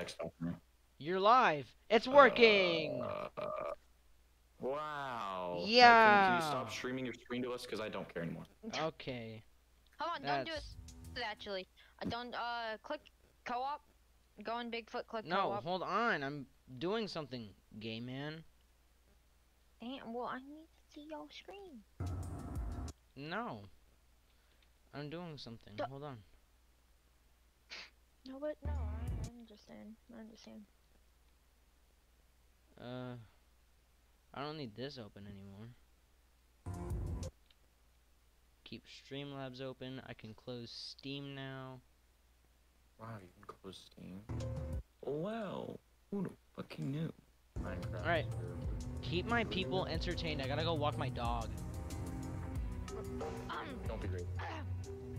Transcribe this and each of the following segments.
text off. You're live. It's working. Uh, wow. Like, can Yeah. you stop streaming your screen to us? Because I don't care anymore. okay. Hold on, don't do it. Actually, I don't. Uh, click co-op. Go in Bigfoot. Click no. co-op. No, Hold on. I'm doing something, gay man. Damn. Well, I need to see your screen. No. I'm doing something. Duh. Hold on. No, but no, I, I understand. I understand. Uh, I don't need this open anymore. Keep Streamlabs open. I can close Steam now. Wow, you can close Steam. Wow. Who the fucking knew? Minecraft. Alright. Keep my people entertained. I gotta go walk my dog. Um. Don't be great.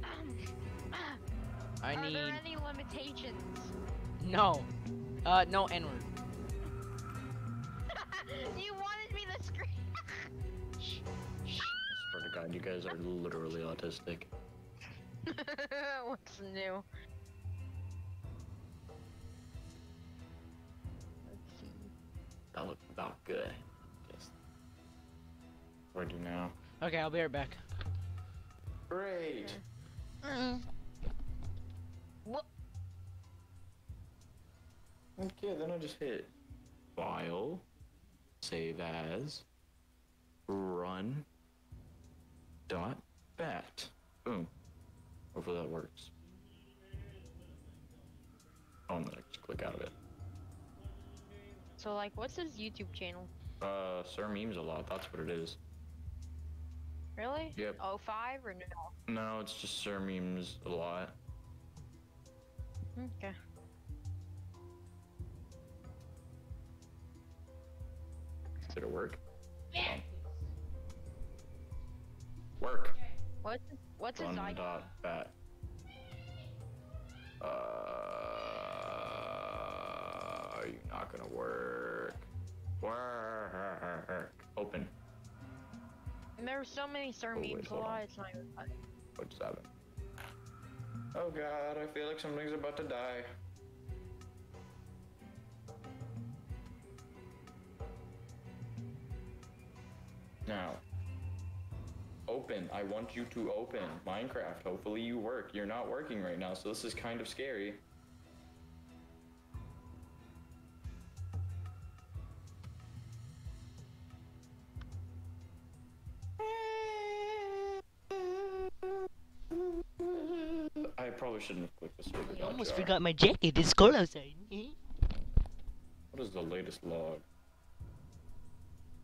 um, ah, I are need there any limitations? no. Uh, no N-word. you wanted me to scream. Shh. Shh. I swear to God, you guys are literally autistic. What's new? Let's see. That looks about good. Just. What do I do now? Okay, I'll be right back. Great. What? Okay, then I just hit file, save as, run, dot, bat. Boom. Hopefully that works. Oh, and then I just click out of it. So like, what's his YouTube channel? Uh, Sir Memes a lot, that's what it is. Really? Yep. Oh five or no? No, it's just Sir Memes a lot. Okay. Did it work? Work. What's what's his Run icon? dot bat. Uh, are you not gonna work? Work. Open. And there were so many Sir Oh, memes. hold. Why it's not even funny. What just? Oh god, I feel like something's about to die. Now, open. I want you to open Minecraft. Hopefully you work. You're not working right now, so this is kind of scary. I probably shouldn't have clicked server. I almost jar. forgot my jacket. It's cold outside. What is the latest log?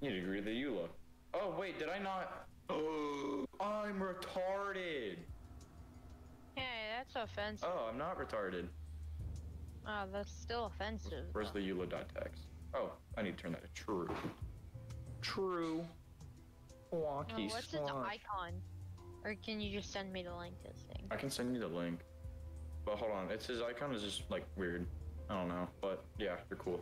You need to agree that you look. Oh wait, did I not? Oh, I'm retarded. Hey, that's offensive. Oh, I'm not retarded. Oh, that's still offensive. Where's the EULA.txt? Oh, I need to turn that to true. True. Oh, what's his swash. icon? Or can you just send me the link to this thing? I can send you the link. But hold on, it's his icon is just like weird. I don't know, but yeah, you're cool.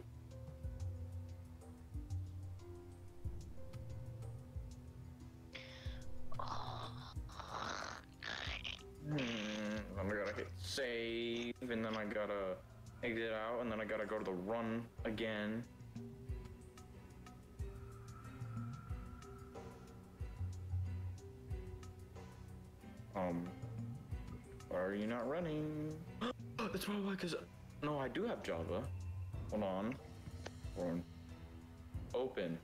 Hmm, then I gotta hit save, and then I gotta exit out, and then I gotta go to the run again. Um, why are you not running? That's probably why, cause no, I do have Java. Hold on. Open.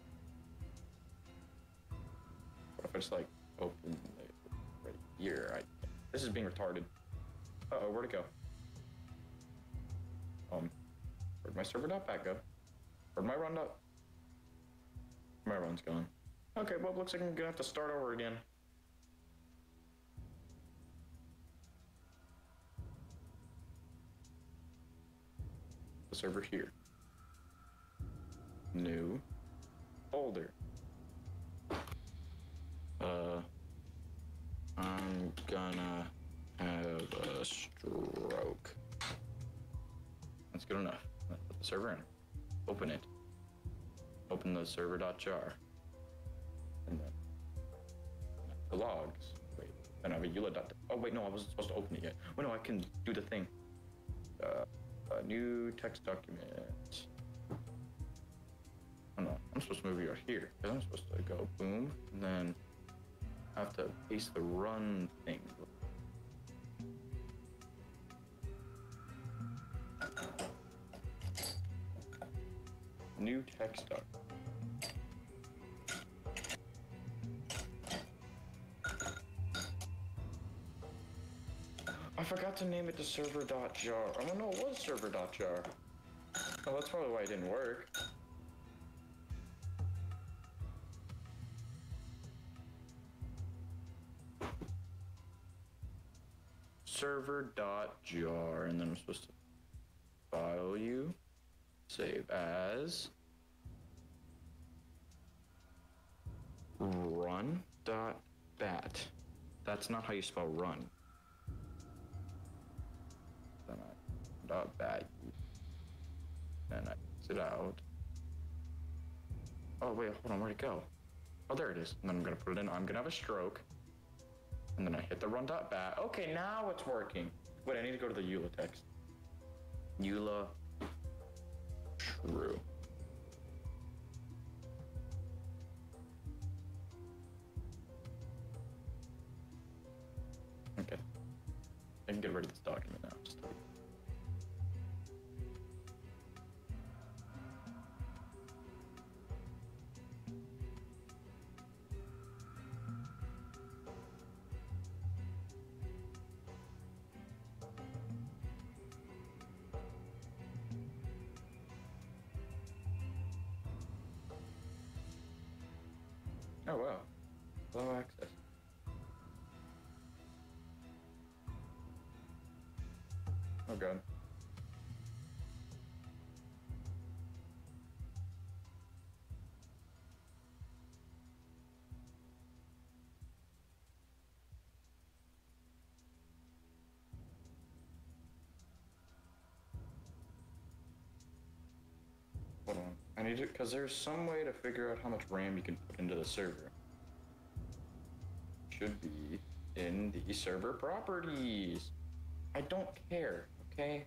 What if I just like open it right here? I, this is being retarded. Uh oh, where'd it go? Um, where'd my server dot back go? Where'd my run dot? My run's gone. Okay, well, looks like I'm gonna have to start over again. the server here. New. Folder. Uh, I'm gonna have a stroke. That's good enough. Let's Put the server in. Open it. Open the server.jar. And then the logs. Wait, then I have a EULA. Oh wait, no, I wasn't supposed to open it yet. Wait, no, I can do the thing. Uh, A new text document. Oh no, I'm supposed to move you out here. I'm supposed to go boom, and then I have to paste the run thing. New text doc. I forgot to name it the server.jar. Oh know, it was server.jar. Oh, that's probably why it didn't work. Server.jar, and then I'm supposed to file you, save as run.bat. That's not how you spell run. Then I dot bat. Then I exit out. Oh wait, hold on, where'd it go? Oh, there it is. And then I'm gonna put it in. I'm gonna have a stroke. And then I hit the run dot bat. Okay, now it's working. Wait, I need to go to the EULA text. EULA. True. Okay. I can get rid of this document I need to, because there's some way to figure out how much RAM you can put into the server. Should be in the server properties. I don't care, okay?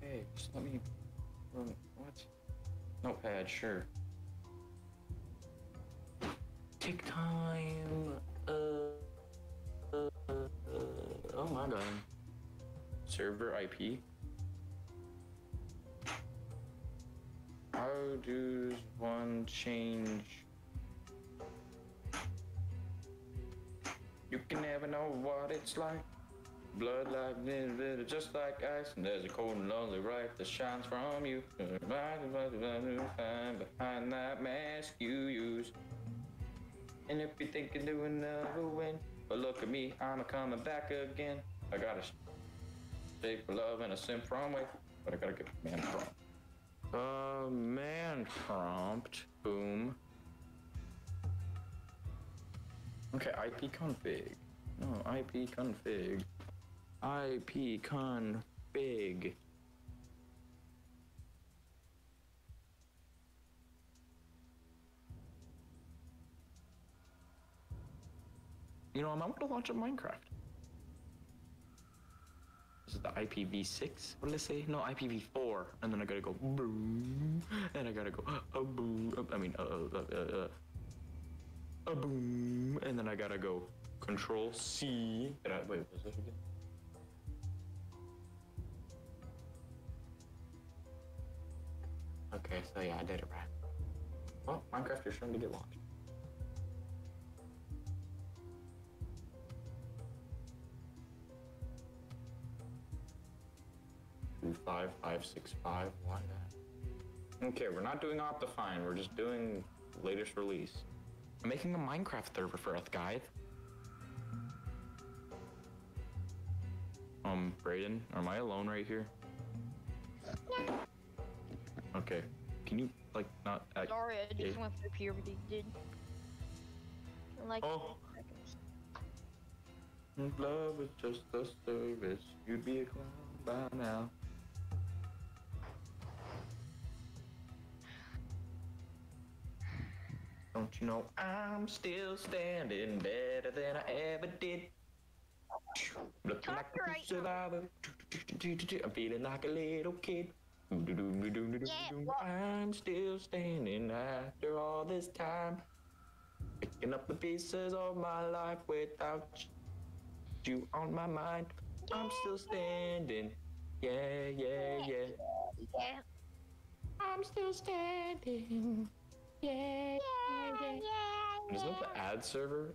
Hey, just let me. um, What? Notepad, sure. Take time. Uh, uh, uh, oh my god. Server IP. Does one change? You can never know what it's like. Blood like this, just like ice, and there's a cold and lonely light that shines from you. Behind that mask you use. And if you think you're doing another win, but look at me, I'm a coming back again. I gotta stay for love and a sin from way, but I gotta get man prompt. Uh, man prompt. Boom. Okay, IP config. No, IP config. IP config. You know, I'm about to launch a Minecraft. Is it the IPv6? What did I say? No, IPv4. And then I gotta go boom. And I gotta go a boom. I mean, uh, uh, uh, uh, a boom. And then I gotta go control C. Wait, what was this again? Okay, so yeah, I did it right. Well, Minecraft is starting to get launched. Five five six five. Why that? Okay, we're not doing Optifine. We're just doing latest release. I'm making a Minecraft server for Earth Guide. Um, Brayden, am I alone right here? Okay. Can you like not act? Sorry, I just went through puberty, dude. In like Oh. seconds. Love is just a service. You'd be a clown by now. Don't you know I'm still standing better than I ever did? Looking like a Copyright. survivor. I'm feeling like a little kid. Yeah? I'm still standing after all this time. Picking up the pieces of my life without you on my mind. I'm still standing. Yeah, yeah, yeah. Yeah. I'm still standing. Yeah, yeah, yeah. Is that the ad server?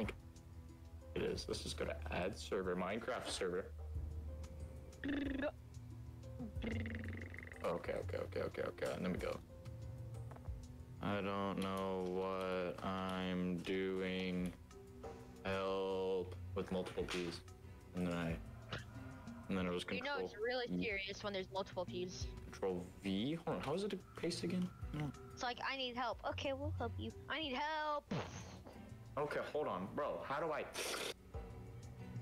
I think it is. Let's just go to ad server, Minecraft server. Okay, okay, okay, okay, okay. And then we go. I don't know what I'm doing. Help with multiple P's. And then I. And then it was control. You know it's really serious when there's multiple P's. control V. Hold on, how is it to paste again? No. It's like I need help. Okay, we'll help you. I need help. Okay, hold on, bro. How do I?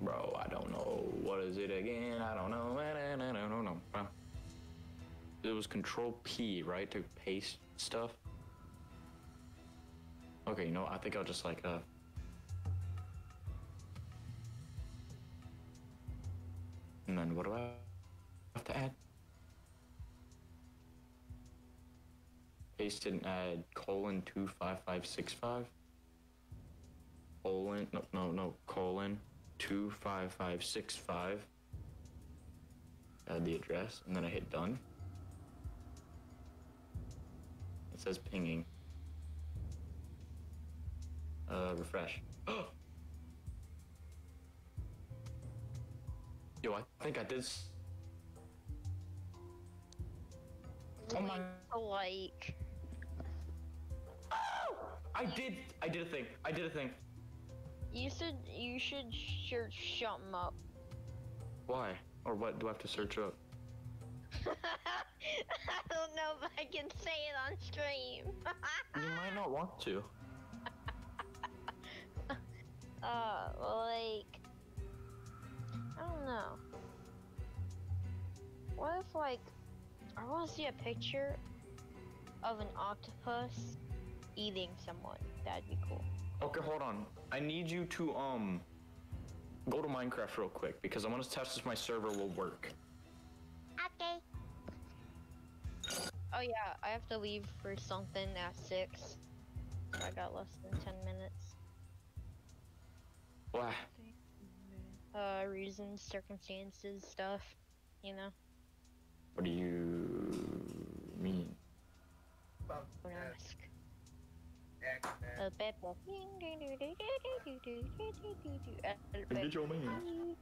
Bro, I don't know. What is it again? I don't know. I don't know. It was Control P, right, to paste stuff. Okay, you know? I think I'll just like uh. And then what do I have to add? Paste and add colon two five five six five colon no no no colon two five five six five. Add the address and then I hit done. It says pinging. Uh, refresh. Yo, I think I did. s- Oh my! Like, I did. I did a thing. I did a thing. you should you should search something up. Why? Or what do I have to search up? I don't know if I can say it on stream. You might not want to. uh, like, I don't know. What if, like, I want to see a picture of an octopus eating someone? That'd be cool. Okay, hold on. I need you to um go to Minecraft real quick because I want to test if my server will work. Okay. Oh yeah, I have to leave for something at six. I got less than ten minutes. Why? Uh, reasons, circumstances, stuff. You know. What do you mean? Don't ask. Beppo. Get your man.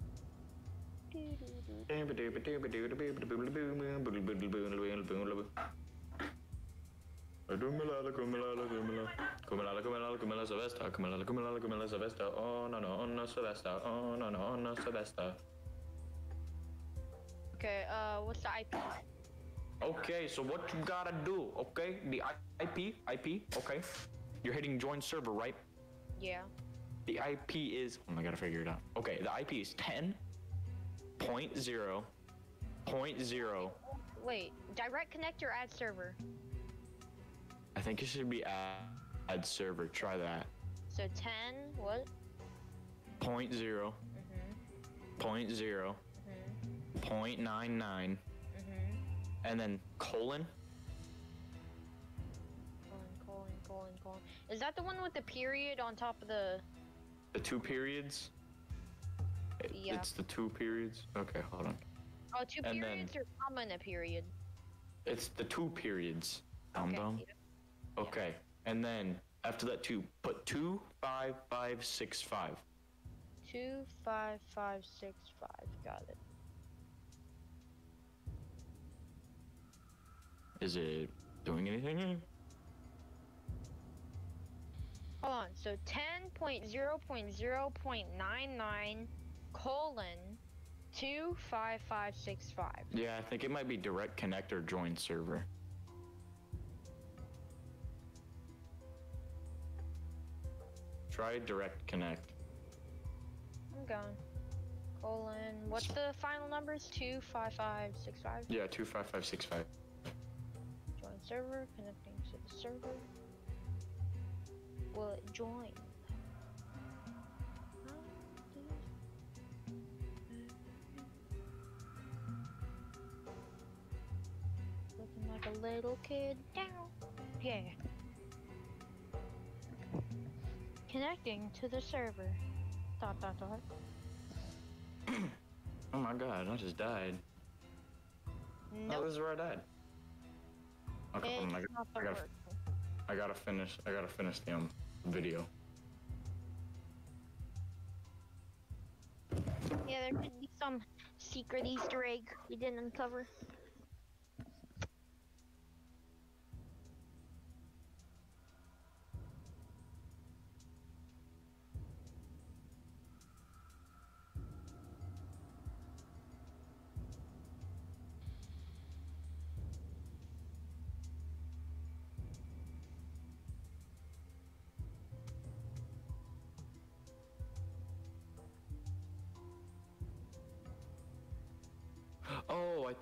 Kumelala, kumelala, kumelala. Kumelala, kumelala, kumelala, Sylvester. Kumelala, kumelala, kumelala, Sylvester. Oh, no, no, no, Sylvester. Oh, no, no, no, Sylvester. Okay, uh, what's the IP? Okay, so what you gotta do, okay? The IP, IP, okay? You're hitting join server, right? Yeah. The IP is, oh, I gotta figure it out. Okay, the IP is 10 point zero point zero. Wait, direct connect or add server? I think it should be add, add server. Try that. So 10, what? Point zero, Mm-hmm. point zero, Mm-hmm. point nine nine, Mm-hmm. and then colon. Colon, colon, colon, colon. Is that the one with the period on top of the... The two periods. Yeah. It's the two periods. Okay, hold on. Oh, two And then- periods or comma and a period? It's the two periods. Dum Okay, dum. yeah. Okay, and then after that two, put two five five six five. Two, five, five, six, five. Got it. Is it doing anything? Hold on. So 10.0.0.99 colon 25565. Yeah, I think it might be direct connect or join server. Try direct connect. I'm going. Colon. What's the final numbers? 25565. Yeah, two five five six five. Join server. Connecting to the server will join? Looking like a little kid now. Yeah. Connecting to the server. Dot dot dot. oh my god, I just died. Nope. Oh, this is where I died. Okay, oh I, gotta, I, gotta, I gotta finish. I gotta finish them. Um, video. Yeah, there could be some secret Easter egg we didn't uncover.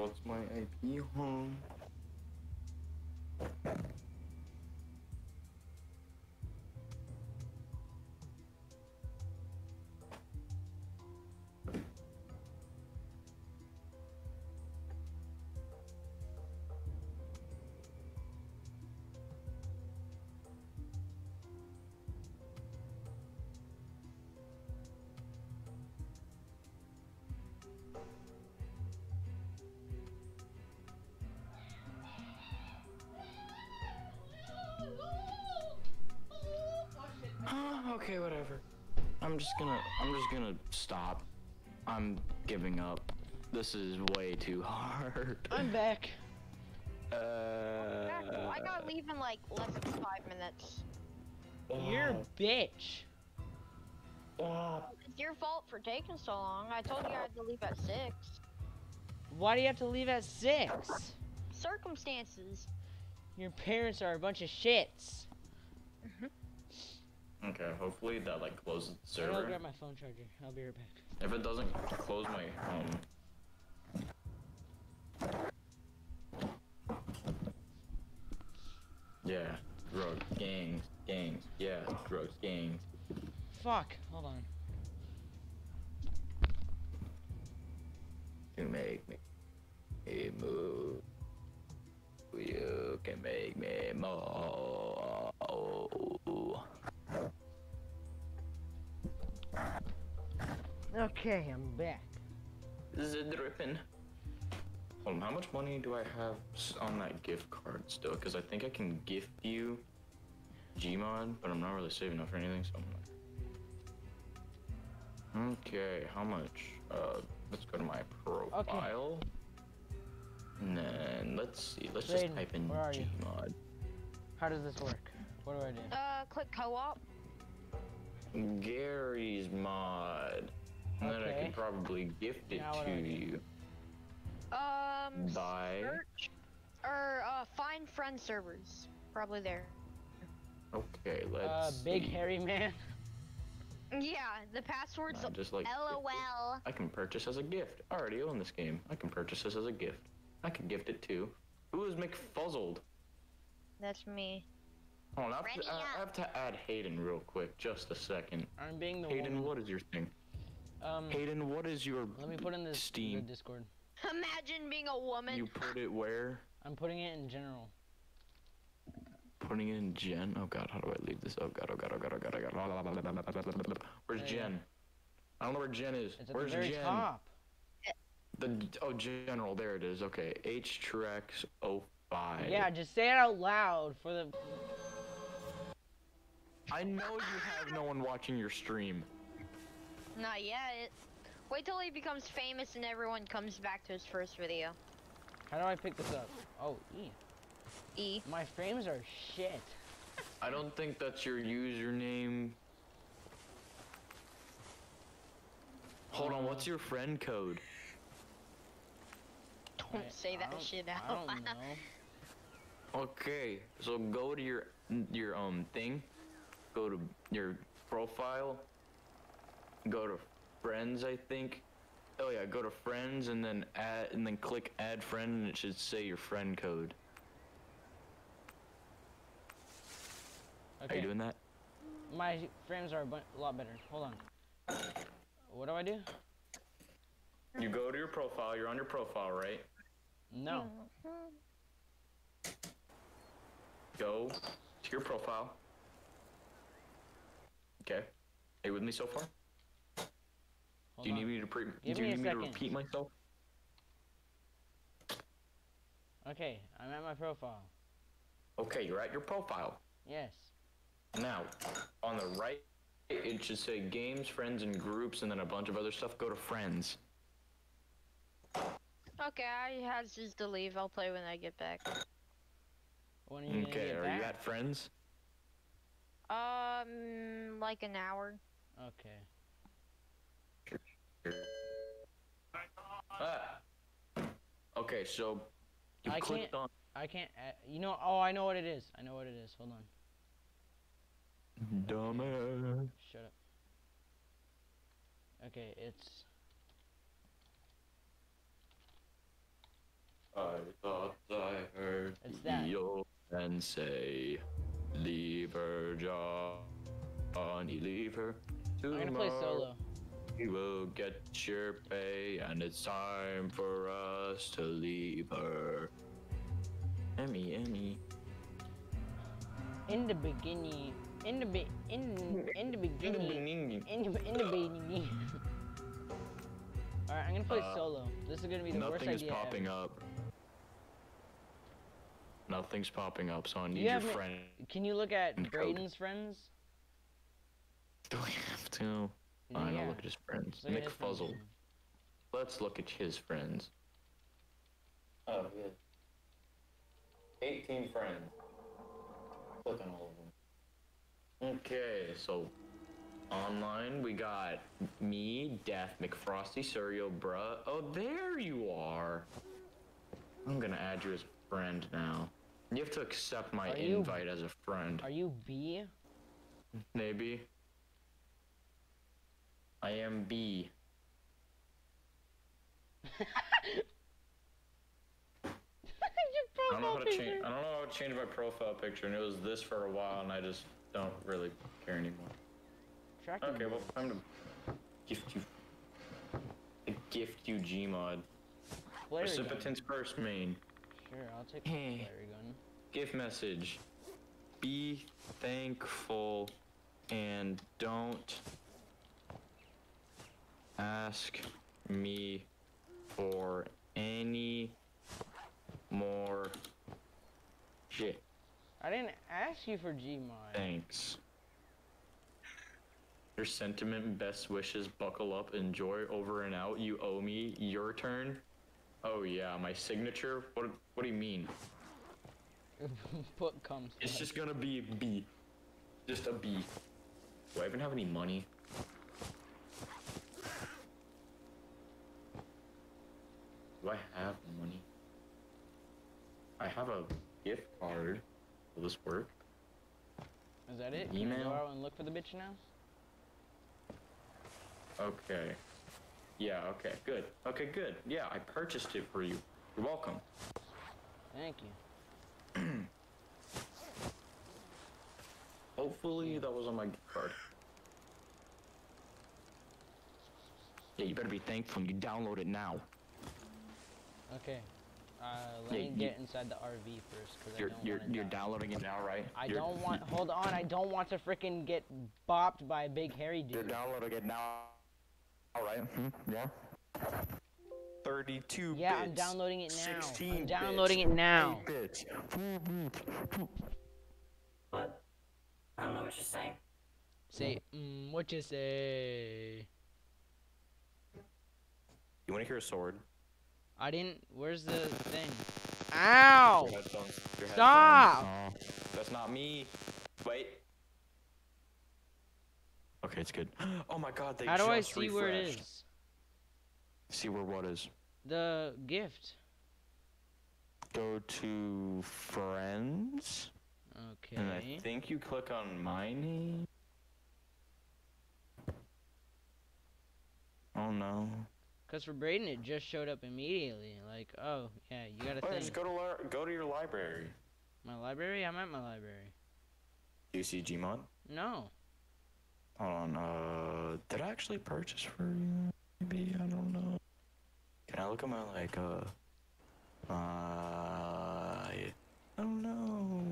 What's my IP home? Okay, whatever. I'm just gonna I'm just gonna stop. I'm giving up. This is way too hard. I'm back. Uh, I gotta leave in like less than five minutes. You're a bitch. Stop. It's your fault for taking so long. I told you I had to leave at six. Why do you have to leave at six? Circumstances. Your parents are a bunch of shits. Okay, hopefully that like closes the server. I'll grab my phone charger. I'll be right back. If it doesn't close my um Yeah, drugs, gangs, gangs, yeah, drugs, gangs. Fuck. Hold on. You make me move. You can make me move. Okay, I'm back. This is dripping. Hold on, how much money do I have on that gift card still? Because I think I can gift you Gmod, but I'm not really saving up for anything, so I'm not. Okay, how much? Uh, let's go to my profile. Okay. And then let's see. Let's just type in where are you? Gmod. How does this work? What do I do? Uh, click co-op. Garry's mod. And then I Okay. can probably gift it Now to I you. Um, Bye. search or uh, find friend servers. Probably there. Okay, let's. Uh, big see. hairy man. Yeah, the password's I just like. LOL. I can purchase as a gift. I already own this game. I can purchase this as a gift. I can gift it too. Who is McFuzzled? That's me. Hold on, I have, to, I have to add Hayden real quick. Just a second. I'm being the Hayden, woman. what is your thing? Um, Hayden, what is your let me put in this the Steam? Discord. Imagine being a woman. You put it where? I'm putting it in general. putting it in Jen. Oh god, how do I leave this? Oh god, oh god, oh god, oh god, oh god. Where's Yeah, yeah. Jen? I don't know where Jen is. It's at Where's the very Jen? top. The oh general, there it is. Okay, H Trex 05. Yeah, just say it out loud for the. I know you have no one watching your stream. Not yet. Wait till he becomes famous and everyone comes back to his first video. How do I pick this up? Oh, E. E. My frames are shit. I don't think that's your username. Hold on, what's your friend code? Don't I- say that don't- shit I out don't loud. know. Okay, so go to your your um thing. Go to your profile. Go to friends, I think. Oh yeah, go to friends and then add and then click add friend and it should say your friend code. Okay. Are you doing that? My frames are a lot better. Hold on. What do I do? You go to your profile, you're on your profile, right? No. Go to your profile. Okay. Are you with me so far? Hold do you on. need me to pre- Give do you me a need me to repeat myself? Okay, I'm at my profile. Okay, you're at your profile. Yes. Now, on the right, it should say games, friends, and groups, and then a bunch of other stuff. Go to friends. Okay, I had just to leave. I'll play when I get back. When are you Okay, get are back? you at friends? Um, like an hour. Okay. Ah. Okay, so you I clicked can't- on. I can't. Add, you know. Oh, I know what it is. I know what it is. Hold on. Dumbass. Shut up. Okay, it's. I thought I heard It's that. the old man say, "Leave her, Johnny, leave her." I'm gonna play tomorrow. solo. You will get your pay, and it's time for us to leave her. Emmy, Emmy. In the beginning. In the be. In in the beginning. In the in the beginning. Alright, I'm gonna play Uh, solo. This is gonna be the worst Nothing is popping ever. up. Nothing's popping up, so I need you your have friend. Can you look at Brayden's friends? Do we have to? I don't look at his friends. Look at Nick his friends. Let's look at his friends. Oh, yeah. 18 friends. Click on all of them. Okay, so online we got me, Death, McFrosty, Suryo, bruh. Oh, there you are. I'm gonna add you as a friend now. You have to accept my Are you- invite as a friend. Are you B? Maybe. I am B. I don't know how to change. I don't know how to change my profile picture, and it was this for a while, and I just don't really care anymore. Tracking Okay, well, time to gift you. I gift you Gmod. flare. Recipient's first main. Sure, I'll take the flare gun. Gift message. Be thankful and don't ask me for any more shit. I didn't ask you for Gmod. Thanks. Your sentiment, best wishes, buckle up, enjoy, over and out. You owe me. Your turn. Oh yeah, my signature. What? What do you mean? Put comes. It's just gonna be a B. Just a B. Do I even have any money? Do I have money? I have a gift card. Will this work? Is that it? Can Email? go out and look for the bitch now? Okay. Yeah, okay, good. Okay, good. Yeah, I purchased it for you. You're welcome. Thank you. Hopefully that was on my gift card. Yeah, you better be thankful and you download it now. Okay. Uh, let Yeah, me you- get inside the RV first, You're I don't you're you're downloading it now, right? I You're- don't want. Hold on, I don't want to freaking get bopped by a big hairy You're dude. downloading it now. All right. Hmm? Yeah. Thirty-two. Yeah, I'm downloading it now. 16 I'm downloading bits, it now. eight bits. What? I don't know what you're saying. Say, mm, what you say? You want to hear a sword? I didn't. Where's the thing? Ow! Your headphones. Your Stop! headphones. Oh, that's not me. Wait. Okay, it's good. Oh my god, they How do I just see where it refreshed. is? See where what is? The gift. Go to friends, Okay. and I think you click on my name. Oh no. Cause for Braden, it just showed up immediately. Like, oh yeah, you got a Oh, just go to go to your library. My library? I'm at my library. Do you see Gmod? No. Hold on. Uh, did I actually purchase for you? Maybe I don't know. Can I look at my like uh? Uh, I don't know.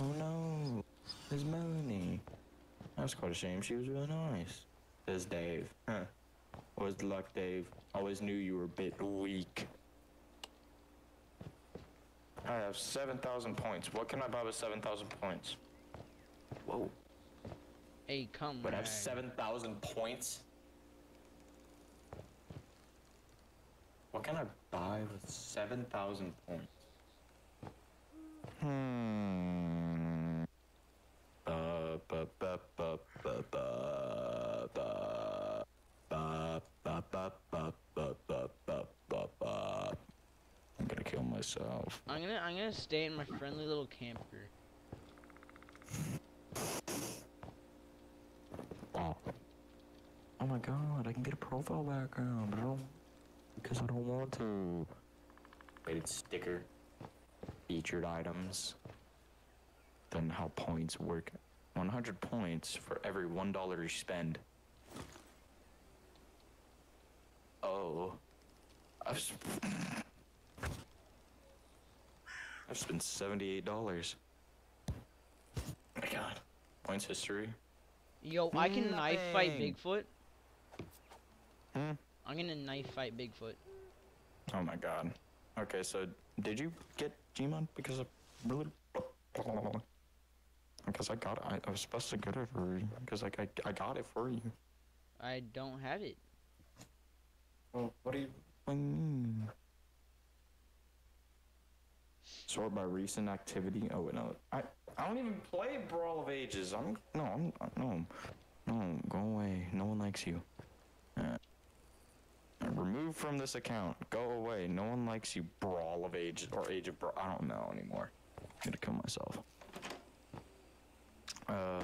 Oh no, there's Melanie. That's quite a shame. She was really nice. There's Dave. Huh. Where's the luck, Dave? Always knew you were a bit weak. I have 7,000 points. What can I buy with 7,000 points? Whoa. Hey, come. But I have 7,000 points? What can I buy with 7,000 points? Hmm. Uh, ba, ba, ba, ba, ba, ba, ba, ba, ba, ba, ba, ba, ba, ba, ba. I'm gonna kill myself. I'm gonna I'm gonna stay in my friendly little camper. Oh. Oh my god, I can get a profile background, but I don't because I don't want to. Rated sticker. Featured items. Then how points work. 100 points for every one dollar you spend. Oh. I've sp- I've spent $78. Oh my god. Points history. Yo, I can knife fight Bigfoot. Hmm? I'm gonna knife fight Bigfoot. Oh my god. Okay, so did you get Gmod? Because I really. Because I got it. I, I was supposed to get it for you. Because like I, I got it for you. I don't have it. Well, what do you. What do you mean? Sort by recent activity. Oh wait, no. I I don't even play Brawl of Ages. I'm no. I'm no. No, go away. No one likes you. Uh, remove from this account. Go away. No one likes you. Brawl of Age or Age of Brawl. I don't know anymore. I'm gonna kill myself. Uh,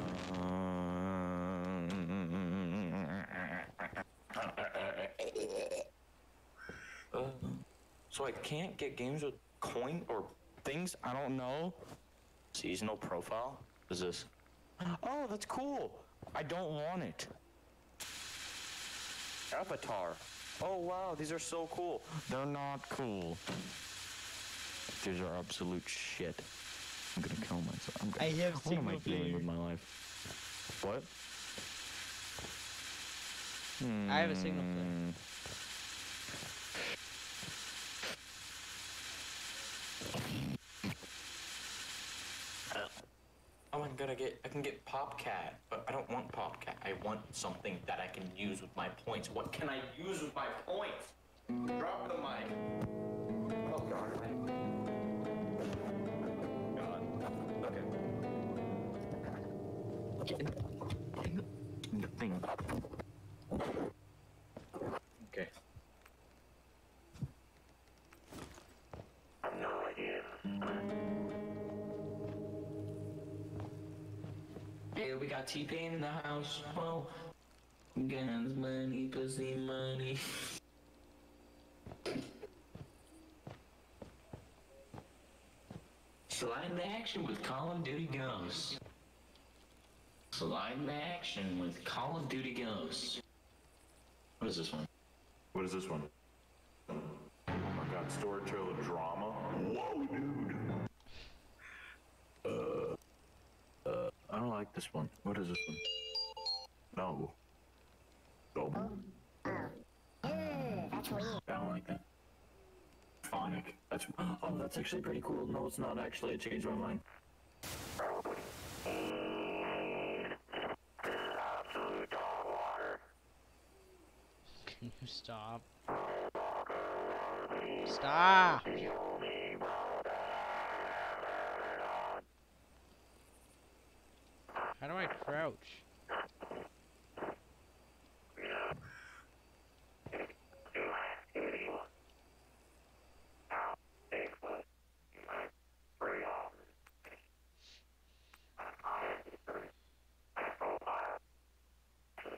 so I can't get games with coin or things I don't know. Seasonal profile. What is this? Oh, that's cool. I don't want it. Avatar. Oh wow, these are so cool. They're not cool. These are absolute shit. I'm gonna kill myself. I'm gonna, I have what am I single doing with my life? What? I have a signal flare. Hmm. Oh, I'm gonna get. I can get Popcat, but I don't want Popcat. I want something that I can use with my points. What can I use with my points? Drop the mic. Oh God. God. Okay. Get in, the thing. We got T-Pain in the house. Whoa. Guns, money, pussy, money. Slide into action with Call of Duty Ghosts. Slide into action with Call of Duty Ghosts. What is this one? What is this one? Oh my god. got storyteller drama. Whoa, dude. Uh, uh, I don't like this one. What is this one? No. Goblin. Oh. Ah. That's weird. I don't like that. Phonic. That's oh, that's actually pretty cool. No, it's not actually. I changed my mind. Can you stop? Stop! How do I crouch?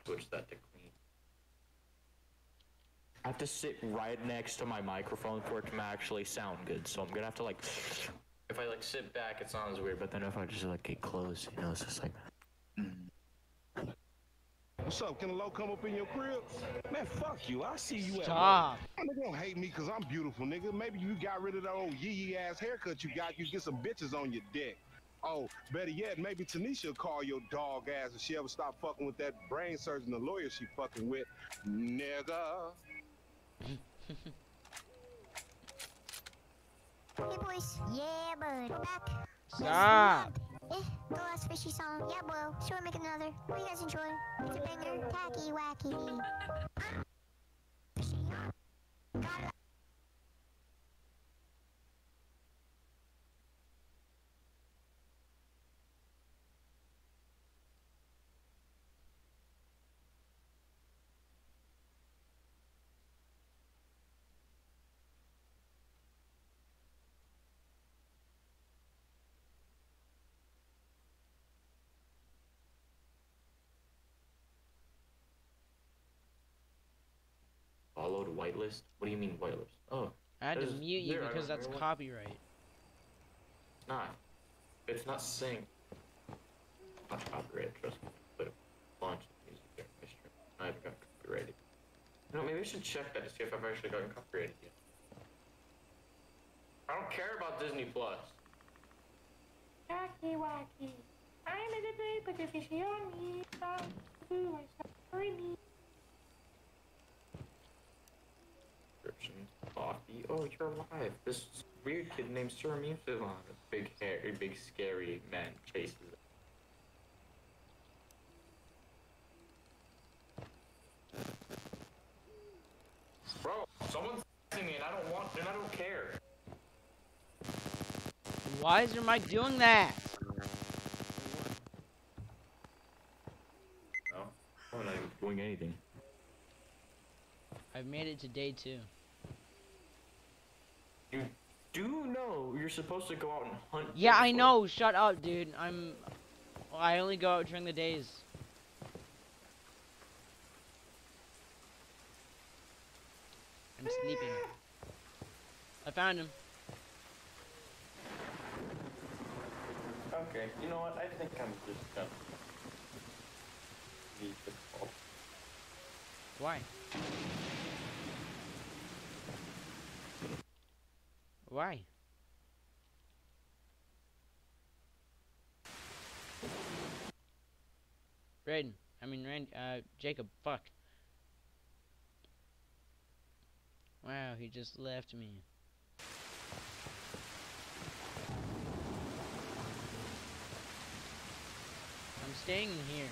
Switch that to clean. I have to sit right next to my microphone for it to actually sound good. So I'm gonna have to like, if I like sit back, it sounds weird. But then if I just like get close, you know, it's just like. What's up? Can a low come up in your crib? Man, fuck you. I see you at Stop! work. Nigga don't hate me because I'm beautiful, nigga. Maybe you got rid of that old yee yee ass haircut you got. You get some bitches on your dick. Oh, better yet, maybe Tanisha will call your dog ass if she ever stop fucking with that brain surgeon, the lawyer she fucking with. Nigga. Hey boys. Yeah, bud. We're back. Stop! Eh, the last fishy song. Yeah, bro. Sure, make another. What you guys enjoy? It's a banger. Tacky, wacky. Followed whitelist? What do you mean whitelist? Oh, I had to mute you there, because that's copyright. it's not. It's not sync. Not copyright, trust me. But launch music there. I should- I haven't got copyrighted. You know, maybe I should check that to see if I've actually gotten copyrighted yet. I don't care about Disney Plus. Wacky, wacky. I'm in the bed, but the fishy on me. Stop. Ooh, I stop for me. Description. Coffee. Oh, you're alive. This weird kid named Sir Memesalot. A big hair, big scary man chases it. Bro, someone's texting me and I don't want and I don't care. Why is your mic doing that? No, I'm not even doing anything. I've made it to day two. You do know you're supposed to go out and hunt. Yeah, I know. Shut up, dude. I'm. Well, I only go out during the days. I'm sleeping. I found him. Okay, you know what? I think I'm just gonna leave the call. Why? Why? Raiden. I mean, Rand, uh, Jacob, fuck. Wow, he just left me. I'm staying here.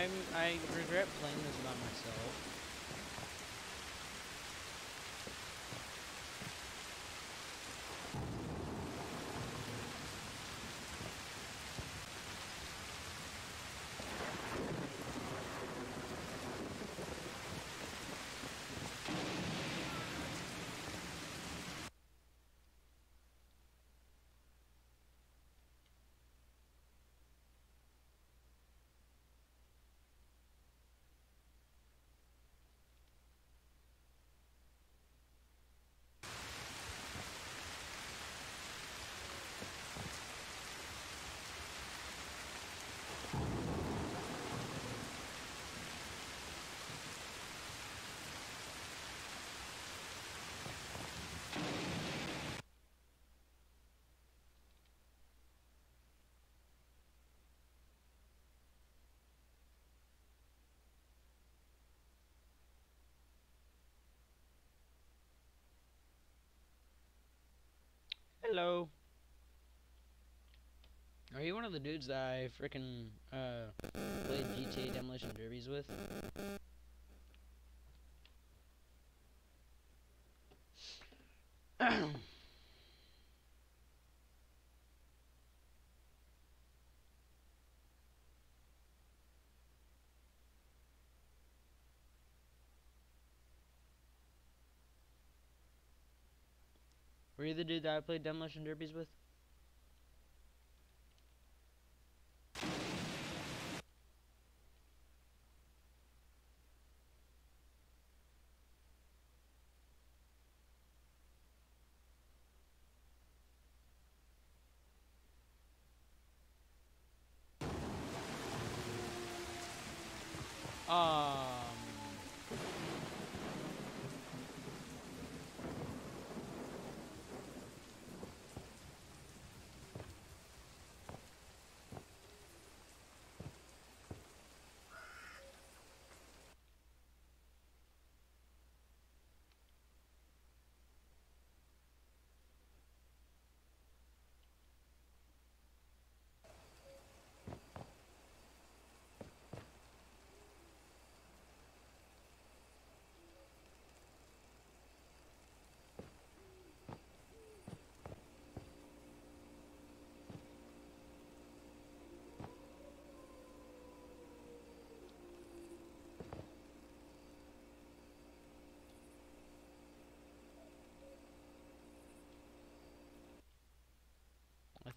I'm I regret playing this by myself. Hello. Are you one of the dudes that I frickin' uh played GTA Demolition Derbies with? Were you the dude that I played Demolition Derbies with?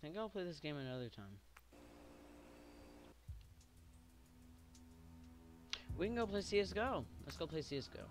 Think I'll play this game another time. We can go play CSGO. Let's go play CSGO.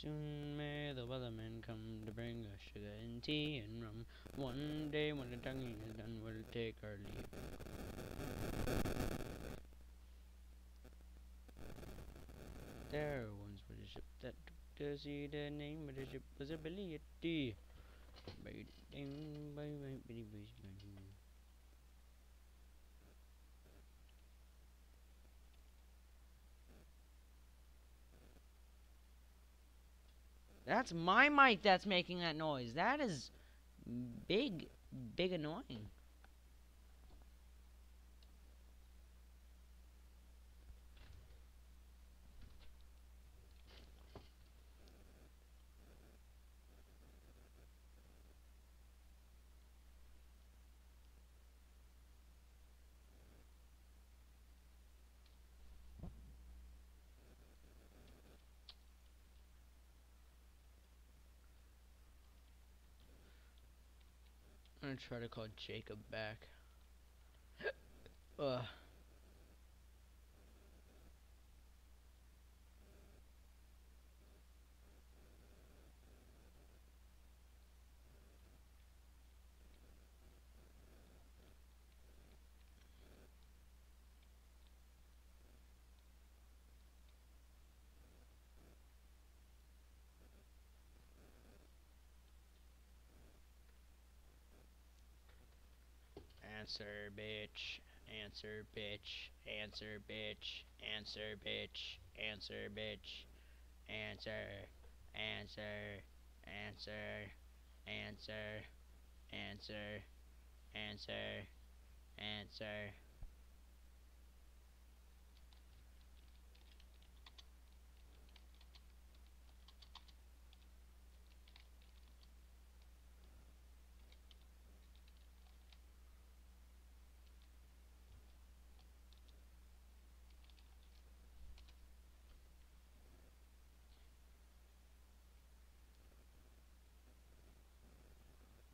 Soon may the wellerman come to bring us sugar and tea and rum. One day when the tonguing is done, we'll take our leave. There once was a ship that took to sea. The name of the ship was a Billy Yeti. That's my mic that's making that noise. That is big, big annoying. Gonna try to call Jacob back. Ugh. Answer, bitch. Answer, bitch. Answer, bitch. Answer, bitch. Answer, bitch. Answer. Answer. Answer. Answer. Answer. Answer. Answer.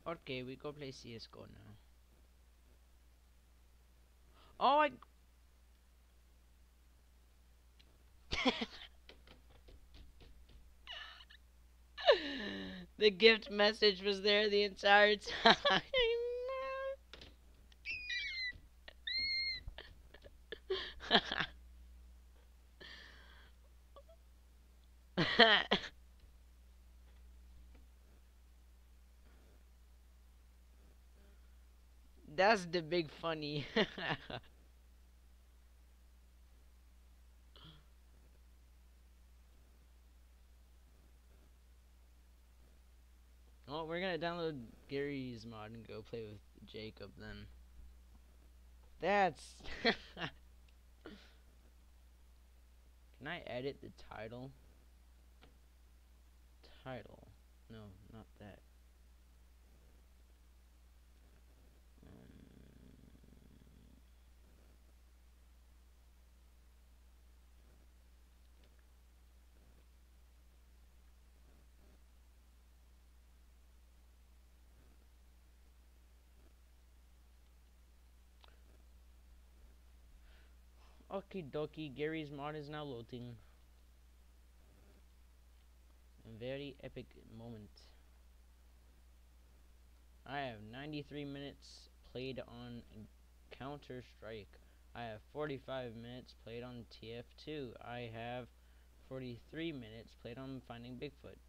Okay, we go play CSGO now. Oh, I... the gift message was there the entire time. That's the big funny. oh, we're gonna download Garry's mod and go play with Jacob then. That's. Can I edit the title? Title. No, not that. Okie dokie, Garry's mod is now loading. A very epic moment. I have 93 minutes played on Counter Strike. I have 45 minutes played on TF2. I have 43 minutes played on Finding Bigfoot.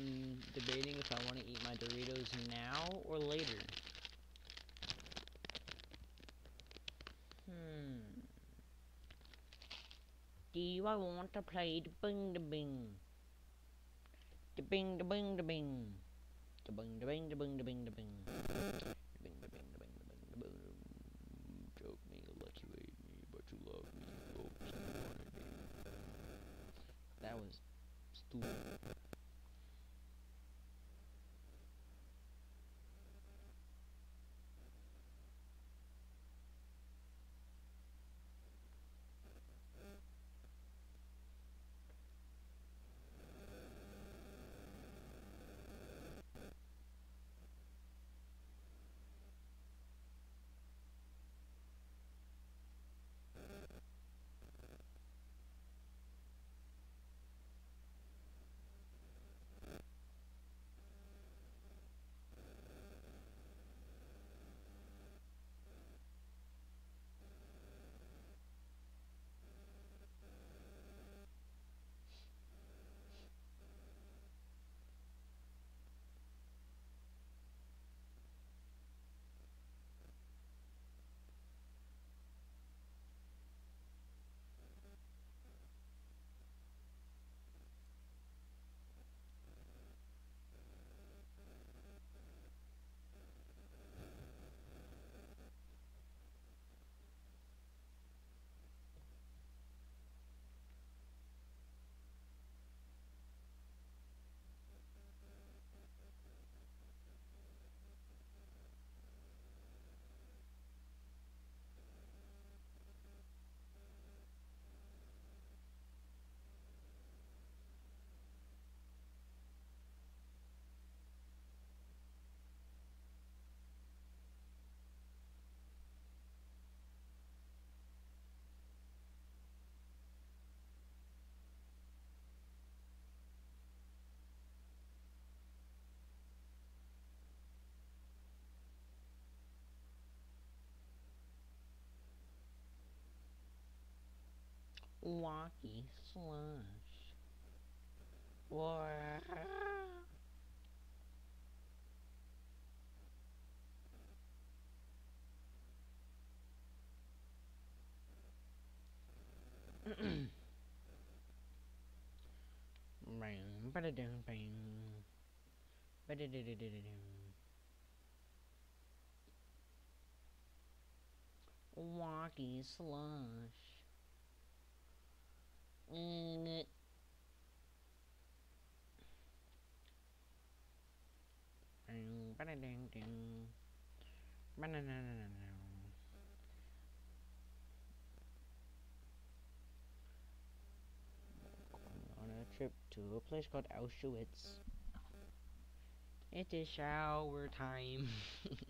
I'm debating if I want to eat my Doritos now or later. Hmm. Do I want to play the bing the bing? The bing the bing the bing. The bing the bing the bing the bing the bing. The bing the bing the bing. That was stupid. Walkie slush. Ba-da-da-da-da-da-dum. Walkie slush. On a trip to a place called Auschwitz. It is shower time.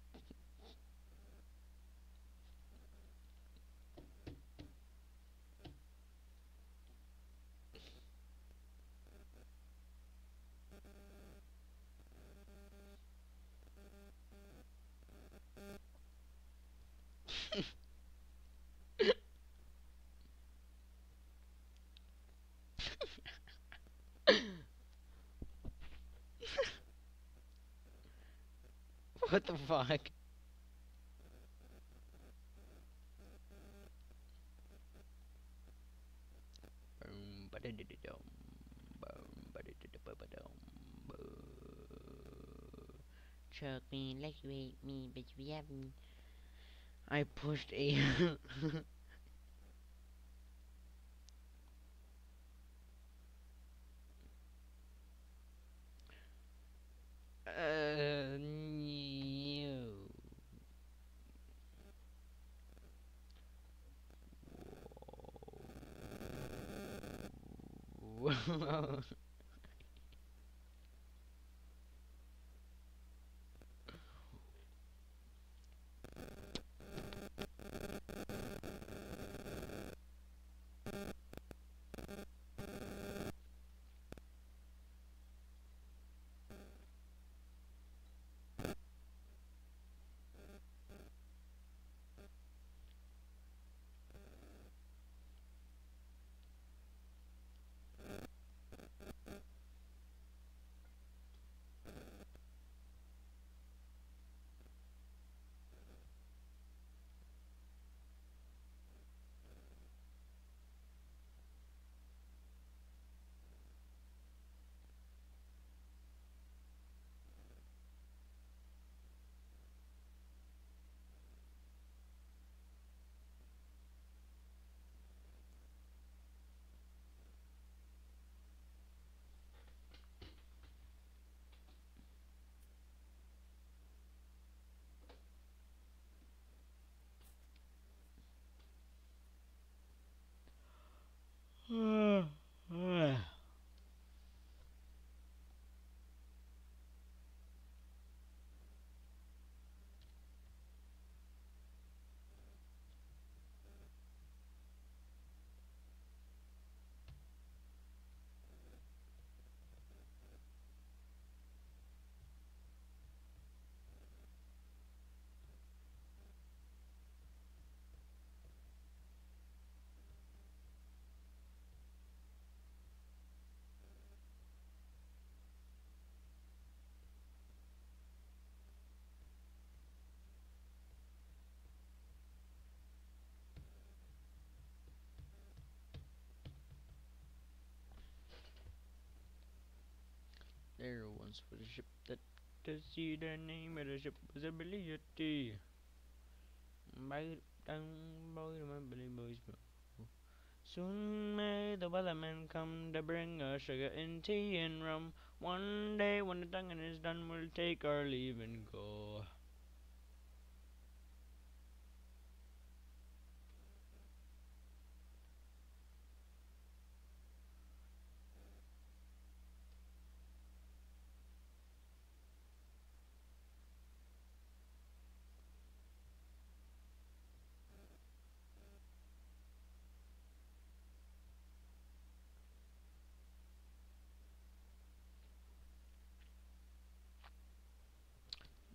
what the fuck? Choke me, me, have me. I pushed a. uh, no. Whoa. Once was a ship that to see the name of the ship was a Yeti. By down by my Billy Boys. Soon may the wellerman come to bring us sugar and tea and rum. One day when the tonguing is done, we'll take our leave and go.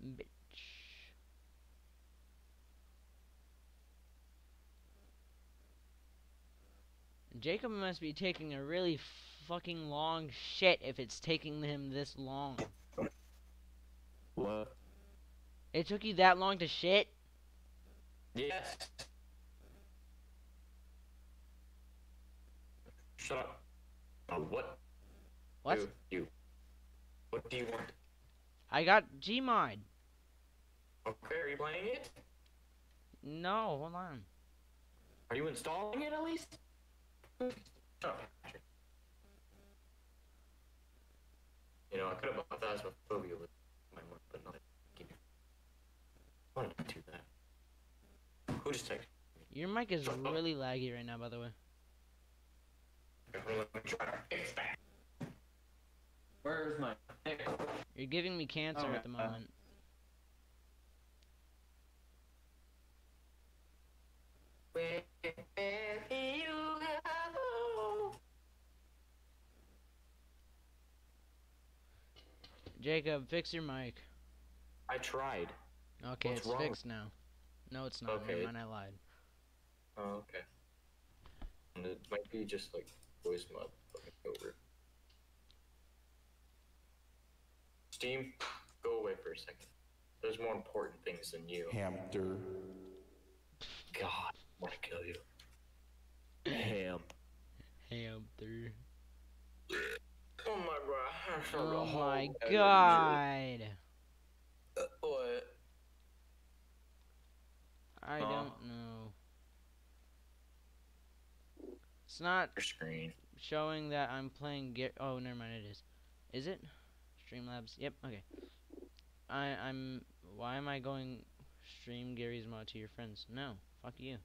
Bitch. Jacob must be taking a really fucking long shit if it's taking him this long. What? It took you that long to shit? Yes. Shut up. Uh, what? What? You, you. What do you want? I got Gmod. Okay, are you playing it? No, hold on. Are you installing it at least? Shut up. You know, I could have bought Phasmophobia with my money, but not. Why did I do that? Who just texted? Your mic is really laggy right now, by the way. Let me try to fix that. Where's my You're giving me cancer Oh, at the uh, yeah. moment. Jacob, fix your mic. I tried. Okay, What's it's wrong? fixed now. No, it's not. Never Okay. mind, I lied. Oh, okay. And it might be just like voice mod fucking over. Steam, go away for a second. There's more important things than you. Hamster. God, I want to kill you. Ham. Hamster. Oh my oh god. I Oh my whole god. energy. What? I Huh? don't know. It's not Your screen. showing that I'm playing Gear. Oh, never mind. It is. Is it? Streamlabs. Yep. Okay. I I'm. Why am I going stream Garry's mod to your friends? No. Fuck you.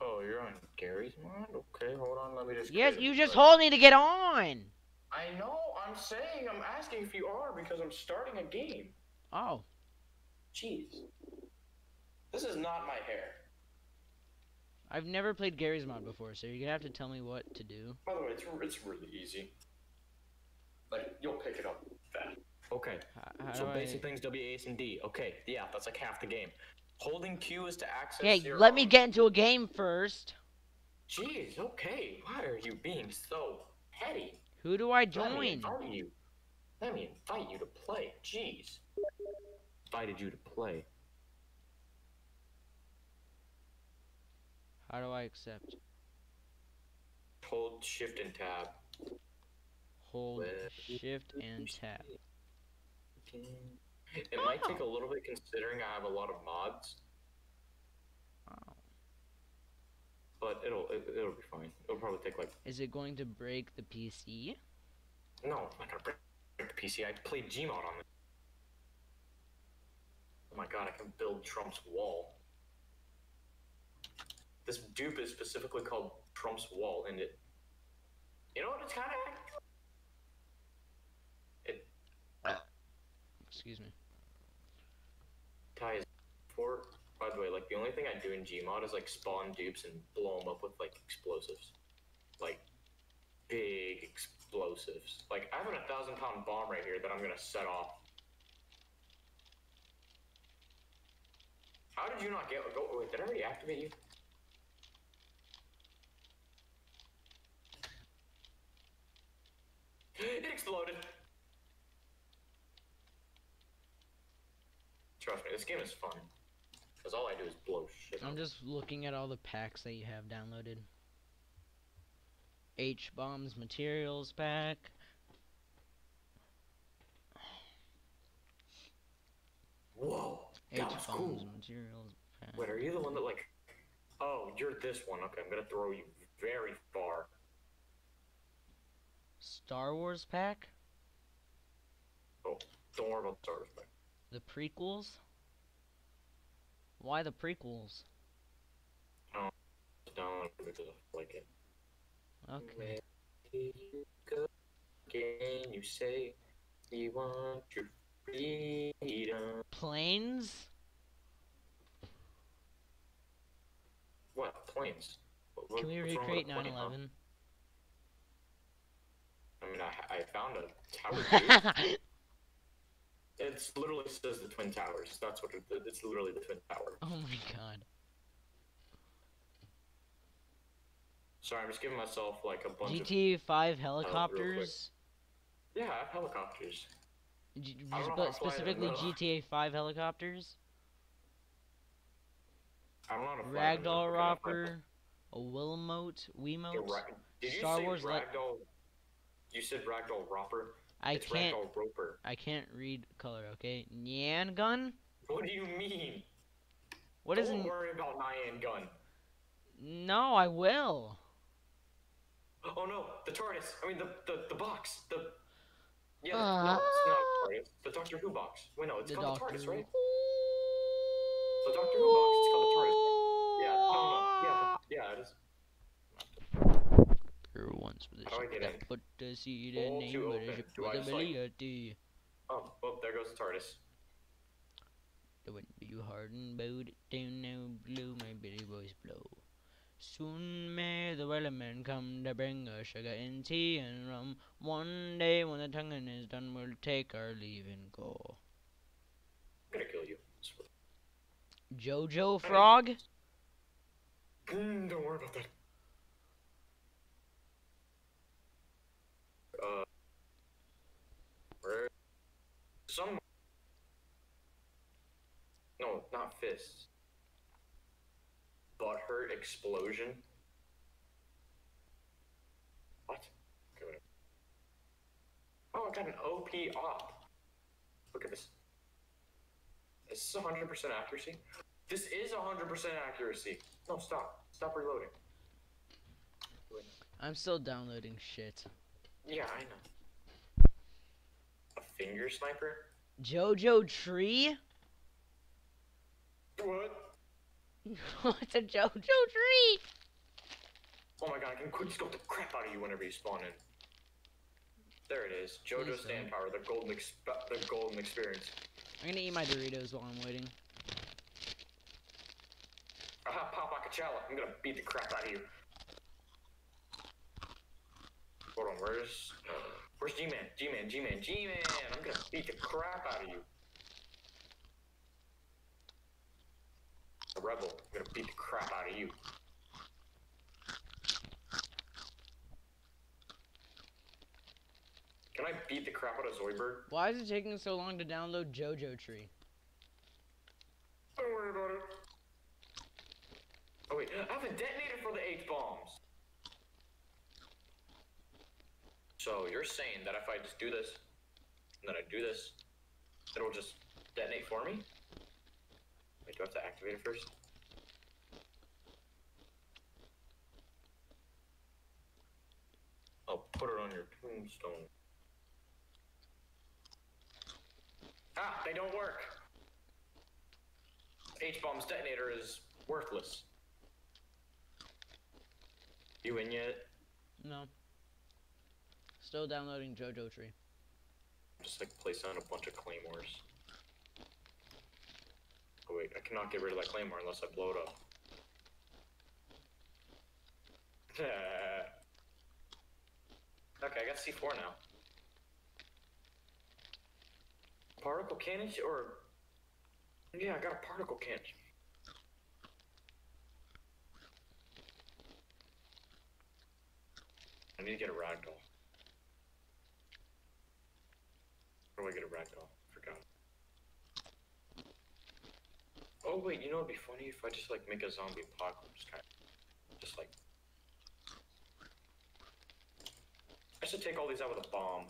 Oh, you're on Garry's mod? Okay, hold on. Let me just. Yes, you just thread. told me to get on. I know. I'm saying. I'm asking if you are because I'm starting a game. Oh. Jeez. This is not my hair. I've never played Garry's mod before, so you're gonna have to tell me what to do. By the way, it's it's really easy. Like you'll pick it up fast. Okay. H- How, so do I? basic things W A S and D. Okay, yeah, that's like half the game. Holding Q is to access. Your let me get into a game first. Jeez. Okay. Why are you being so petty? Who do I Let me join? invite you. Let me invite you to play. Jeez. Invited you to play. How do I accept? Hold Shift and Tab. Hold Shift and Tab. It might take a oh. little bit considering I have a lot of mods, Oh. but it'll it, it'll be fine. It'll probably take like Is it going to break the PC? no, I'm not gonna break the PC. I played Gmod on it. Oh my god, I can build Trump's wall. This dupe is specifically called Trump's wall, and it. You know what? It's kind of. It Excuse me. For. By the way, like the only thing I do in Gmod is like spawn dupes and blow them up with like explosives, like big explosives. Like I have a thousand pound bomb right here that I'm gonna set off. How did you not get? Go, wait, did I already activate you? It exploded. Trust me, this game is fun. Because all I do is blow shit. I'm up. just looking at all the packs that you have downloaded. H bombs materials pack. Whoa, H-Bombs cool. materials pack. Wait, are you the one that like? Oh, you're this one. Okay, I'm gonna throw you very far. Star Wars pack. Oh, don't worry about the stars. Back. The prequels. Why the prequels? Because I like it. Okay. You? Can you say you want your freedom? Planes. What planes? What, Can we what's wrong with recreate a plane, huh? 9/11? I mean, I, I found a tower. It's literally says the Twin Towers. That's what it, it's literally the Twin Tower. Oh my god. Sorry, I'm just giving myself like a bunch of. GTA 5 uh, helicopters? Yeah, I have helicopters. G- I don't know how spe- to fly them, specifically. GTA 5 helicopters? I don't know how to fly. Ragdoll Okay, I'll fly Rocker, a Willamote, Wiimote. ra- Did you Star Wars Ragdoll? You said Ragdoll Roper. I it's can't Ragdoll Roper. I can't read color, okay? Nyan gun? What do you mean? What is Don't n- worry about Nyan Gun. No, I will. Oh no, the TARDIS. I mean the the, the box. The yeah, the, Uh. no, it's not TARDIS. The Doctor Who box. Wait, no, it's the called doctor. the TARDIS, right? The Doctor Who box. It's called the TARDIS. Yeah, no, no, yeah, yeah, it is. There once was a How ship that put the seed All name, open. ship I a ability. Oh, well, there goes the TARDIS. The wind be hard and bowed down now blow my bitty voice blow. Soon may the wellerman come to bring us sugar and tea and rum. One day when the tonguing is done, we'll take our leave and go. I'm gonna kill you. Jojo Frog? Mm, don't worry about that. Uh, where? Some. No, not fists. Butthurt explosion. What? Oh, I got an OP op. Look at this. This is 100% accuracy. This is 100% accuracy. No, stop. Stop reloading. I'm still downloading shit. Yeah, I know. A finger sniper? Jojo Tree? What? What's a Jojo Tree? Oh my god, I can quick scope the crap out of you whenever you spawn in. There it is. JoJo Stand. Power, the golden exp- the golden experience. I'm gonna eat my Doritos while I'm waiting. Aha, Papa Coachella. I'm gonna beat the crap out of you. Hold on, where's uh, where's G-Man? G-Man, G-Man, G-Man! I'm gonna beat the crap out of you. A rebel. I'm gonna beat the crap out of you. Can I beat the crap out of Zoidberg? Why is it taking so long to download Jojo Tree? Don't worry about it. Oh wait, I have a detonator for the H bombs. So you're saying that if I just do this, and then I do this, it'll just detonate for me? Wait, do I have to activate it first? I'll put it on your tombstone. Ah, they don't work. H-bomb's detonator is worthless. You in yet? No. Still downloading Jojo Tree. Just like place down a bunch of claymores. Oh wait, I cannot get rid of that claymore unless I blow it up. okay, I got C4 now. Particle cannon or yeah, I got a particle cannon. I need to get a ragdoll. Where do I get a ragdoll? Forgot. Oh wait, you know it'd be funny if I just like make a zombie apocalypse kind of, just like. I should take all these out with a bomb.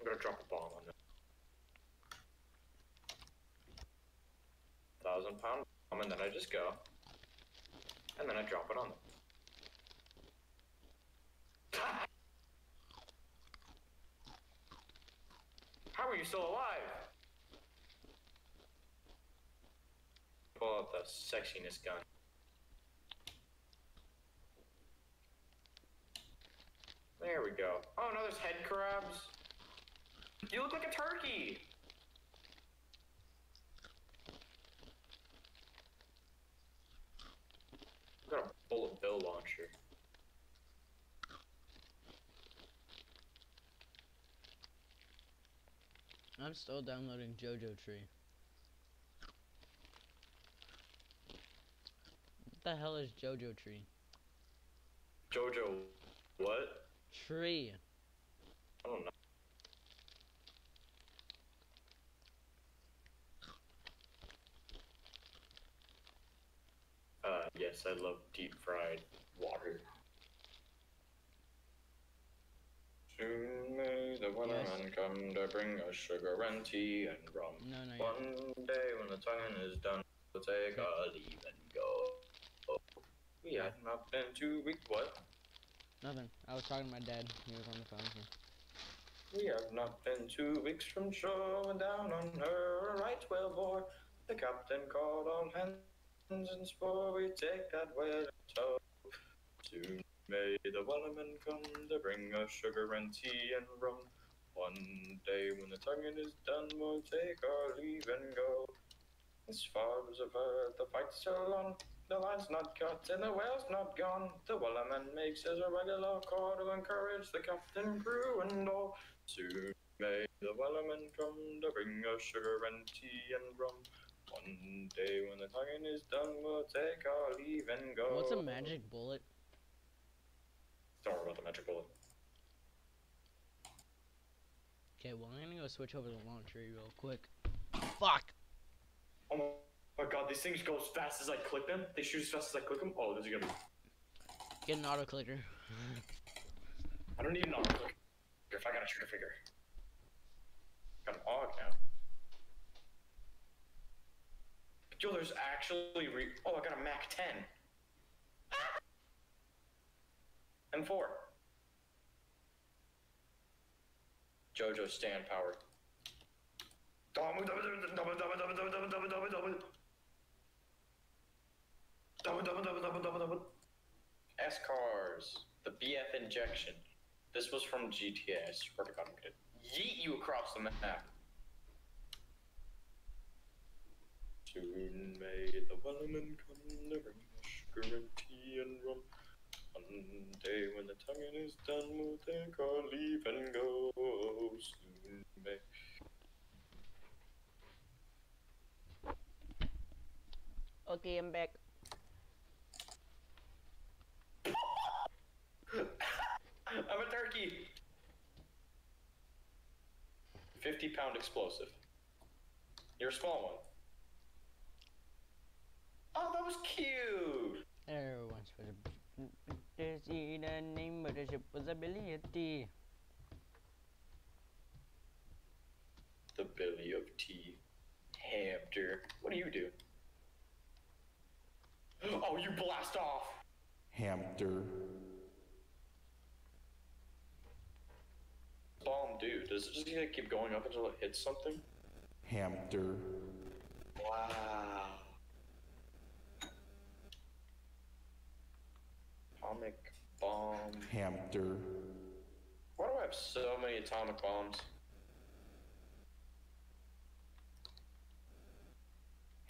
I'm gonna drop a bomb on them. Thousand pound bomb, and then I just go, and then I drop it on them. How are you still alive? Pull out the sexiness gun. There we go. Oh no, there's head crabs. You look like a turkey. Got a bullet bill launcher. I'm still downloading JoJo Tree. What the hell is JoJo Tree? Jojo, what? Tree. I don't know. Uh, yes, I love deep fried water. Soon may the wellerman come to bring us sugar and tea and rum. No, no, yeah. One day when the tonguing is done, we'll take our leave and go. We had not been two weeks. What? Nothing. I was talking to my dad. He was on the phone. so- We have not been two weeks from shore when down on her a right whale bore. The captain called all hands and swore we'd take that whale tow. Soon may the wellerman come to bring us sugar and tea and rum. One day when the tonguing is done, we'll take our leave and go. As far as heard, the fight's still on. The line's not cut and the whale's not gone. The wellerman makes a regular call to encourage the captain, crew, and all. Soon may the wellerman come to bring us sugar and tea and rum. One day when the tonguing is done, we'll take our leave and go. What's a magic bullet? Don't worry about the magic bullet. Okay, well I'm gonna go switch over to the launch tree real quick. Fuck. Oh my god, these things go as fast as I click them. They shoot as fast as I click them. Oh, this is gonna be. Get an auto clicker. I don't need an auto click. If I gotta trigger a figure. Got an AUG now. Yo, there's actually re- Oh, I got a Mac 10. M4. Jojo stand power. SCars. The BF injection. This was from GTA. I swear to God, I'm gonna yeet you across the map. Soon may the wellerman come and tea and rum. One day when the tonguing is done, we'll take our leave and go. Soon may. Okay, I'm back. I'm a turkey. 50 pound explosive. You're a small one. Oh, that was cute. Oh, Everyone's supposed to see the name of the ship was ability. The belly of tea. Hamster. What do you do? Oh, you blast off. Hamster. Bomb, dude. Does it just keep going up until it hits something? Hamster. Wow. Atomic bomb. Hamster. Why do I have so many atomic bombs?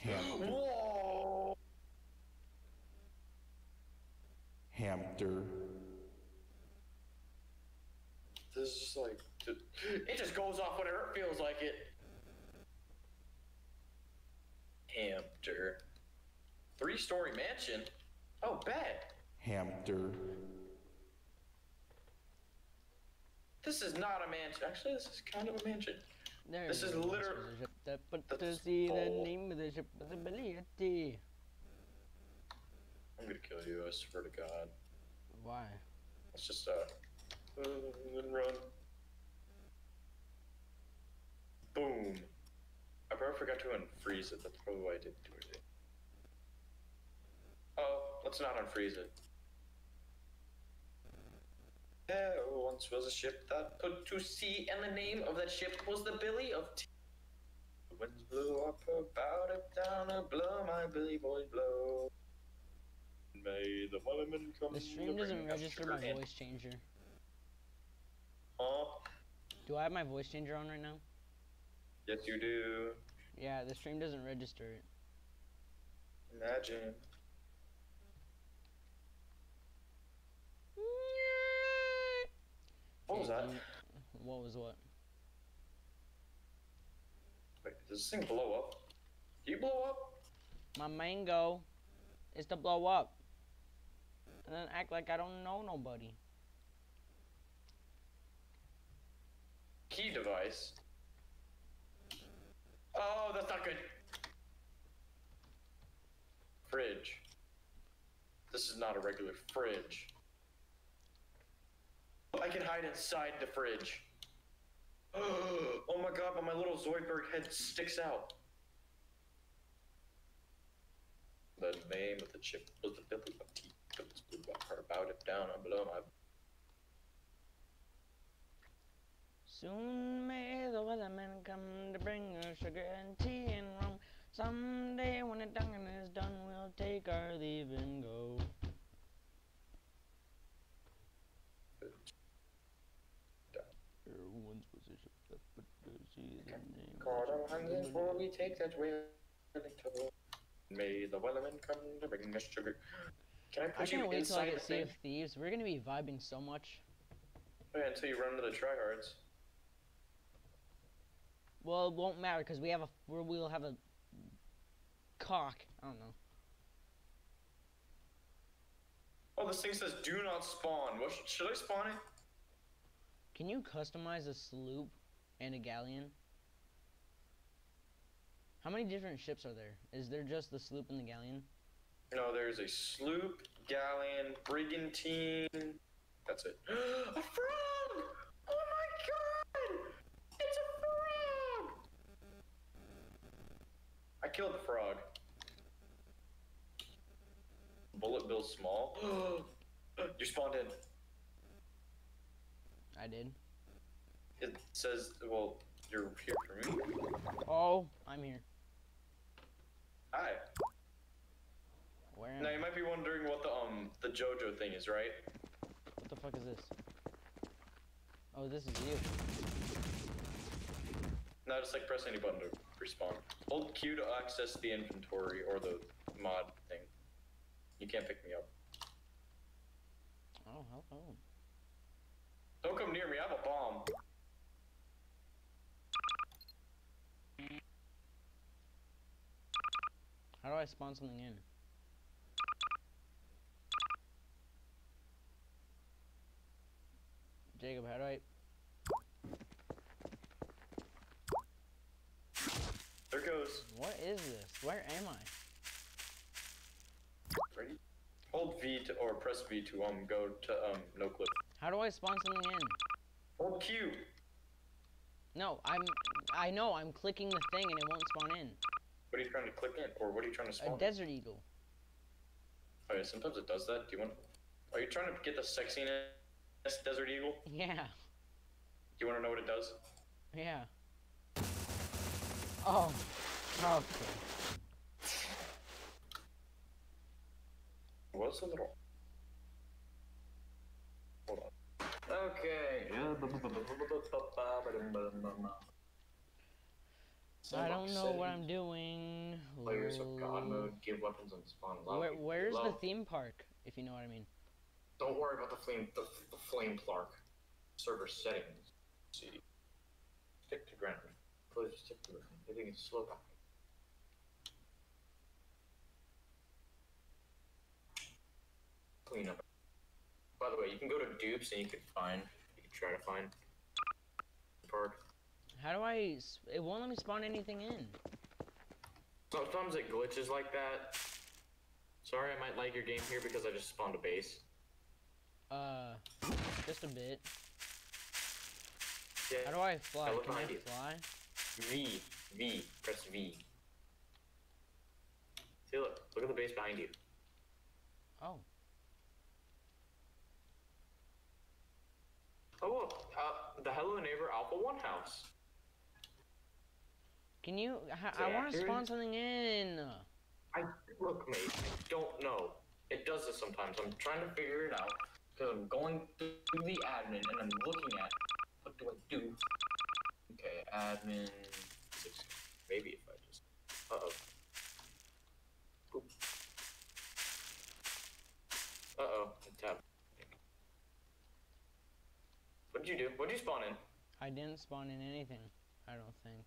Hamster. Whoa! Hamster. This is just like. It just goes off whenever it feels like it. Hamster. Three story mansion? Oh, bet. Hamster. This is not a mansion. Actually, this is kind of a mansion. There This is everyone was liter- supposed to ship that, but to That's see the name of the ship was ability. I'm gonna kill you, I swear to God. Why? Let's just, uh. uh and run. Boom. I probably forgot to unfreeze it. That's probably why I didn't do it. Oh, let's not unfreeze it. There once was a ship that put to sea, and the name of that ship was the Billy of Tea. The winds blew up her bow, up down her blow, my Billy boy blow. May the wellerman come The stream doesn't register my and- voice changer. Huh? Do I have my voice changer on right now? Yes, you do. Yeah, the stream doesn't register it. Imagine. What was that? you- What was what? Wait, does this thing blow up? Do you blow up? My main goal is to blow up. And then act like I don't know nobody. Key device. Oh, that's not good. Fridge. This is not a regular fridge. I can hide inside the fridge. Oh my god, but my little Zoidberg head sticks out. The name of the chip was the Billy Bucky. Put this blue part about it down and below my Soon may the wellerman come to bring us sugar and tea and rum. Someday when the dunking is done, we'll take our leave and go. Everyone's position, but she is in name. Caught our hands before mm. we take that whaling tour. May the Wellerman come to bring us sugar. Can I I put you can't wait till I get the Sea thing? of Thieves. We're gonna be vibing so much. Yeah, until you run into the tryhards. Well, it won't matter because we have a we're- we'll have a cock. I don't know. Oh, this thing says do not spawn. What should I spawn it? Can you customize a sloop and a galleon? How many different ships are there? Is there just the sloop and the galleon? No, there's a sloop, galleon, brigantine. That's it. a frog! Oh my god! It's a frog! I killed the frog. Bullet bill small. you spawned in. I did. It says, well, you're here for me. Oh, I'm here. Hi. Where Now you might be wondering what the um the JoJo thing is, right? What the fuck is this? Oh, this is you. Now just like press any button to respawn. Hold Q to access the inventory or the mod thing. You can't pick me up. Oh, hello. Don't come near me, I have a bomb. How do I spawn something in? Jacob, how do I? There goes. What is this? Where am I? Ready? Hold V to or press V to um go to um no clip. How do I spawn something in? Hold Q. No, I'm. I know. I'm clicking the thing and it won't spawn in. What are you trying to click in? Or what are you trying to spawn? A desert eagle. oh yeah, sometimes it does that. Do you want Are you trying to get the sexiness desert eagle? Yeah. Do you want to know what it does? Yeah. Oh. Okay. What's a little Hold on. Okay. I don't know what I'm doing. Players of God mode give weapons and spawn. Where, where's the theme park? If you know what I mean. Don't worry about the flame, the, the flame park. Server settings. see. Stick to ground. Please stick to ground. Hitting is slow back. Clean up. By the way, you can go to dupes and you can find, you can try to find park. How do I... It won't let me spawn anything in. Sometimes it glitches like that. Sorry, I might lag your game here because I just spawned a base. Uh, just a bit. Yeah. How do I fly? I look Can I behind you. fly? V. V. Press V. See, look. Look at the base behind you. Oh. Oh, look. Uh, the Hello Neighbor Alpha 1 house. Can you? I, I want to spawn something in. I Look, mate. I don't know. It does this sometimes. I'm trying to figure it out. Because I'm going through the admin and I'm looking at what do I do? Okay, admin. Maybe if I just. Uh oh. Oop. Uh oh. Tab. What did you do? What did you spawn in? I didn't spawn in anything. I don't think.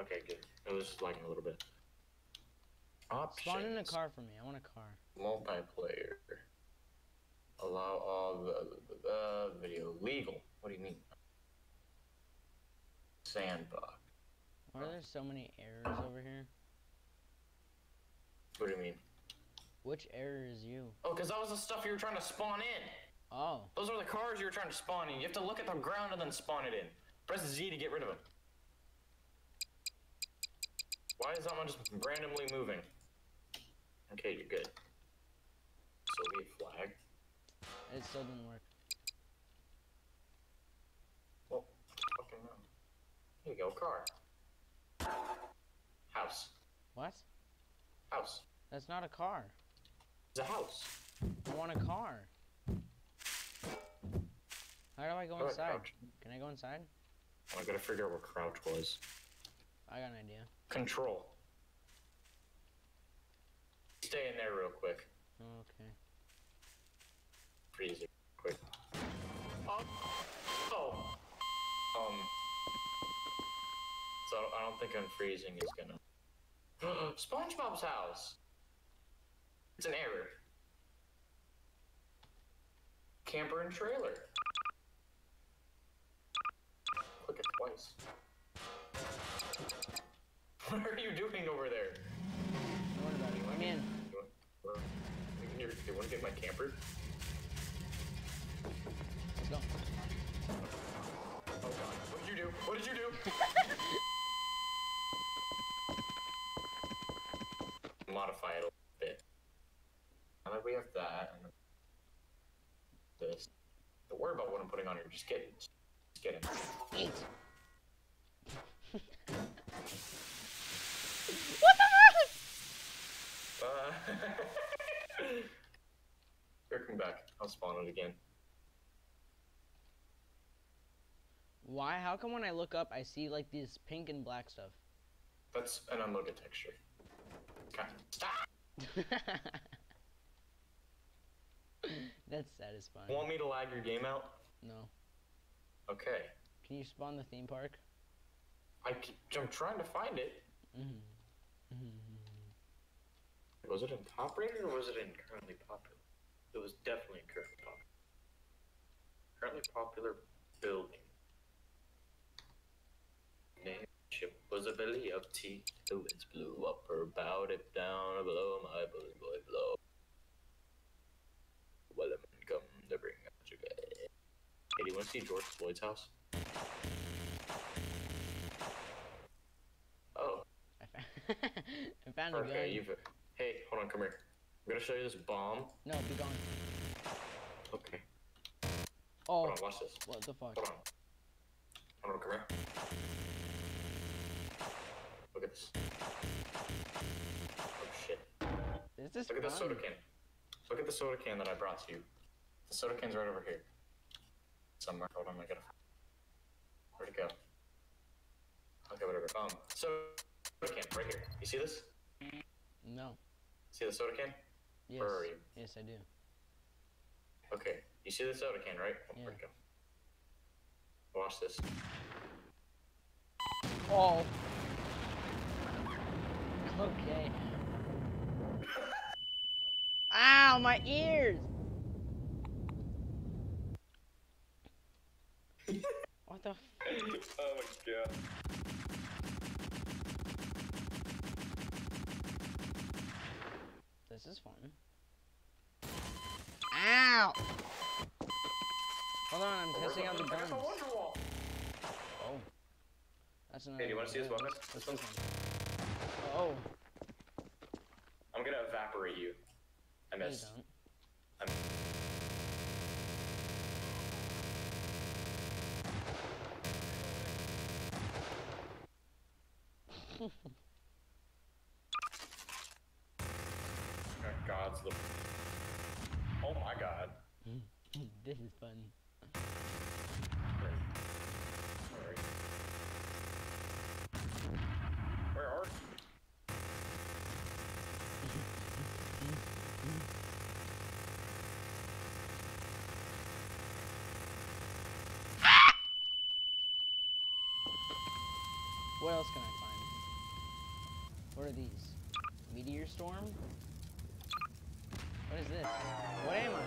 Okay, good. It was just lagging a little bit. Options. Spawn in a car for me. I want a car. Multiplayer. Allow all the, video legal. What do you mean? Sandbox. Why are there so many errors over here? What do you mean? Which error is you? Oh, because that was the stuff you were trying to spawn in. Oh, Those are the cars you were trying to spawn in. You have to look at the ground and then spawn it in. Press Z to get rid of them. Why is that one just randomly moving? Okay, you're good. So we flag. it still didn't work. Well, fucking no. Here you go, car. House. What? House. That's not a car. It's a house. I want a car. How do I go inside? Can I go inside? I gotta figure out where crouch was. I got an idea. Control. Stay in there real quick. Okay. Freeze it quick. Oh. Oh. Um. So I don't think unfreezing is gonna. SpongeBob's house. It's an error. Camper and trailer. Click it twice. What are you doing over there? Don't worry about it. I'm in. You want, you, you want to get my camper? Let's go. Oh god. What did you do? What did you do? Modify it a bit. Now that we have that and this. Don't worry about what I'm putting on here. Just get it. Just get it. Eight. Uh, Here, come back. I'll spawn it again. Why? How come when I look up, I see like this pink and black stuff? That's an unloaded texture. Okay. Stop! That's satisfying. Want me to lag your game out? No. Okay. Can you spawn the theme park? I, am trying to find it. Mm-hmm. Was it in top rated or was it in currently popular? It was definitely in currently popular. Currently popular building. Name ship was a belly of tea. The winds blew up her bow, dipped down below my bully boy blow. Wellerman come to bring out your guy. Hey, do you want to see George Floyd's house? Oh, I, found a okay. gun. You've. Hey, hold on, come here. I'm gonna show you this bomb. No, be gone. Okay. Oh, Hold on, watch this. what the fuck? Hold on. Hold on, come here. Look at this. Oh shit. Is this Look at the soda can. Look at the soda can that I brought to you. The soda can's right over here. Somewhere. Hold on, I gotta. Where'd it go? Okay, whatever. Um, so soda can, right here. You see this? No. See the soda can? Yes. Where are you? Yes, I do. Okay. You see the soda can, right? Oh, Where'd it go? Watch this. Oh. Okay. Ow, my ears! what the? F- oh my god. This is fun. Ow! Hold on, I'm testing out the I guns. the Wonder Wall. Oh. That's another. Hey, do you wanna see this oh, weapon? This this one? one? Oh, I'm gonna evaporate you. I missed. don't. I'm... Oh, God's the. Oh my God. this is fun. Where are you? Where are you? What else can I find? What are these? Meteor storm? What is this? What am I?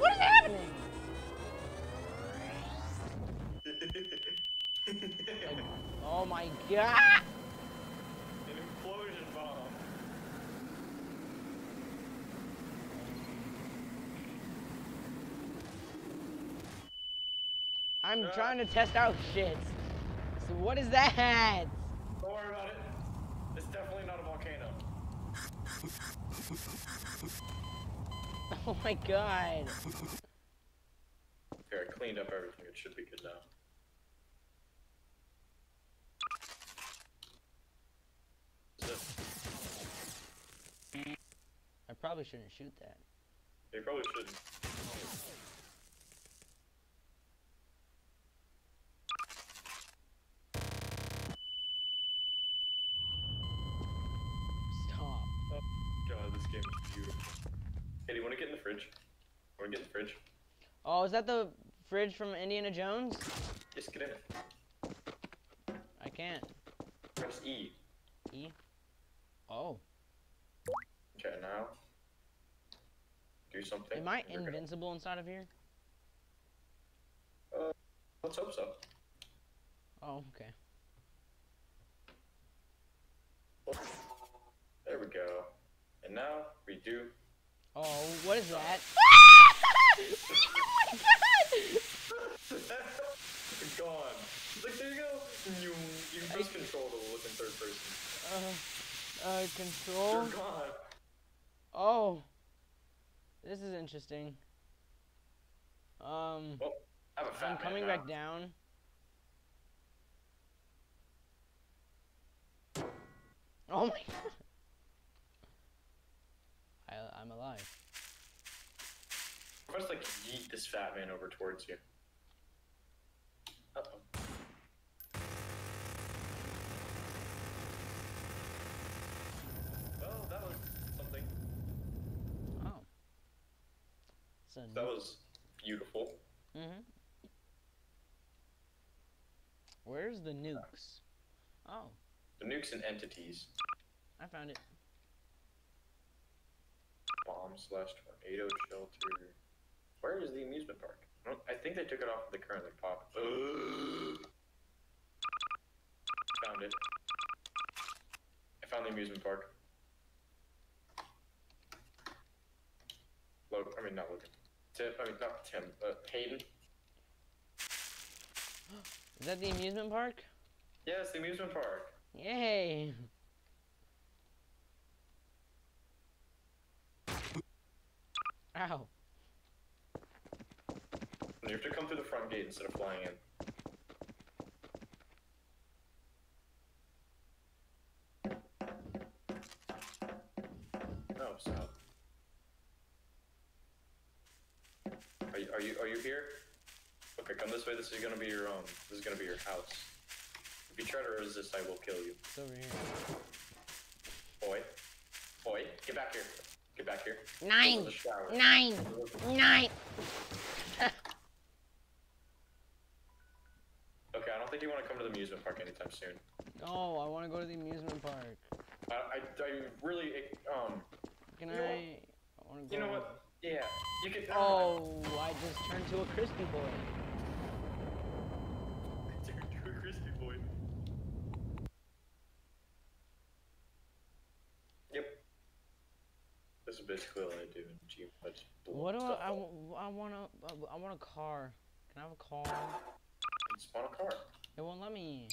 What is happening? Oh my god! An implosion bomb. I'm Uh. trying to test out shit. What is that? Don't worry about it. It's definitely not a volcano. Oh my god. Here, I cleaned up everything. It should be good now. I probably shouldn't shoot that. You probably shouldn't. Stop. God, this game is beautiful. Hey, do you want to get in the fridge? Want to get in the fridge? Oh, is that the fridge from Indiana Jones? Just get in. I can't. Press E. E? Oh. Okay, now. Do something. Am I You're gonna- invincible inside of here? Uh, Let's hope so. Oh, okay. There we go. And now we do. Oh, what is that? Gone. Like there you go. You you just control the look in third person. Uh, uh, control? You're gone. Oh. This is interesting. Um, Well, I fat I'm coming back down. Oh my god. I, I'm alive. First, like yeet this fat man over towards you. Uh oh. Well, that was something. Oh. So, That was beautiful. mm-hmm. Where's the nukes? Oh, The nukes and entities. I found it. Bomb slash tornado shelter. Where is the amusement park? I, I think they took it off of the currently pop. Found it. I found the amusement park. Logan, I mean not Logan. Tim, I mean not Tim. Uh, Hayden. Is that the amusement park? Yes, the amusement park. Yay! Ow. You have to come through the front gate instead of flying in. No, stop. Are you, are you are you here? Okay, come this way. This is gonna be your um. This is gonna be your house. If you try to resist, I will kill you. It's over here. Boy, boy, get back here. Get back here. Nine! Go to the shower. Nine! Nine! think you want to come to the amusement park anytime soon. No, I want to go to the amusement park. I, I, I really um. Can You know I? what? I want to go. You know what? Yeah, you can. Oh, I just turned to a crispy boy. Turn to a crispy boy. Yep. This is basically what I do in G. I What do I? I, I want to. I want a car. Can I have a car? Spawn a car. It won't let me.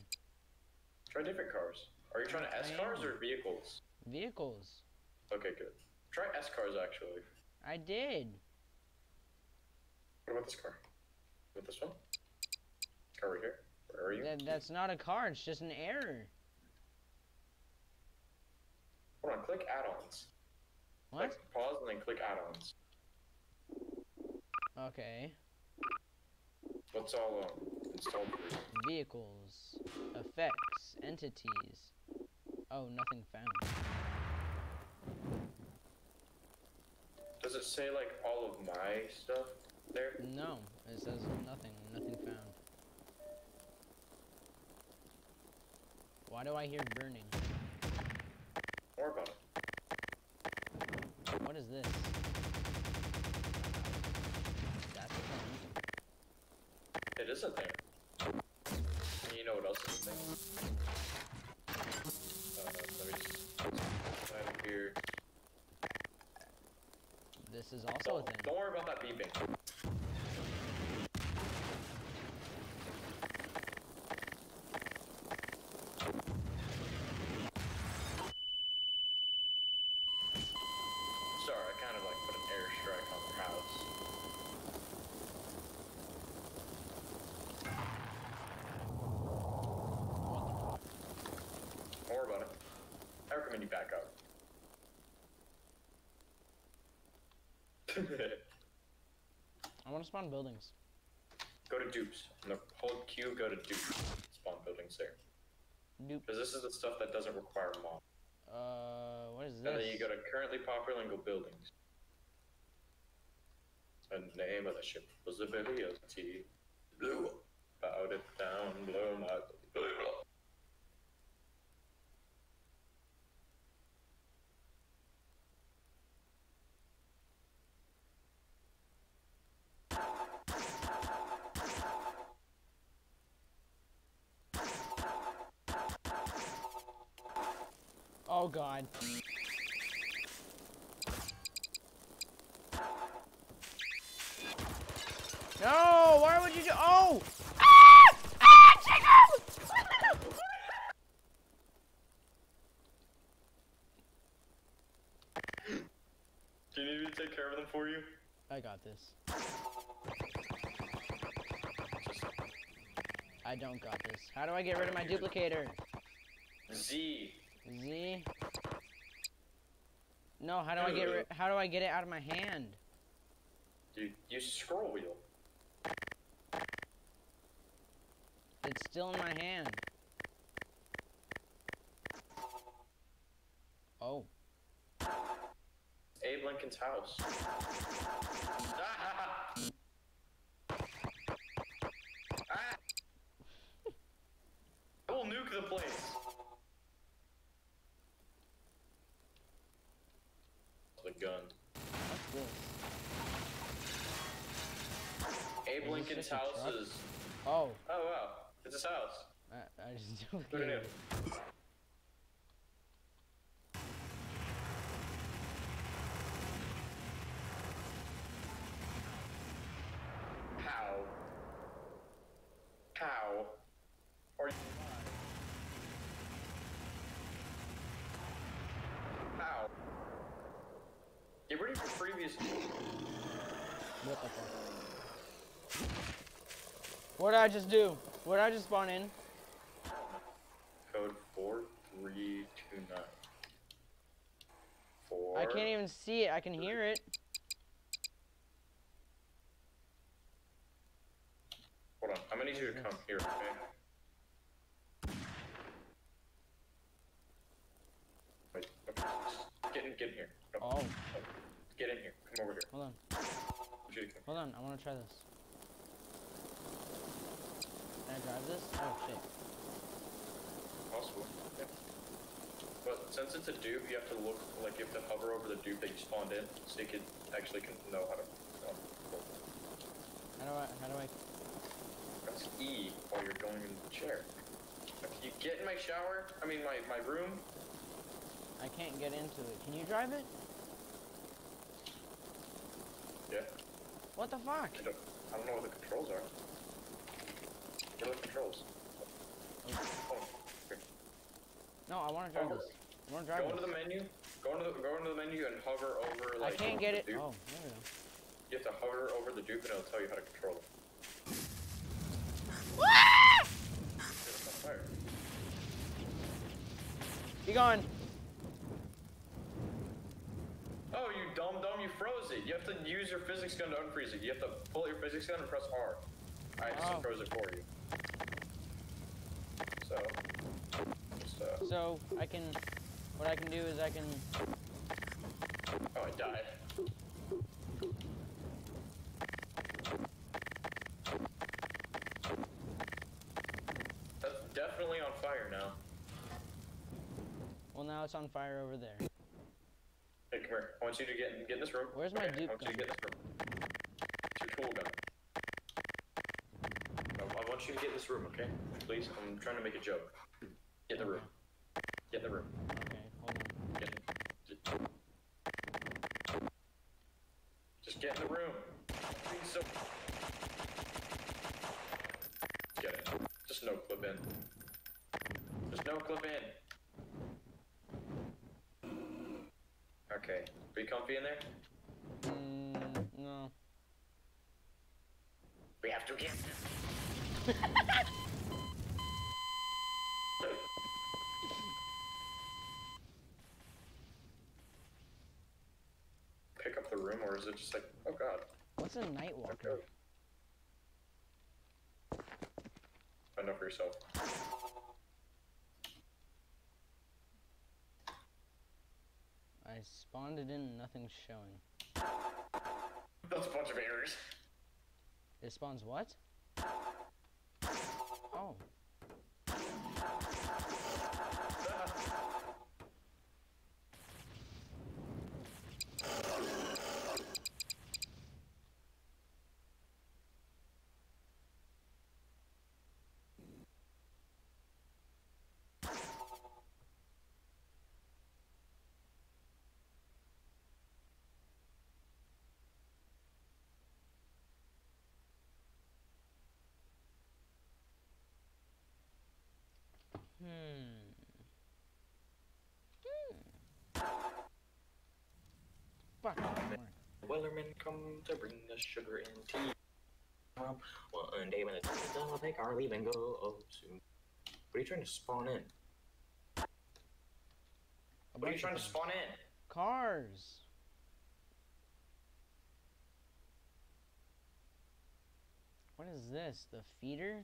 Try different cars. Are you trying to SCars or vehicles? Vehicles. Okay, good. Try SCars actually. I did. What about this car? What about this one? Car right here. Where are you? That that's not a car. It's just an error. Hold on. Click add-ons. What? Pause and then click add-ons. Okay. What's all uh, installed for you? Vehicles, effects, entities. Oh, nothing found. Does it say like all of my stuff there? No, it says nothing, nothing found. Why do I hear burning? More about it. What is this? A thing. And you know what else is a thing? Uh, let me just it here. This is also a Don't, thing. don't worry about that beeping. Sorry, I kind of like put an airstrike on their house. Don't worry about it. I recommend you back up. I want to spawn buildings. go to dupes. No, hold Q, go to dupes. Spawn buildings there. Nope. Because this is the stuff that doesn't require mod. Uh, what is this? And then you go to currently popular and go buildings. And the name of the ship was the Ability. Blew. Bowed it down, blow my. Oh. No! Why would you do? Oh! Ah! Ah! Jacob! Do you need me to take care of them for you? I got this. I don't got this. How do I get rid of my duplicator? Z. Z. No, how do I get? How do I get it out of my hand? Dude, use scroll wheel. It's still in my hand. Oh. Abe Lincoln's house. Ah! Ah! I will nuke the place. The gun. What's this? This Lincoln's just a house truck? is. Oh. Oh wow, it's his house. I, I just Put it duplicated. in. How? How? Are you alive? How? Get ready for previous. What the fuck? What did I just do? What did I just spawn in? Code four three two nine. Four. I can't even see it. I can hear it. Hold on, I'm gonna need you to come here, okay? Wait, okay. Get in, get in here. Oh, Get in here. Come over here. hold on. I want you to come. Hold on. I want to try this. Can I drive this? Oh shit. Possible. Yeah. But since it's a dupe, you have to look like you have to hover over the dupe that you spawned in, so you can actually can know how to. Um. How do I? How do I? press E while you're going in the chair. If you get in my shower, I mean my my room. I can't get into it. Can you drive it? Yeah. What the fuck? I don't, I don't know what the controls are. What are controls? No, I want to drive Hover. this. I want to drive Go into the menu. Go into the, go into the menu and hover over I like. can't get it. Dupe. Oh, there we go. You have to hover over the dupe and it'll tell you how to control it. It's on fire. Be gone. Oh, you dumb dumb! You froze it. You have to use your physics gun to unfreeze it. You have to pull out your physics gun and press R. I just Oh. unfroze it for you. So, just uh. So I can. What I can do is I can. Oh, I died. That's definitely on fire now. Well, now it's on fire over there. Hey, come here. I want you to get in, get in this room. Where's my Okay, dupe I want you to get in this room. It's your tool gun. No, want you to get in this room, okay? Please, I'm trying to make a joke. Get in the room. Get in the room. Okay, hold on. Get Just get in the room. Please, so. Get it. Just no clip in. Just no clip in. Okay. Are you comfy in there? Mm, no. We have to get. Pick up the room, or is it just like, oh god, What's a night okay. walker? Find out for yourself. I spawned it in, nothing's showing. That's a bunch of errors. It spawns what? Oh. Hmm. Fuck. Mark. Wellerman come to bring us sugar and tea. Um, one day when the time is done, we'll take our leave and go oh soon. What are you trying to spawn in? What are you trying to spawn in? Cars. What is this? The feeder?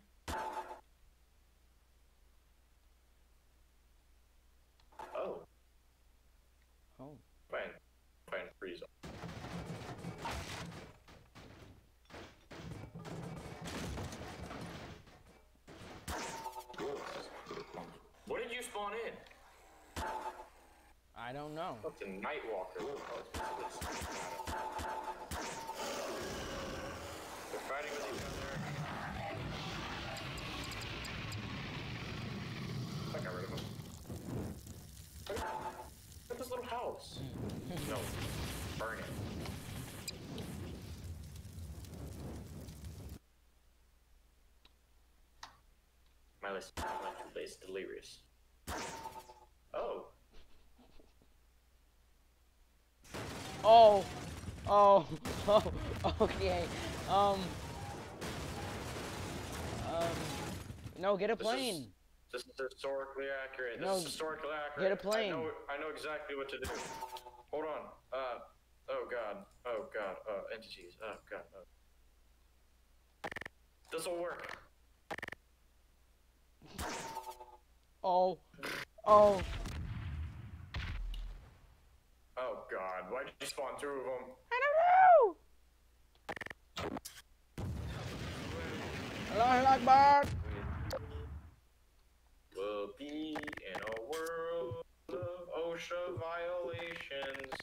What did you spawn in? I don't know. That's a Nightwalker. They're fighting with each other. I got rid of him. Look at this little house. no, burn it. My list, my list is delirious. Oh. Oh. Oh. Oh. Okay. Um. Um. No, get a This is- plane. This is historically accurate. This No, is historically accurate. get a plane. I know, I know exactly what to do. Hold on. Uh, oh god. Oh god. Uh, entities. Oh god. Oh. This will work. Oh. Oh. Oh god. why did you spawn two of them? I don't know. Allahu Akbar. We'll be in a world of OSHA violations.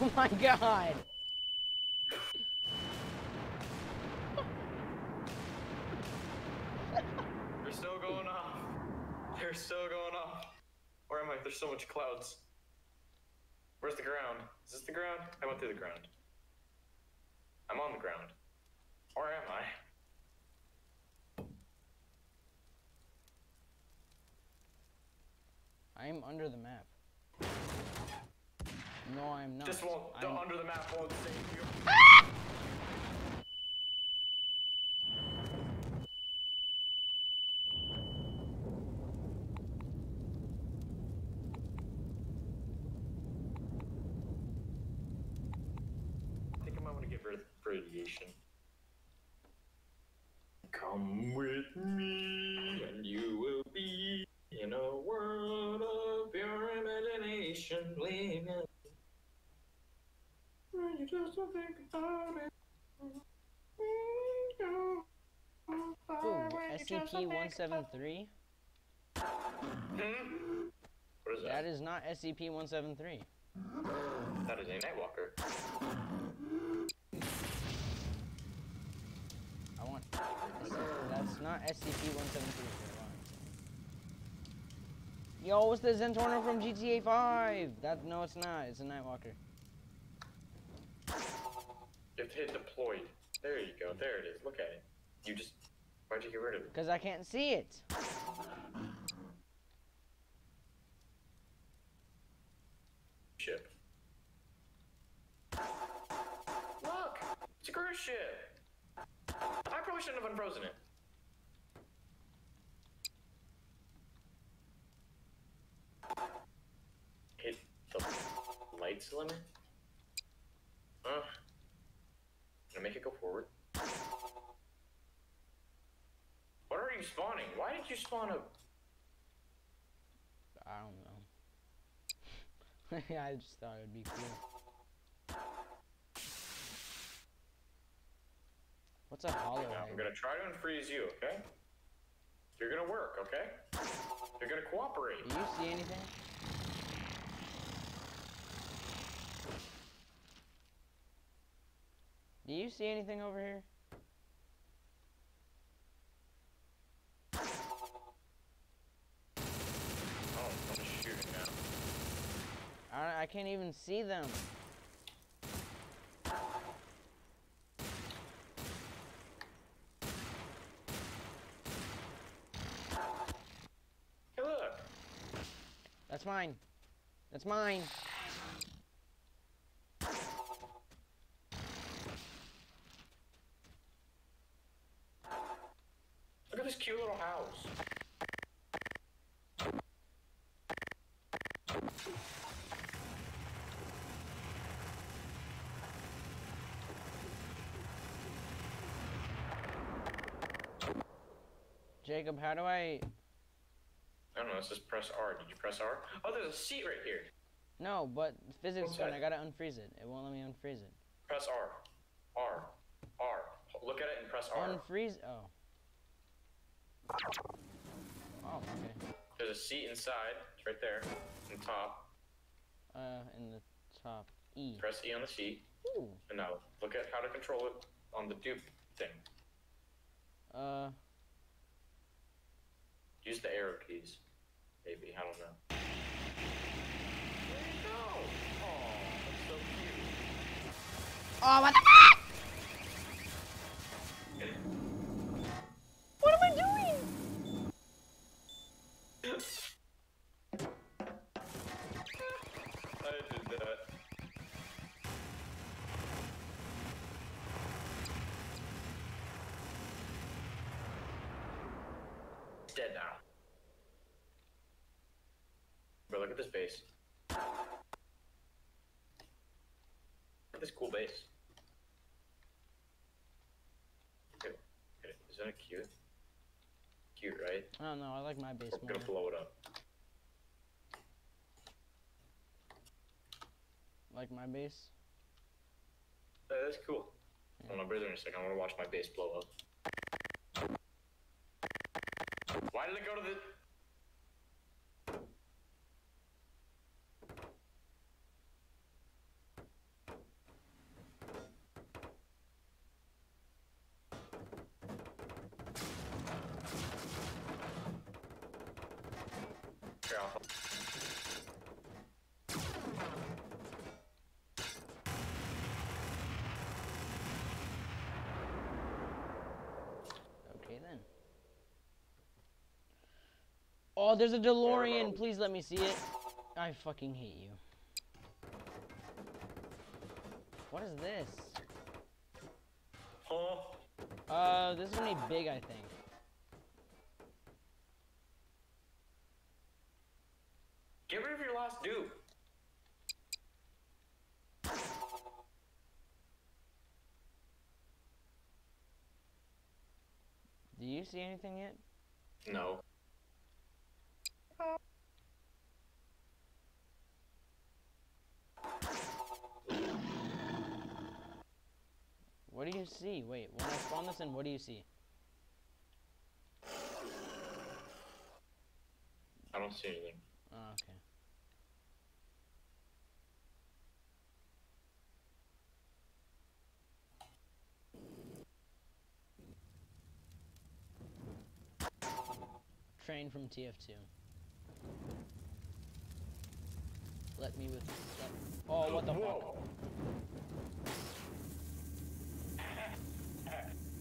Oh my God. They're still going off. They're still going off. Where am I? There's so much clouds. Where's the ground? Is this the ground? I went through the ground. I'm on the ground. Where am I? I'm under the map. No, I'm not. This won't. The I'm- under the map won't save you. I think I might want to get rid of radiation. Come with me, and you will be in a world of pure imagination. Living. You just don't think about it. Ooh, SCP-173. Hmm? What is that? That is not SCP-173. that is a Nightwalker. I want. That's not SCP-173. Yo, it's the Zentorno from GTA 5. That no, it's not. It's a Nightwalker. Have hit deployed. There you go. There it is. Look at it. You just. Why'd you get rid of it? Cause I can't see it. Ship. Look! It's a cruise ship! I probably shouldn't have unfrozen it. Hit the lights limit? Uh, make it go forward. What are you spawning? Why did you spawn a I don't know. I just thought it'd be cool. What's a hollow Now, I'm gonna try to unfreeze you, okay? You're gonna work, okay? You're gonna cooperate. Do you see anything? Do you see anything over here? Oh, I'm shooting now. I, I can't even see them. Hey, look! That's mine. That's mine. Look at this cute little house. Jacob, how do I... I don't know, it says press R. Did you press R? Oh, there's a seat right here. No, but physics that? I gotta unfreeze it. It won't let me unfreeze it. Press R. R. R. Look at it and press R. Unfreeze? Oh. Oh, okay. There's a seat inside. It's right there. On top. Uh, in the top. E. Press E on the seat. Ooh. And now look at how to control it on the dupe thing. Uh, Use the arrow keys. Maybe. I don't know. There you go! Aw, that's so cute. Oh, what the What am I doing? I did that. Dead now. Bro, look at this base. Look at this cool base. Look at it. Look at it. Isn't it cute? I don't know. I like my base more. gonna blow it up. Like my base. That's cool. I'm gonna breathe in a second. I wanna watch my base blow up. Why did it go to the? Here, I'll help. Okay then. Oh, there's a DeLorean. Please let me see it. I fucking hate you. What is this? Huh? Uh, this is gonna be big, I think. Get rid of your last dupe. Do you see anything yet? No. see? Wait, when I spawn this in, what do you see? I don't see anything. Oh, okay. Train from TF2. Let me with. Oh, what the fuck?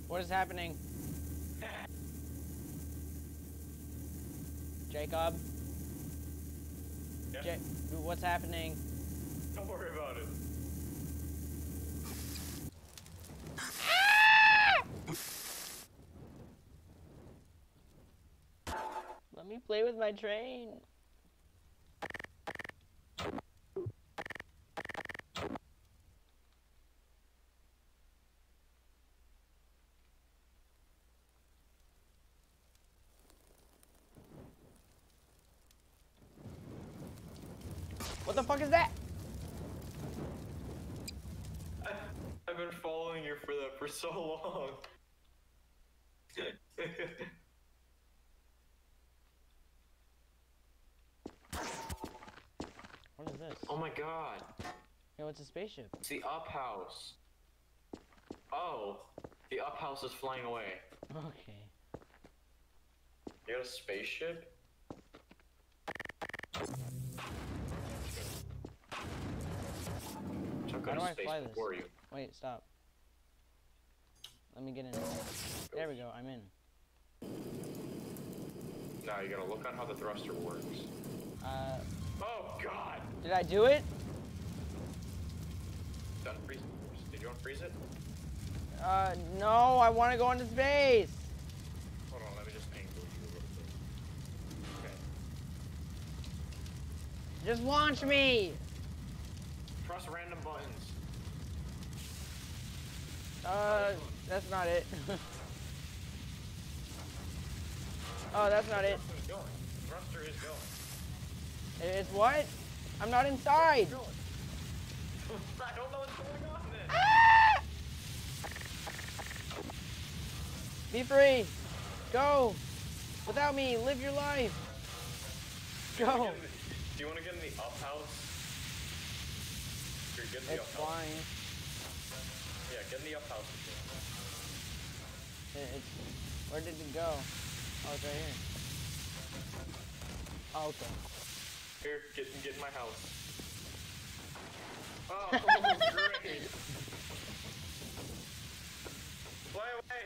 What is happening? Jacob? Yeah. Ja- what's happening? Don't worry about it. Let me play with my train. What the fuck is that? I've been following you for that for so long. What is this? oh my god. Yo, it's a spaceship. It's the up house. Oh, the up house is flying away. Okay. You got a spaceship? How do I fly this? you. Wait, stop. Let me get in. There we go, I'm in. Now you gotta look on how the thruster works. Uh, Oh god! did I do it? Done freeze. Did you unfreeze it? Uh, no, I want to go into space. Hold on, let me just angle you a little bit. Okay. Just launch me. Press random buttons. Uh, that's not it. oh, that's not it. Thruster is going. Thruster is what? I'm not inside. I don't know what's going on then. Ah! Be free. Go. Without me, live your life. Do you wanna Go. get in the- Do you want to get in the up house? Here, get in the It's up house. flying. Yeah, get in the up house. Where did it go? Oh, it's right here. Oh, okay. Here, get get in my house. Oh, great. Fly away.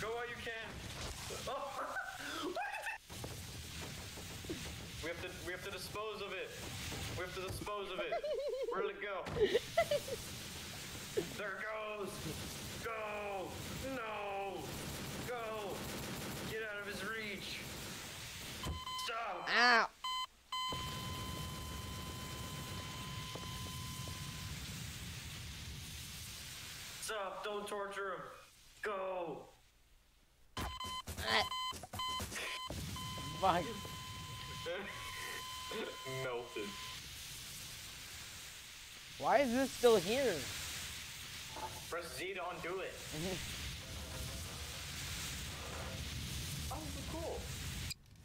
Go while you can. Oh. we have to we have to dispose of it. We have to dispose of it. Where'd it go? There it goes. Go. No. Go. Get out of his reach. Stop. Ow. Stop. Don't torture him. Go. Ah. Melted. Why is this still here? Press Z to undo it. Oh, this is cool.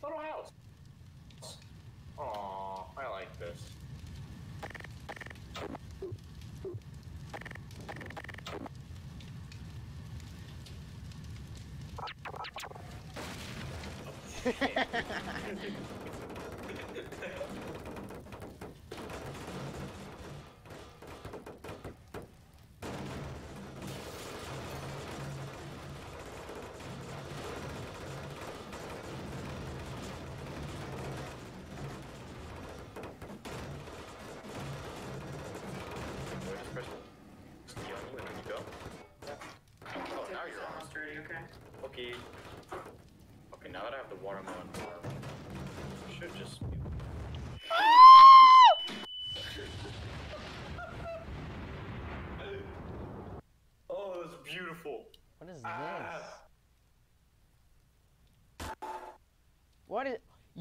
Little house. Aw, I like this. Just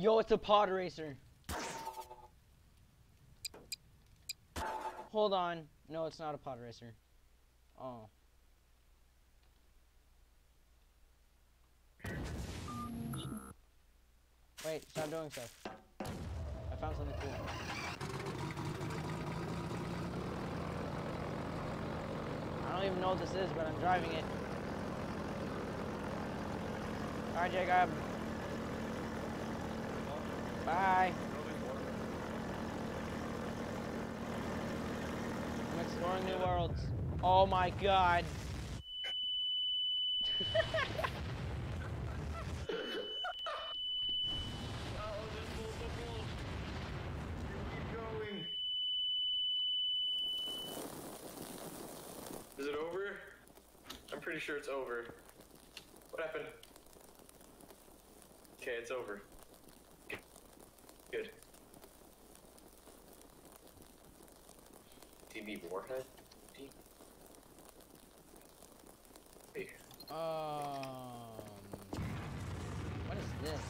Yo, it's a pod racer. Hold on. No, it's not a pod racer. Oh. Wait, stop doing stuff. I found something cool. I don't even know what this is, but I'm driving it. Alright, Jacob. Bye. I'm exploring new worlds. Oh my god. Is it over? I'm pretty sure it's over. What happened? Okay, it's over. Good. Good. DB Warhead? D- Hey, Um. What is this?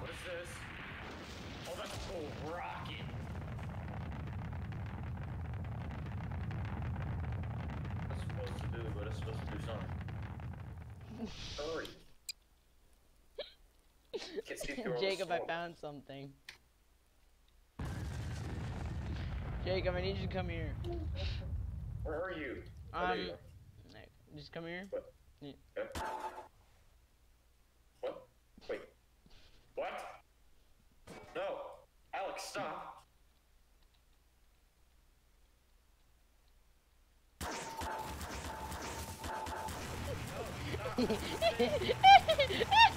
what is this? Oh, that's a cool rocket. What's supposed to do, but it's supposed to do something. Hurry. Can't see through all the Jacob, I found something. Jacob, I need you to come here. Where are you? Um, you just come here. Okay. What? Wait. What? No. Alex, stop. Fucking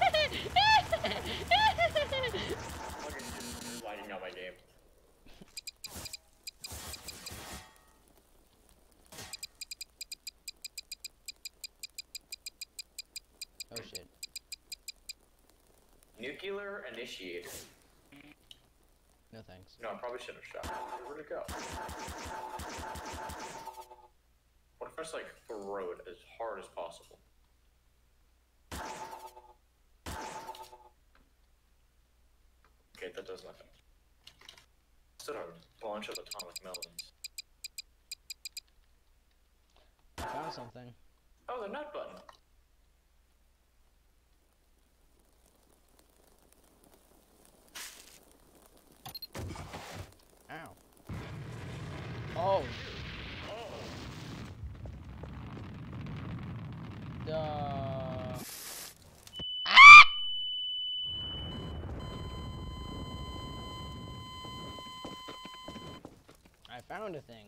initiator. No thanks. No, I probably shouldn't have shot. it. Where'd it go? What if I just like throw it as hard as possible? Okay, that does nothing. Still have a bunch of atomic melons. I found something. Oh, the nut button. Ow. Oh. The. I found a thing.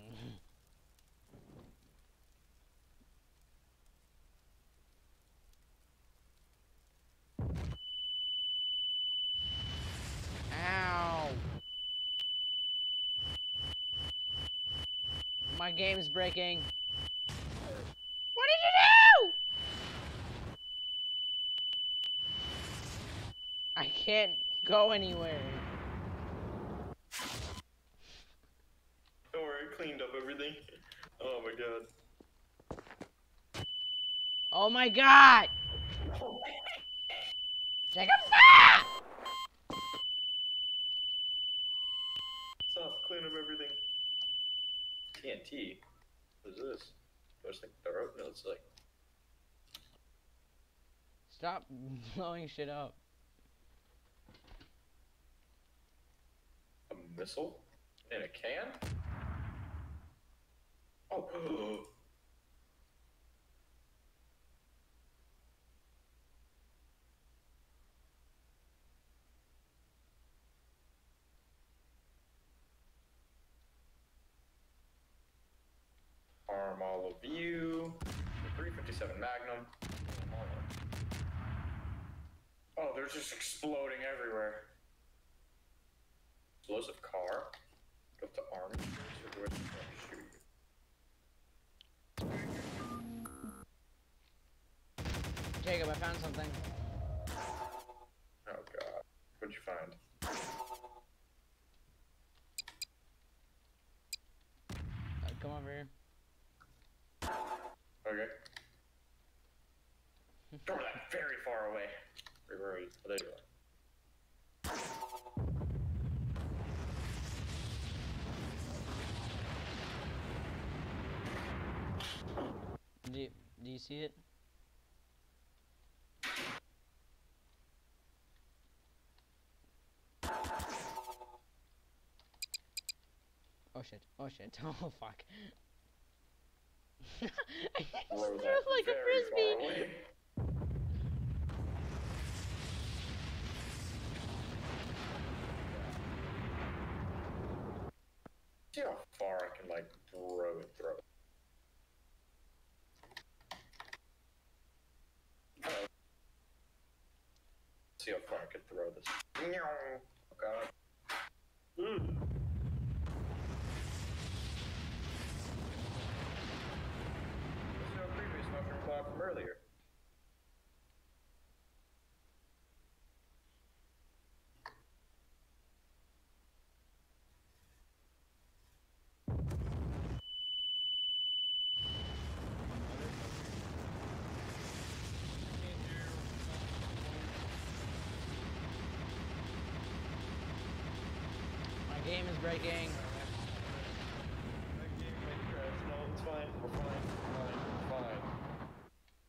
Ow. My game's breaking. What did you do? I can't go anywhere. Don't worry, I cleaned up everything. Oh my god. Oh my god! Jacob, stop! Stop, clean up everything. TNT? What is this? Was like, throw No, it's like, Stop blowing shit up. a missile? In a can? Oh. oh, oh. You. The 357 Magnum. Oh, they're just exploding everywhere. Explosive car. Go to shoot? Jacob, I found something. Oh god. What'd you find? Uh, come over here. Okay. Over that very far away. Where were you? Oh, Oh, there you are. Do you, do you see it? Oh shit, oh shit, oh fuck. I just threw like a frisbee! See how far I can like throw it, throw it. Uh, See how far I can throw this. Oh god. Mm. There's no previous mushroom cloud from earlier. My game is breaking. No, it's fine. We're fine. We're fine. We're fine.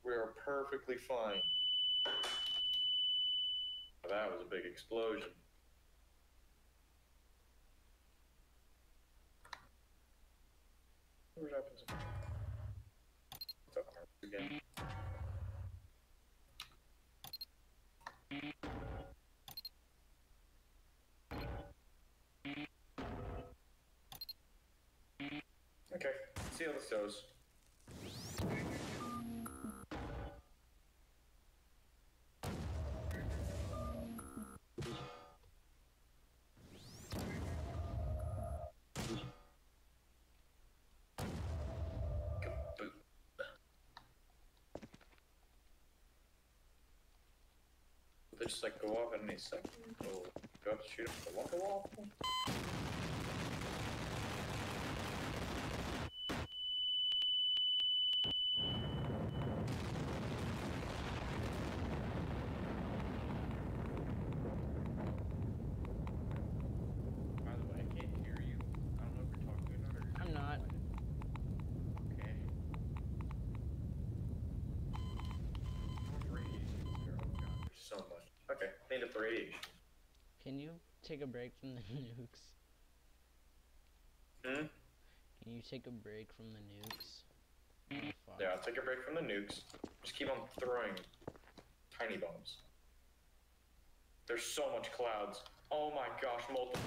We are perfectly fine. That was a big explosion. What happens? Again? Okay, goes. They just like go off in any second. Oh, go up shoot with the wall. By the way, I can't hear you. I don't know if you're talking or not. I'm not. Okay. Radiation there. Oh god, there's so much. Okay, cleaned up the radiation. Can you take a break from the nukes? Hmm? Can you take a break from the nukes? Oh. Yeah, I'll take a break from the nukes. Just keep on throwing tiny bombs. There's so much clouds. Oh my gosh, multiple.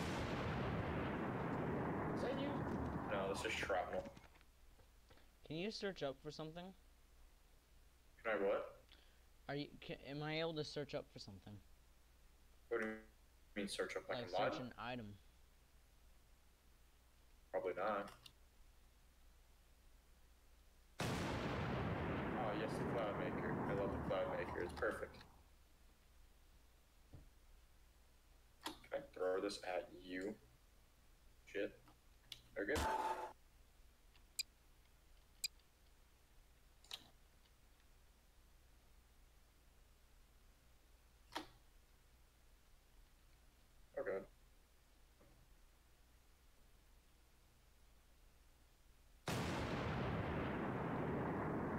Is that you? No, this is shrapnel. Can you search up for something? Can I what? Are you? Can, am I able to search up for something? What do you mean search up like, Like a search an item. Probably not. Oh yes, the cloud maker. I love the cloud maker. It's perfect. Can I throw this at you? Shit. Good. Oh god.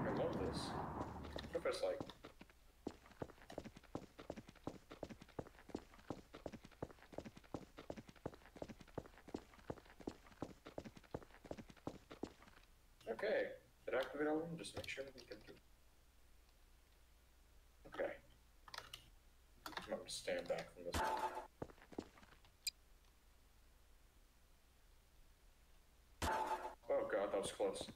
I love this. What if it's like Okay. Did I activate all of them? Just make sure we can do. Okay. I'm gonna stand back from this. Oh god, that was close.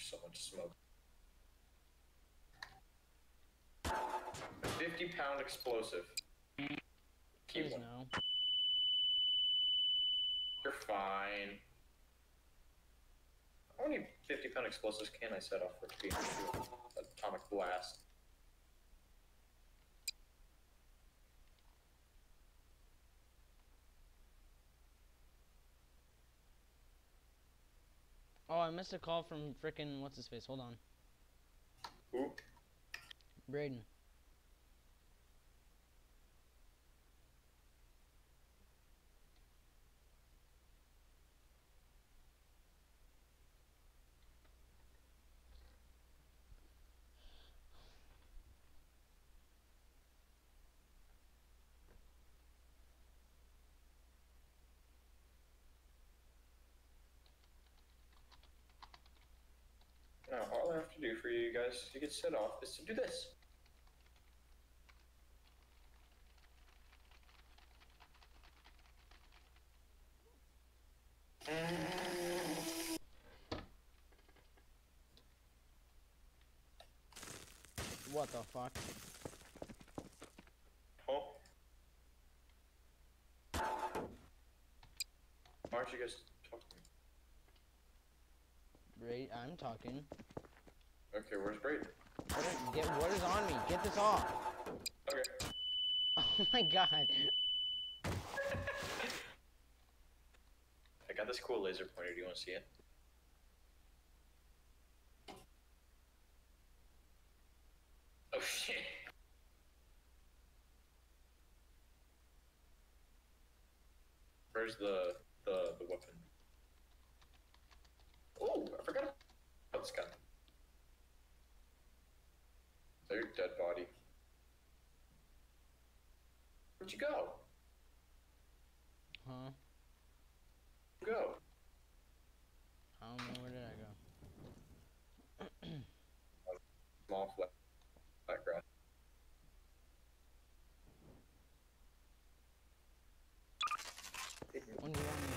There's so much smoke. A 50 pound explosive. Keep Please one. no. You're fine. How many 50 pound explosives can I set off for to atomic blast? Missed a call from frickin' what's his face. Hold on, Ooh, Braden. Now, all I have to do for you guys to get set off is to do this. What the fuck? Oh. Why aren't you guys talking? Right, I'm talking. Okay, where's Brayden? Get, what is on me? Get this off. Okay. Oh my god. I got this cool laser pointer. Do you want to see it? Oh shit. Where's the the the weapon? Oh, I forgot about this gun. There's your dead body. Where'd you go? Huh? Go. I don't know where did I go. Small flat, flat grass. When do you want me to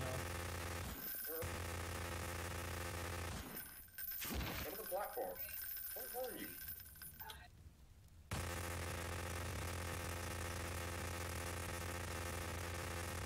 Go to the platform. Where were you?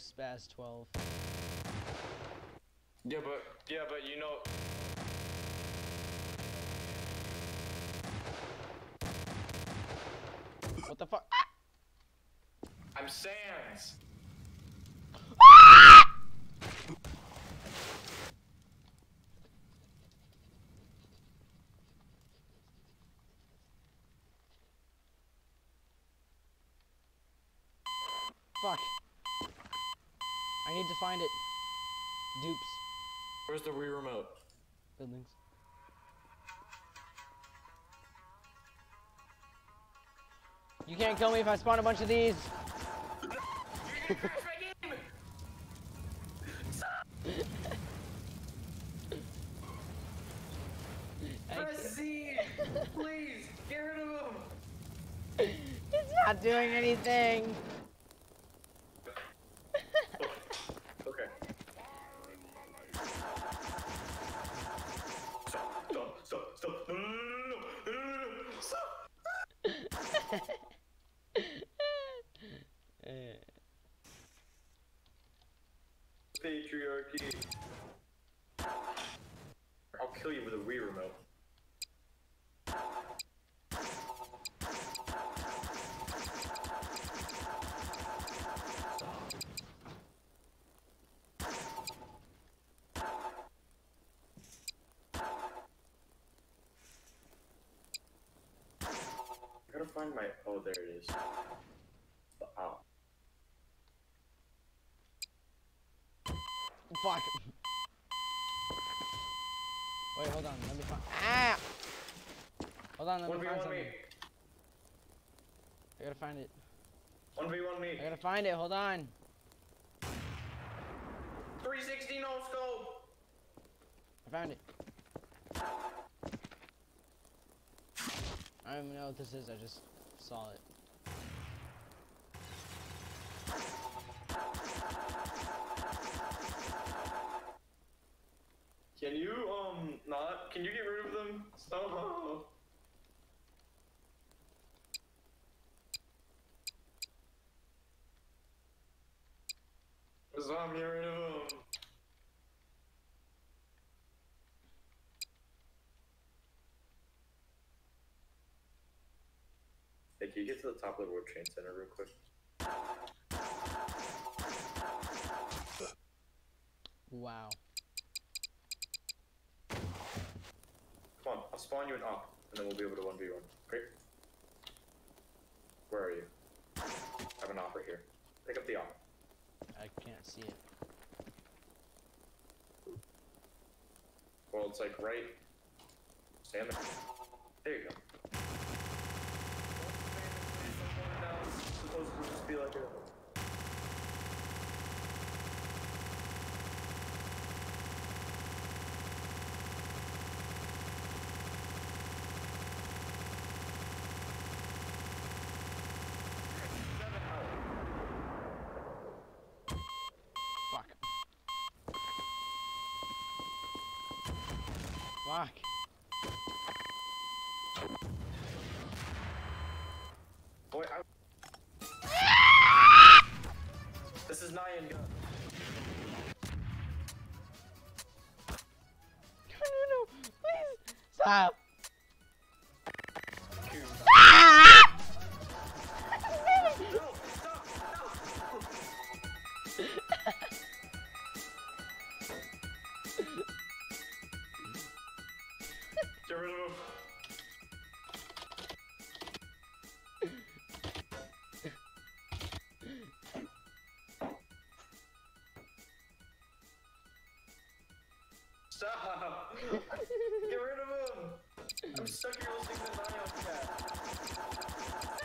Spaz 12. yeah, but yeah, but you know. What the fuck? I'm Sans. Fuck. I need to find it. Dupes. Where's the Wii remote? Buildings. You can't kill me if I spawn a bunch of these. I Press Z, please get rid of him. It's not doing anything. Oh, there it is. The op. fuck. Wait, hold on. Let me find. Ah! Hold on. Let me find something. me. I gotta find it. One v one me. I gotta find it. Hold on. 360 no scope. I found it. I don't even know what this is. I just saw it. Can you um not? Can you get rid of them somehow? Zom, get rid of them. Hey, can you get to the top of the World Trade Center real quick? Wow. Come on, I'll spawn you an op, and then we'll be able to 1v1. Great. Where are you? I have an op right here. Pick up the op. I can't see it. Well, it's like right. Stand there. There you go. Supposed to just be like a. Fuck. Boy, I. this is Nyan gun. No, no, no. Please. Stop. Stop! Get rid of him! I'm stuck here listening to Nyan cat.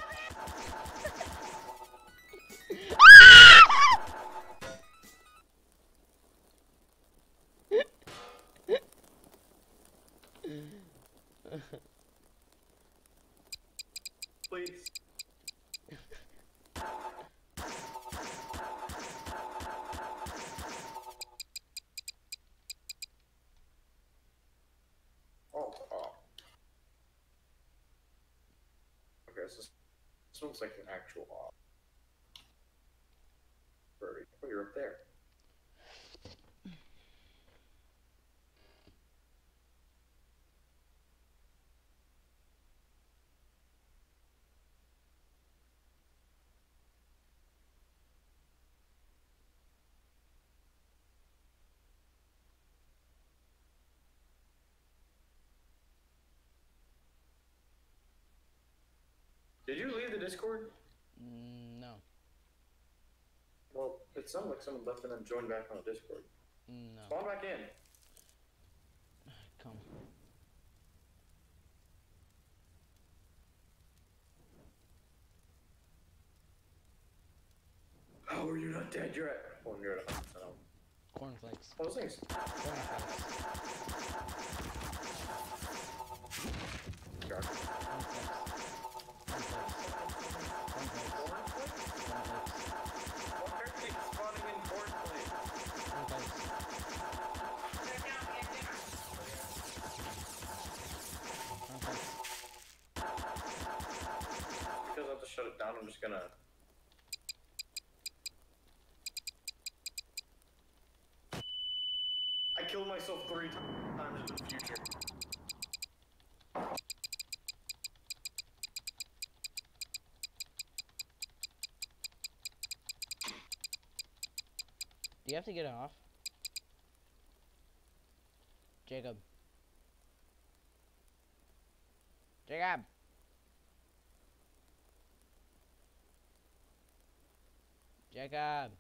Like an actual off. Furry. Oh, you're up there. Did you leave the Discord? Mm, no. Well, it sounded like someone left and then joined back on the Discord. No. Spawn back in. Come. How are you not dead? You're at. Oh, you're at 100% health. Cornflakes. Oh, those things. Cornflakes. Cornflakes. Shut it down, I'm just gonna. I killed myself three times in the future. Do you have to get off? Jacob. Jacob. Jacob.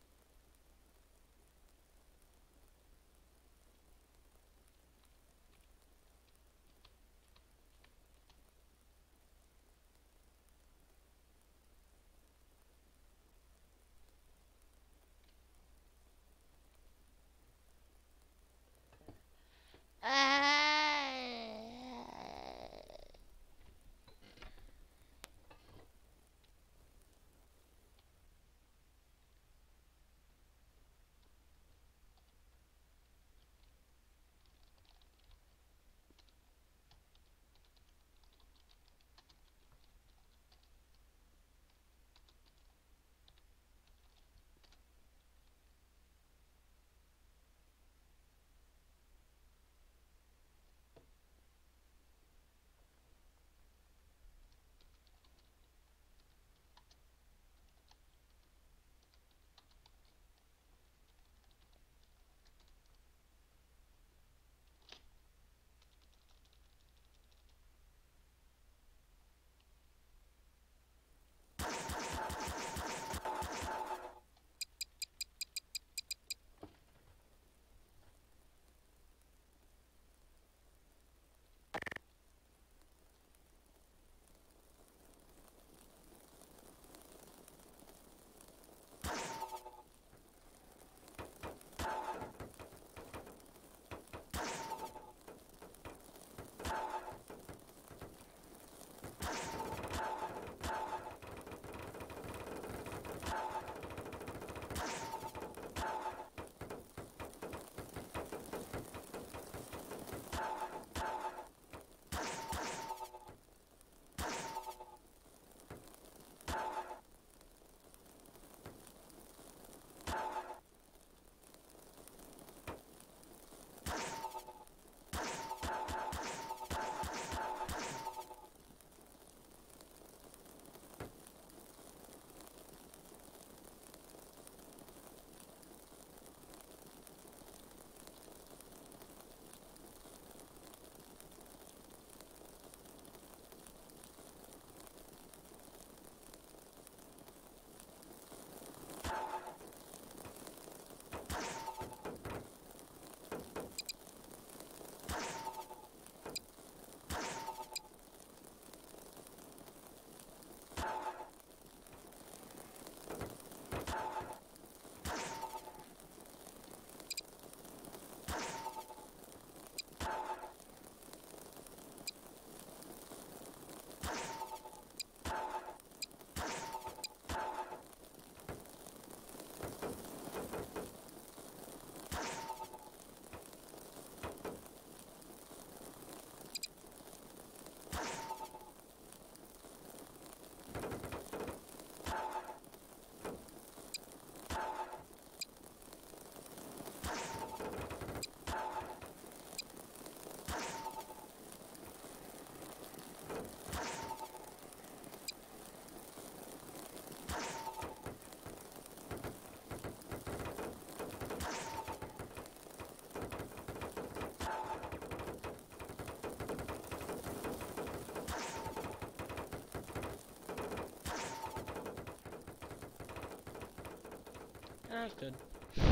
That's good.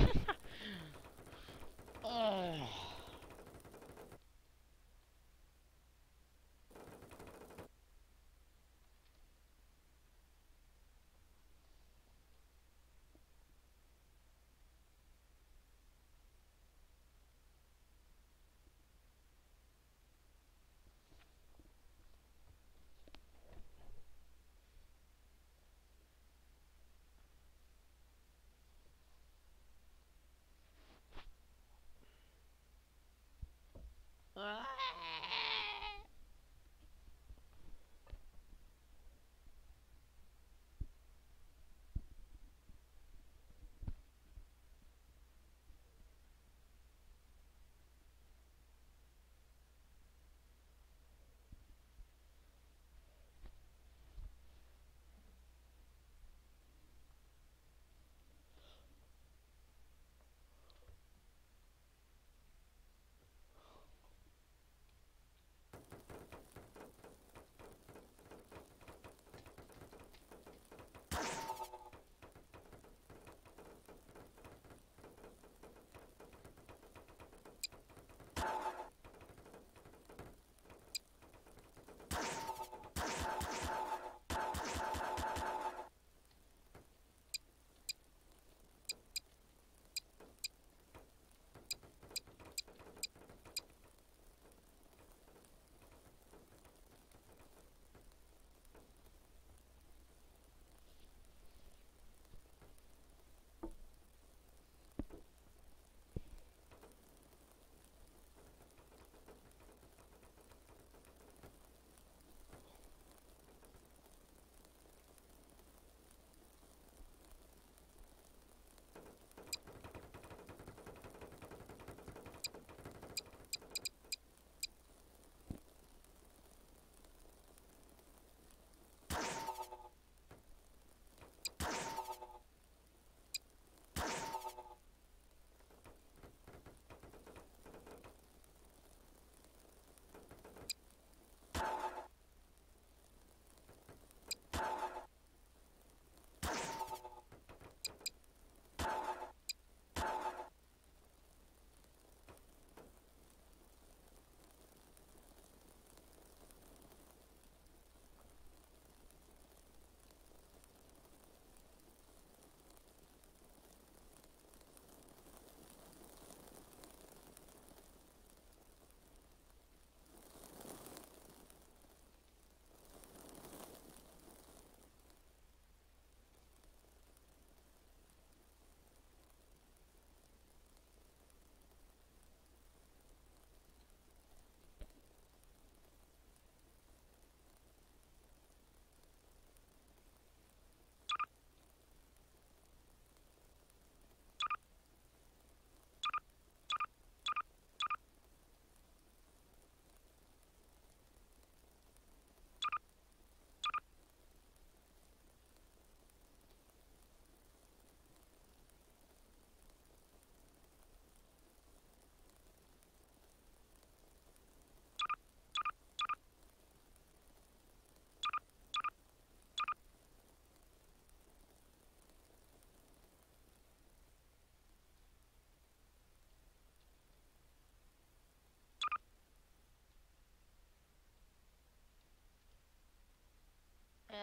Ugh.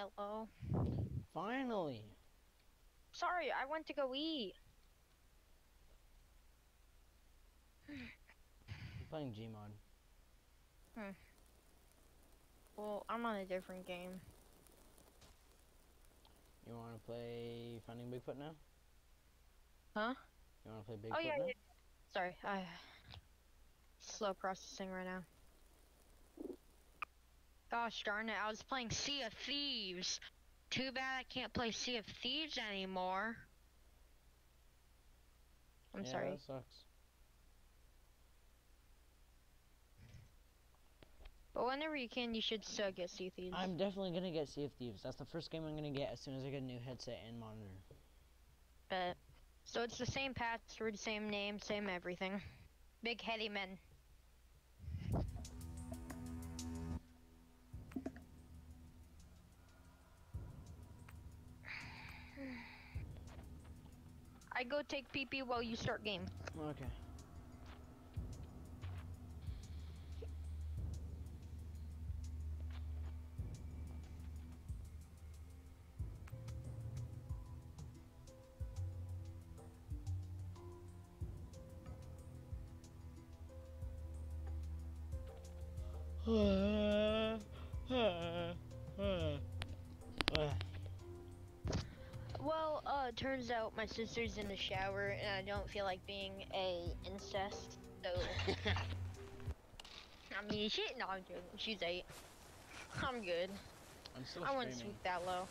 Hello. Finally. Sorry, I went to go eat. I'm playing Gmod. Hmm. Well, I'm on a different game. You want to play Finding Bigfoot now? Huh? You want to play oh, Bigfoot Oh yeah, now? yeah. Sorry, I slow processing right now. Gosh darn it, I was playing Sea of Thieves. Too bad I can't play Sea of Thieves anymore. I'm yeah, sorry. That sucks. But whenever you can, you should still get Sea of Thieves. I'm definitely gonna get Sea of Thieves. That's the first game I'm gonna get as soon as I get a new headset and monitor. Bet. So it's the same password, same name, same everything. Big heady men. I go take pee while you start game. Okay. Turns out my sister's in the shower and I don't feel like being a incest, so. I mean, shit, no, I'm joking. She's eight. I'm good. I'm still I wouldn't swoop that low.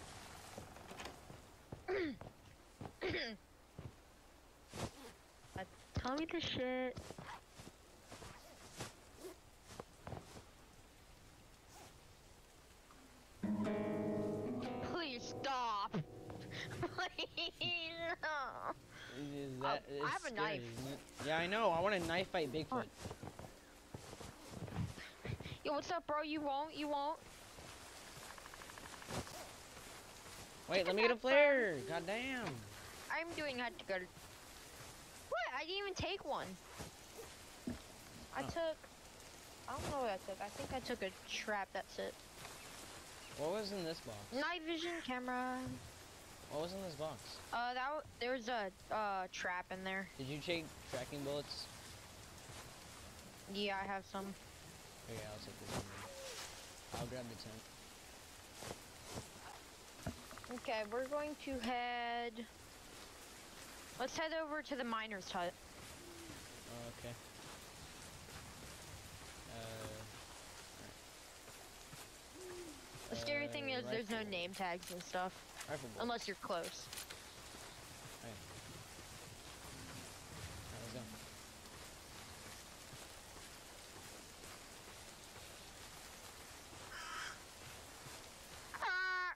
Uh, Tell me the shit. Please stop. Please. Is Oh, that, I have a knife. Yeah, I know. I want to knife fight Bigfoot. Yo, what's up, bro? You won't? You won't? Wait, let me get a flare. God damn. I'm doing hard to go. What? I didn't even take one. I Oh. took. I don't know what I took. I think I took a trap. That's it. What was in this box? Night vision camera. What was in this box? Uh, that w- there was a uh trap in there. Did you take tracking bullets? Yeah, I have some. Okay, I'll take this one. I'll grab the tent. Okay, we're going to head. Let's head over to the miner's hut. Oh, okay. Uh, The scary Uh, thing is there's no name tags and stuff rifle unless you're close. Alright, let's go. Ah!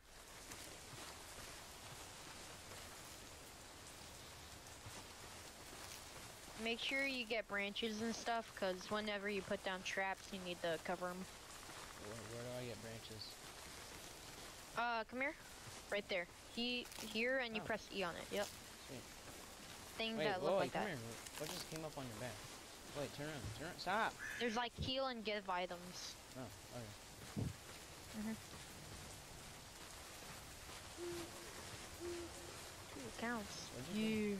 Make sure you get branches and stuff, because whenever you put down traps, you need to cover them. Where, where do I get branches? Uh, come here. Right there. He here, and you Oh. press E on it. Yep. Sweet. Things Wait, that whoa, look wait, like come that. here. What just came up on your back? Wait, turn around, turn around, stop! There's like heal and give items. Oh, okay. Ooh, it counts. What'd you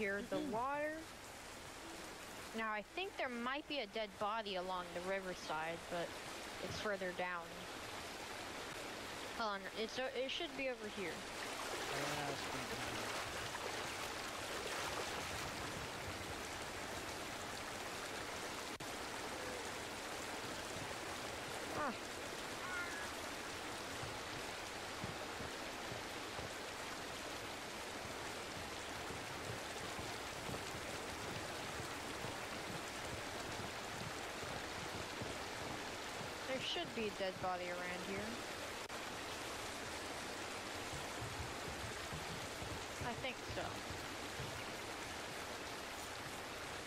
hear the mm-hmm. water. Now I think there might be a dead body along the riverside, but it's further down. Hold on, it's it should be over here. Yeah, it's pretty cool. Ah. There should be a dead body around here. I think so.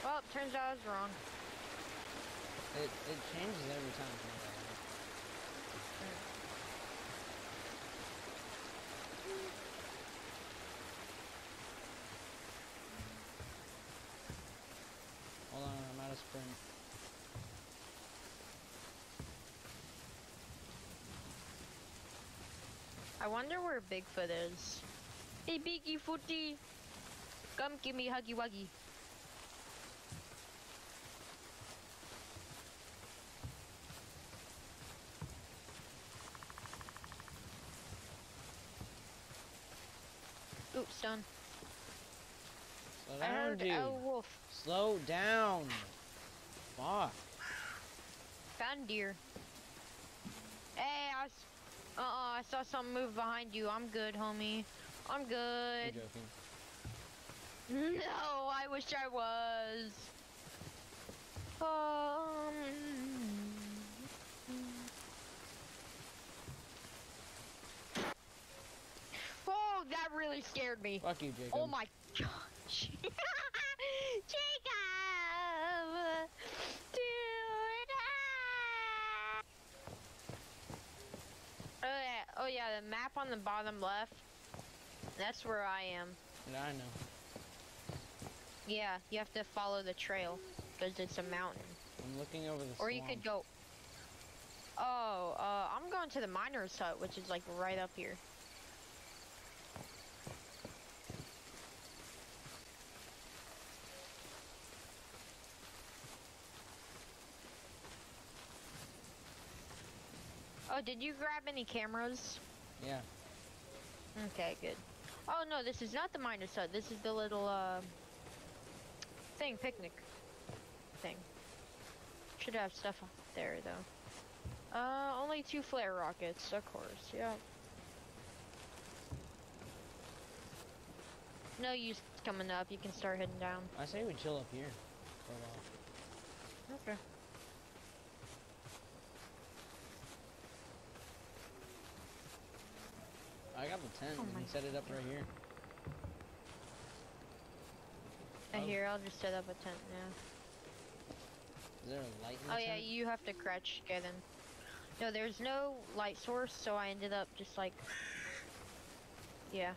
Well, turns out I was wrong. It, it changes every time. from what I know. Hold on, I'm out of sprint. I wonder where Bigfoot is. Hey, Biggie Footy! Come give me huggy wuggy. Oops, done. Slow I down, heard dude. a wolf. Slow down. Fuck. Found deer. Hey, I s- uh-uh, I saw something move behind you. I'm good, homie. I'm You're good. joking. No, I wish I was. Um. Oh Oh, that really scared me. Fuck you, Jacob. Oh my gosh. Jacob! Dude! ah! Oh yeah, oh yeah, the map on the bottom left. That's where I am. Yeah, I know. Yeah, you have to follow the trail because it's a mountain. I'm looking over the Or you could go. Oh, uh, I'm going to the miner's hut, which is like right up here. Did you grab any cameras? Yeah. Okay, good. Oh no, this is not the miner's hut. This is the little uh thing, picnic thing. Should have stuff up there though. Uh, only two flare rockets, of course. Yeah. No use coming up. You can start heading down. I say we chill up here for a while. Okay. I got the tent. Oh we set it up right here. I Oh. here, I'll just set up a tent now. Is there a light in the Oh yeah, tent? you have to crouch get in. No, there's no light source, so I ended up just like, yeah.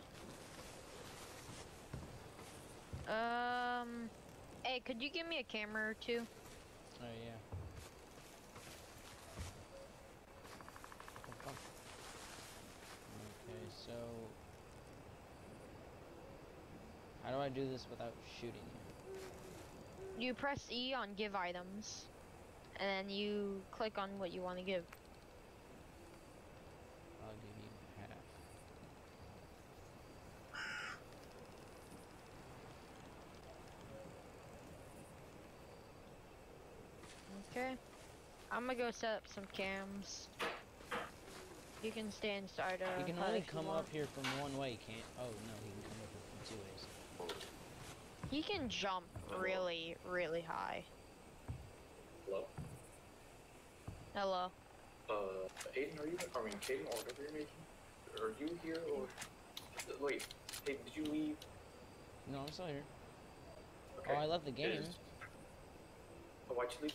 Um, hey, could you give me a camera or two? Oh yeah. Oh, fuck. Okay, so how do I do this without shooting you? You press E on give items, and then you click on what you want to give. I'll give you half. Okay. I'm gonna go set up some cams. You can stay inside of. He can only come up here from one way, can't? Oh no, he can come up from two ways. He can jump really, really high. Hello? Hello. Uh, Aiden, are you, I mean, Caden, or whatever you're making? Are you here, or? Wait, Aiden, did you leave? No, I'm still here. Okay. Oh, I left the game Is- Oh, why'd you leave?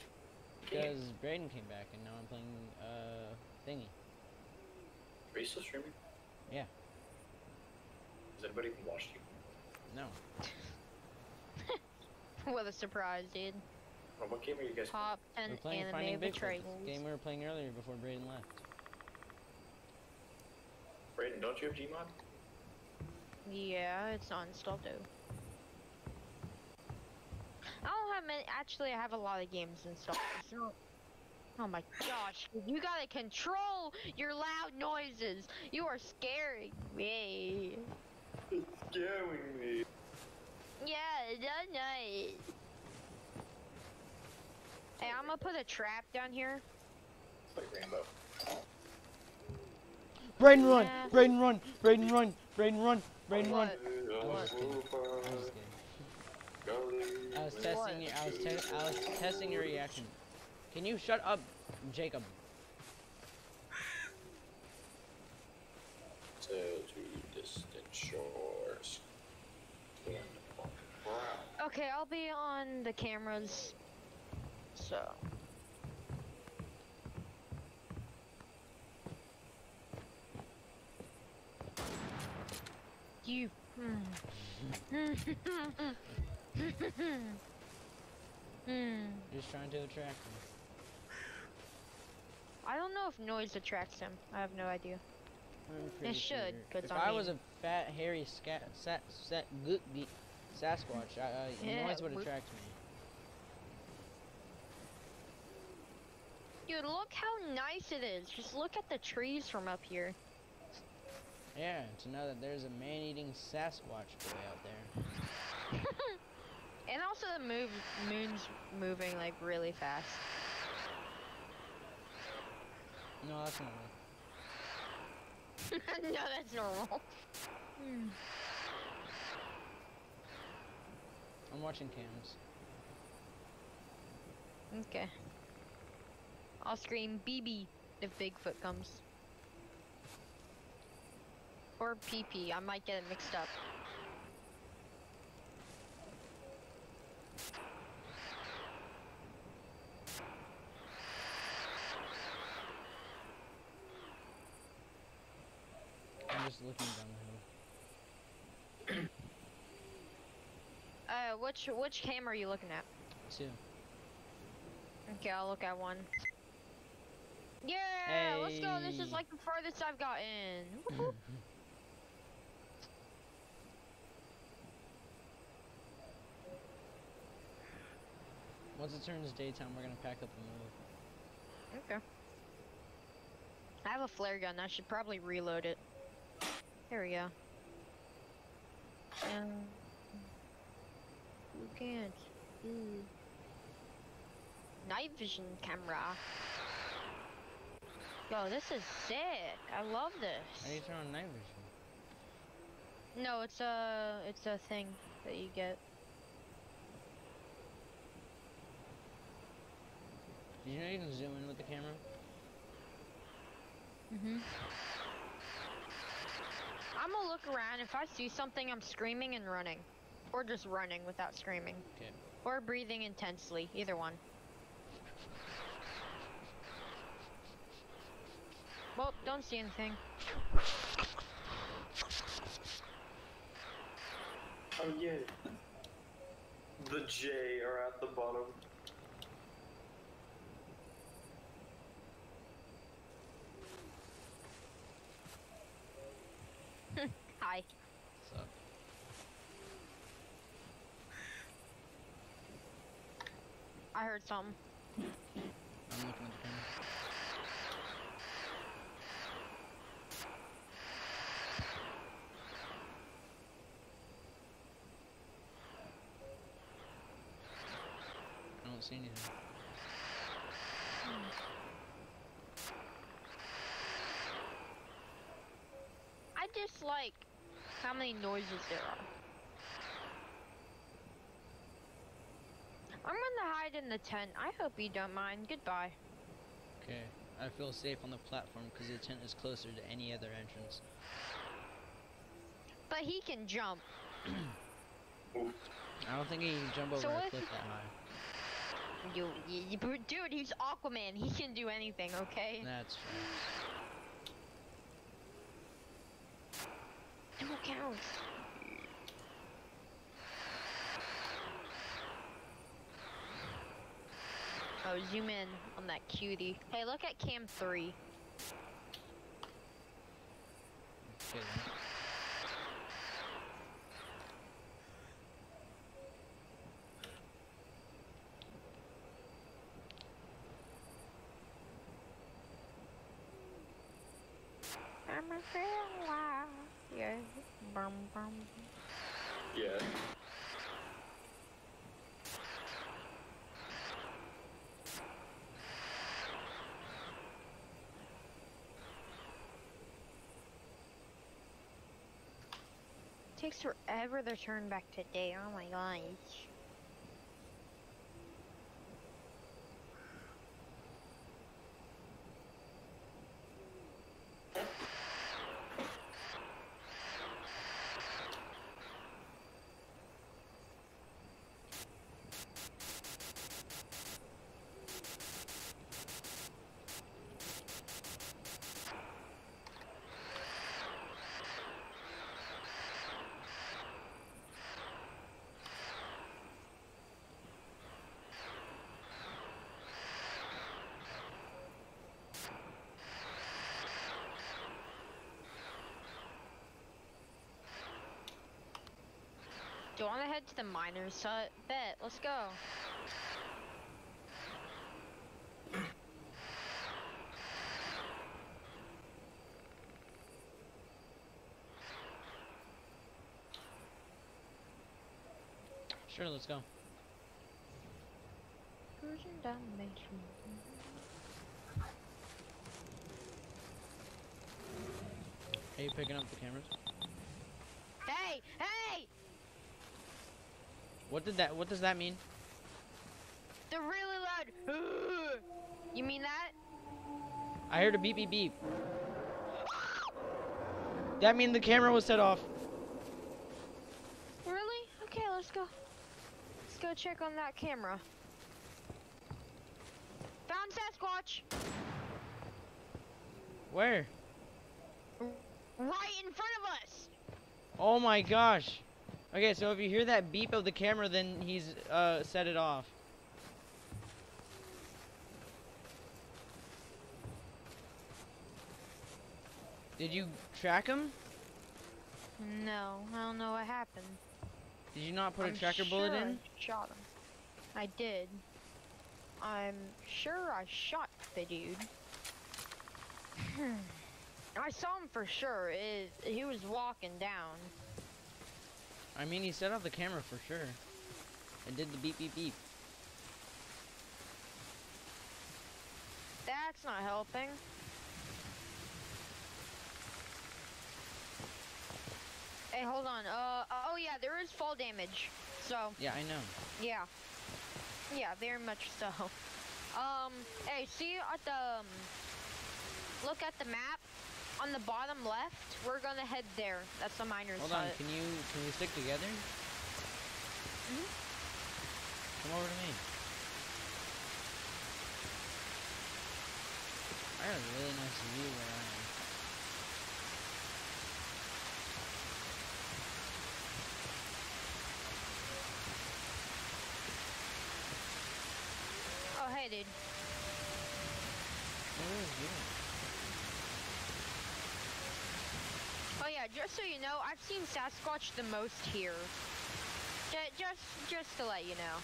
because Braden came back, and now I'm playing uh thingy. Are you still streaming? Yeah. Has anybody even watched you? No. what a surprise, dude. Or what game are you guys Top We're 10 playing Finding anime Bigfoot. betrayals. Game we were playing earlier before Braden left. playing? Brayden, don't you have Gmod? Yeah, it's not installed though. I don't have many. Actually, I have a lot of games installed. It's not. Oh my gosh, you gotta control your loud noises. You are scaring me. It's scaring me. Yeah, don't night. Hey, I'm gonna put a trap down here. It's like Rainbow. Braden run! Yeah. Braden run! Braden run! Braden run! Braden run! I'm. I'm just kidding. I was testing your. I was, te- I was testing your reaction. Can you shut up, Jacob? Sail to distant shores. Stand on the ground. Okay, I'll be on the cameras. So. You. Hmm. hmm. Just trying to attract him. I don't know if noise attracts him. I have no idea. I'm pretty should, sure. 'cause if I I, was a fat, hairy, scat, sat, sat, good, ge- Sasquatch, I, uh, Yeah, noise would attract me. Dude, look how nice it is. Just look at the trees from up here. Yeah, to know that there's a man-eating Sasquatch boy out there. And also the move moon's moving like really fast. No, that's not me. no, that's normal. Hmm. I'm watching cams. Okay. I'll scream BB if Bigfoot comes. Or PP. I might get it mixed up. I'm just looking down the hill. Uh, which which camera are you looking at? Two. Okay, I'll look at one. Yeah, let's go. This is like the farthest I've gotten. Once it turns daytime, we're gonna pack up and move. okay. I have a flare gun. I should probably reload it. There we go. Um, you can't. Ooh. Night vision camera. Yo, this is sick. I love How this. do you turn on night vision? No, it's a it's a thing that you get. Did you know you can zoom in with the camera? Mm-hmm. I'm gonna look around. If I see something, I'm screaming and running, or just running without screaming, Okay. or breathing intensely. Either one. Well, don't see anything. Oh yeah. The J are at the bottom. Hi. So, I heard something. I'm looking at the camera. I don't see anything. I just like how many noises there are. I'm gonna hide in the tent. I hope you don't mind. Goodbye. Okay. I feel safe on the platform because the tent is closer to any other entrance. But he can jump. I don't think he can jump over So a cliff that high. You, you, you- dude, he's Aquaman. He can do anything. Okay. That's facts. Double counts. Oh, zoom in on that cutie. Hey, look at cam three. Okay, then. I'm a fella. Yeah. Yeah. Takes forever to turn back today. Oh my gosh. Do you want to head to the miners hut? Bet. Let's go. Sure, let's go. Cruising down main street. Are you picking up the cameras? Hey! Hey! What did that? What does that mean? They're really loud. You mean that? I heard a beep beep beep. That means the camera was set off. Really? Okay, let's go. Let's go check on that camera. Found Sasquatch! Where? Right in front of us! Oh my gosh. Okay, so if you hear that beep of the camera, then he's uh, set it off. Did you track him? No, I don't know what happened. Did you not put a I'm tracker bullet in? I shot him. I did. I'm sure I shot the dude. I saw him for sure. It, he was walking down. I mean, he set off the camera for sure. And did the beep beep beep. That's not helping. Hey, hold on. Uh, oh yeah, there is fall damage. So, Yeah, I know. yeah. Yeah, very much so. Um, hey, see at the, um, look at the map on the bottom left. We're gonna head there. That's the miner's Hold on, can you can we stick together? Mhm. Come over to me. I got a really nice view where I am. Oh, hey, dude. Where is you? Oh yeah, just so you know, I've seen Sasquatch the most here. Ju- just, just to let you know.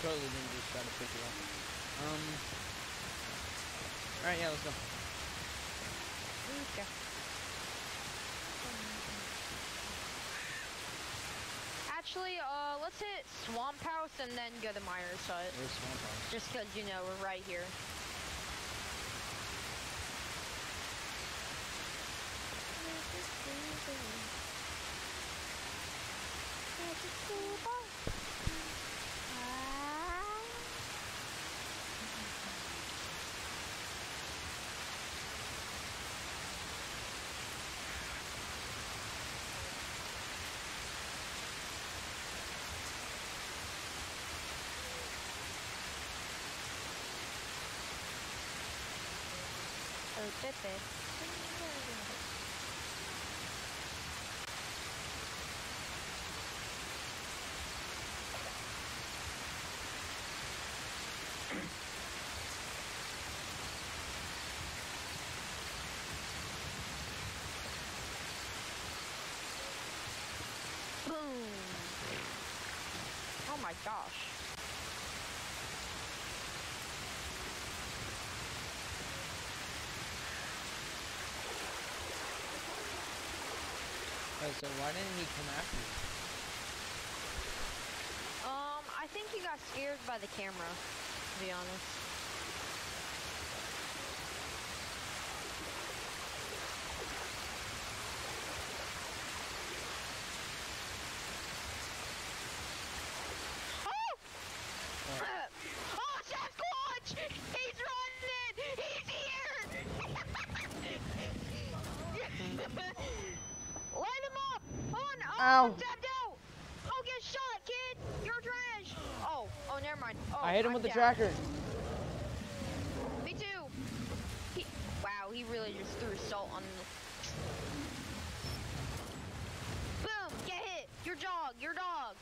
Totally didn't just try to pick it up. Um. Alright, yeah, let's go. Okay. Actually, uh, let's hit Swamp House and then go to Miner's Hut. Where's Swamp House? Just cause, you know, we're right here. Pepe. Boom. Oh my gosh. So why didn't he come after you? Um, I think he got scared by the camera, to be honest. Oh! What? oh, Sasquatch! He's running! He's here! Light him up! On! Oh, Ow. I'm tapped out! Oh, get shot, kid! You're trash! Oh, oh, never mind. Oh, I hit him I'm with the tracker. Me too. He, wow, he really just threw salt on the. Boom! Get hit. Your dog. Your dog.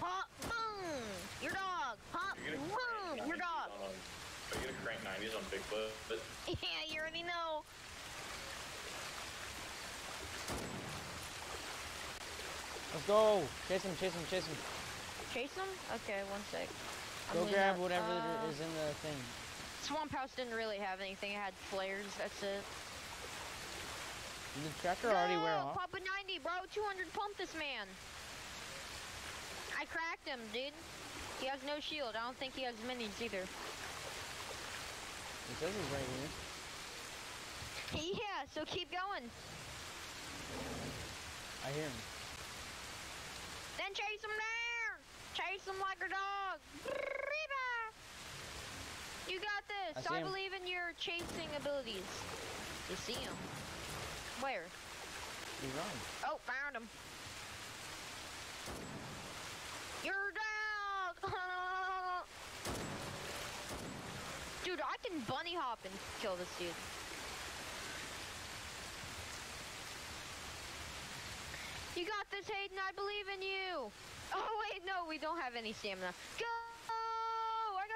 Hop. Boom. Your dog. Hop. You're gonna crank Boom. Your dog. Are you gonna crank 90s on Bigfoot? But Yeah, you already know. Let's go. Chase him, chase him, chase him. Chase him? Okay, one sec. Go grab whatever uh, is in the thing. Swamp House didn't really have anything. It had flares. That's it. Did the tracker already wear No, off? Papa 90, bro. 200 pump this man. I cracked him, dude. He has no shield. I don't think he has minis either. It says he's right here. Yeah, so keep going. I hear him. Then chase him down. Chase him like a dog. I I, him. believe in your chasing abilities. You see him? Where? He's running. Oh, found him. You're down! dude, I can bunny hop and kill this dude. You got this, Hayden. I believe in you. Oh wait, no, we don't have any stamina. Go!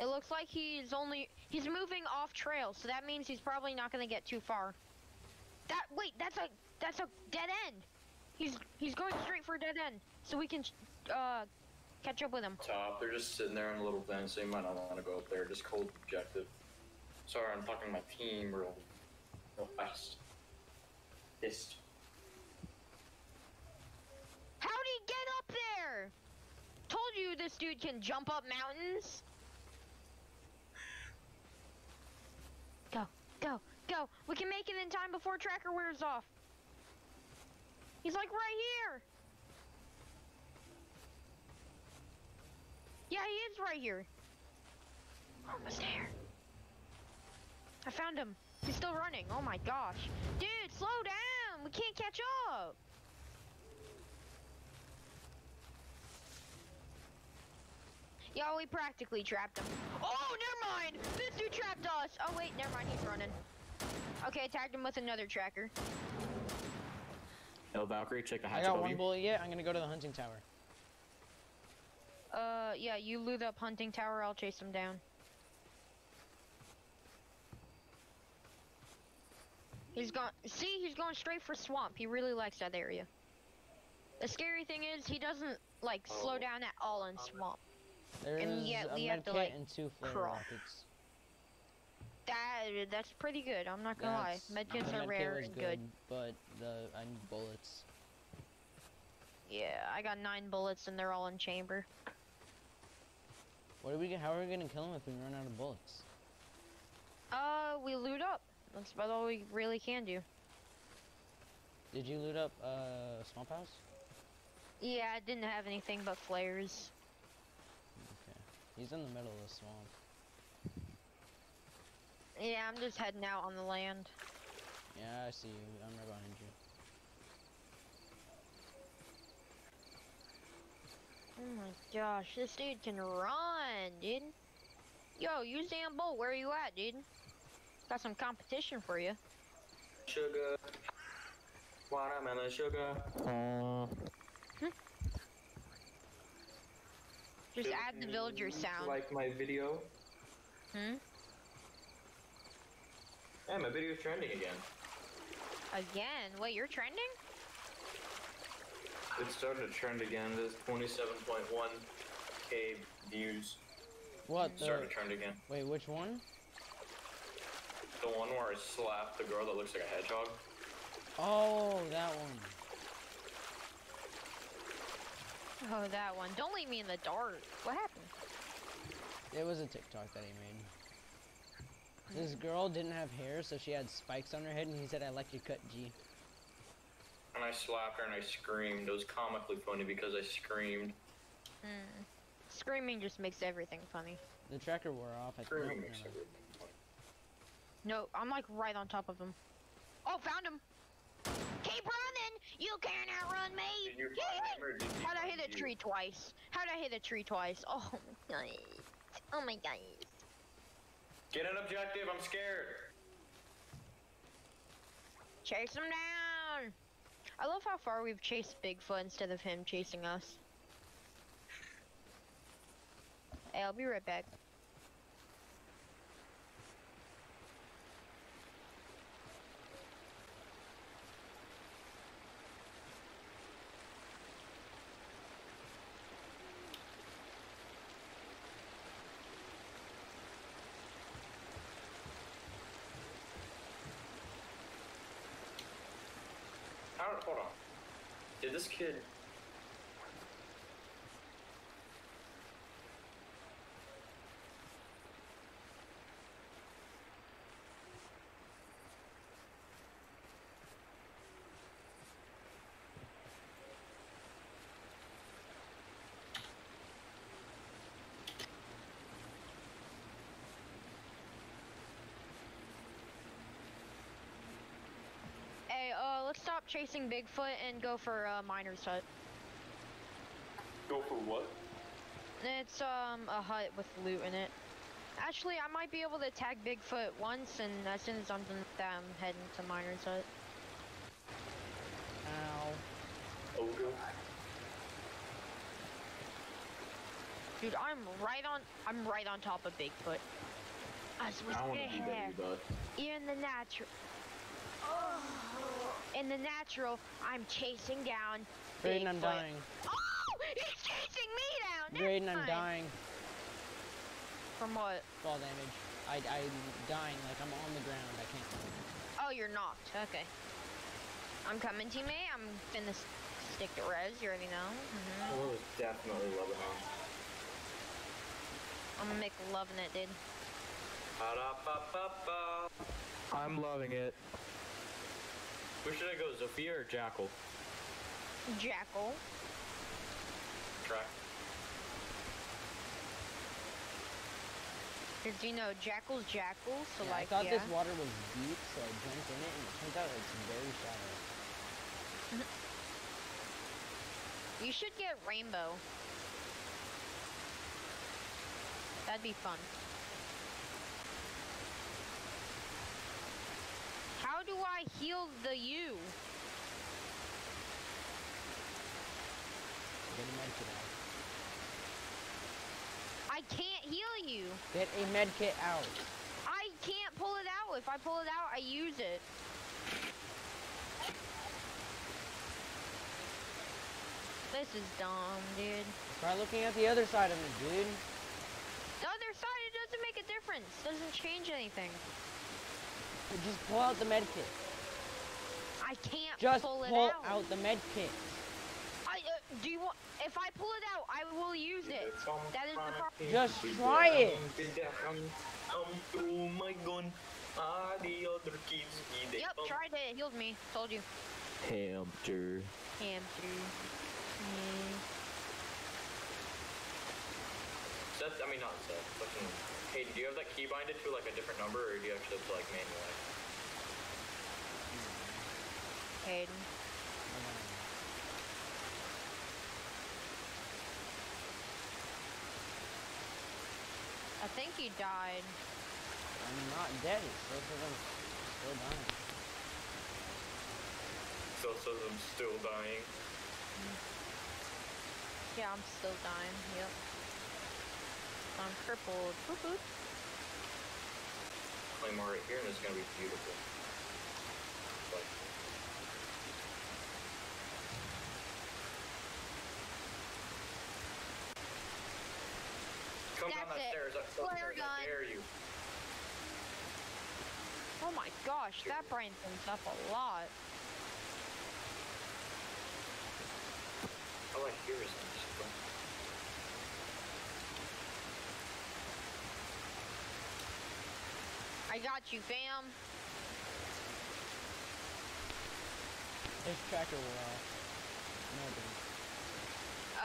It looks like he's only he's moving off trail, so that means he's probably not gonna get too far. That wait, that's a that's a dead end. He's he's going straight for a dead end, so we can uh catch up with him. Top, they're just sitting there in a little vent, so you might not want to go up there. Just cold objective. Sorry, I'm talking my team real, real fast. Fist. How'd he get up there? Told you this dude can jump up mountains. Go, go. We can make it in time before tracker wears off. He's like right here. Yeah, he is right here. Almost there. I found him. He's still running. Oh my gosh. Dude, slow down. We can't catch up. Yo, we practically trapped him. Oh, never mind. This dude trapped us. Oh, wait, never mind. He's running. Okay, attacked him with another tracker. El Valkyrie, check the I hatch got one you. bullet yet. I'm gonna go to the hunting tower. Uh, yeah, you loot up hunting tower. I'll chase him down. He's gone. See, he's going straight for swamp. He really likes that area. The scary thing is, he doesn't like slow Oh. down at all in swamp. There's yet a we have to, like, and two crawl. rockets. That that's pretty good. I'm not gonna lie. Medkits are med rare and good. but the I need bullets. Yeah, I got nine bullets and they're all in chamber. What are we? How are we gonna kill him if we run out of bullets? Uh, we loot up. That's about all we really can do. Did you loot up uh swamp house? Yeah, I didn't have anything but flares. Okay. He's in the middle of the swamp. Yeah, I'm just heading out on the land. Yeah, I see you. I'm right behind you. Oh my gosh, this dude can run, dude. Yo, you Zam Bolt, where are you at, dude? Got some competition for you. Sugar. Watermelon sugar. Uh, Just add the villager sound. Like my video. Hmm? Yeah, my video's trending again. Again? Wait, you're trending? It started to trend again. There's 27.1k views. What It the? started to trend again. Wait, which one? The one where I slapped the girl that looks like a hedgehog. Oh, that one. Oh, that one. Don't leave me in the dark. What happened? It was a TikTok that he made. This girl didn't have hair, so she had spikes on her head, and he said, "I like your cut, G." And I slapped her and I screamed. It was comically funny because I screamed. Hmm. Screaming just makes everything funny. The tracker wore off. I Screaming makes everything funny. No, I'm like right on top of him. Oh, found him! You can't outrun me! Did you Yeah. find him or did he How'd I hit a tree twice? How'd I hit a tree twice? Oh my god. Oh my god. Get an objective, I'm scared. Chase him down! I love how far we've chased Bigfoot instead of him chasing us. Hey, I'll be right back. Hold on. Did this kid? Hey, uh, let's stop chasing Bigfoot and go for uh, Miner's hut. Go for what? It's um a hut with loot in it. Actually, I might be able to tag Bigfoot once, and as soon as I'm done with that, I'm heading to Miner's hut. Ow. Ogo. Dude, I'm right on. I'm right on top of Bigfoot. I was I want to be there. there, bud. In the natural. In the natural, I'm chasing down. Brayden, I'm dying. Oh, he's chasing me down. Never Brayden, I'm dying. From what? Fall damage. I, I'm dying, like I'm on the ground. I can't. Oh, you're knocked. Okay. I'm coming, teammate. I'm finna s- stick to res. You already know. hmm Oh, it was definitely Lebanon. I'm gonna loving it, dude. Pa-da-pa-pa-pa. I'm loving it. Where should I go, Zofia or Jackal? Jackal. Track. Did you know Jackal's Jackal? So Yeah, like, I thought yeah. this water was deep, so I jumped in it, and it turns out it's very shallow. You should get rainbow. That'd be fun. How do I heal the you? Get a med kit out. I can't heal you. Get a med kit out. I can't pull it out. If I pull it out, I use it. This is dumb, dude. Try looking at the other side of it, dude. The other side, it doesn't make a difference. Doesn't change anything. Just pull out the med kit. I can't Just pull it pull out. out the med kit. I uh, do you want? If I pull it out, I will use it. That is the problem. Just try it. I'm through my gun. Ah, the other kids need it. Yep, tried it. Healed me. Told you. Hamster. Hamster. Mm. Seth, I mean not Seth. Fucking. Hey, do you have that key binded to like a different number, or do you actually have to like manually? Hayden. I think he died. I'm not dead. It still says I'm still dying. Still says I'm still dying. Yeah, I'm still dying. Yep. Boop, boop. Claymore right here, and it's gonna be beautiful. Come down That's that it. stairs. Up those Flare stairs. I dare you. Oh my gosh, that brain things up a lot. All I hear is I'm just going. I got you, fam. This tracker will off. No.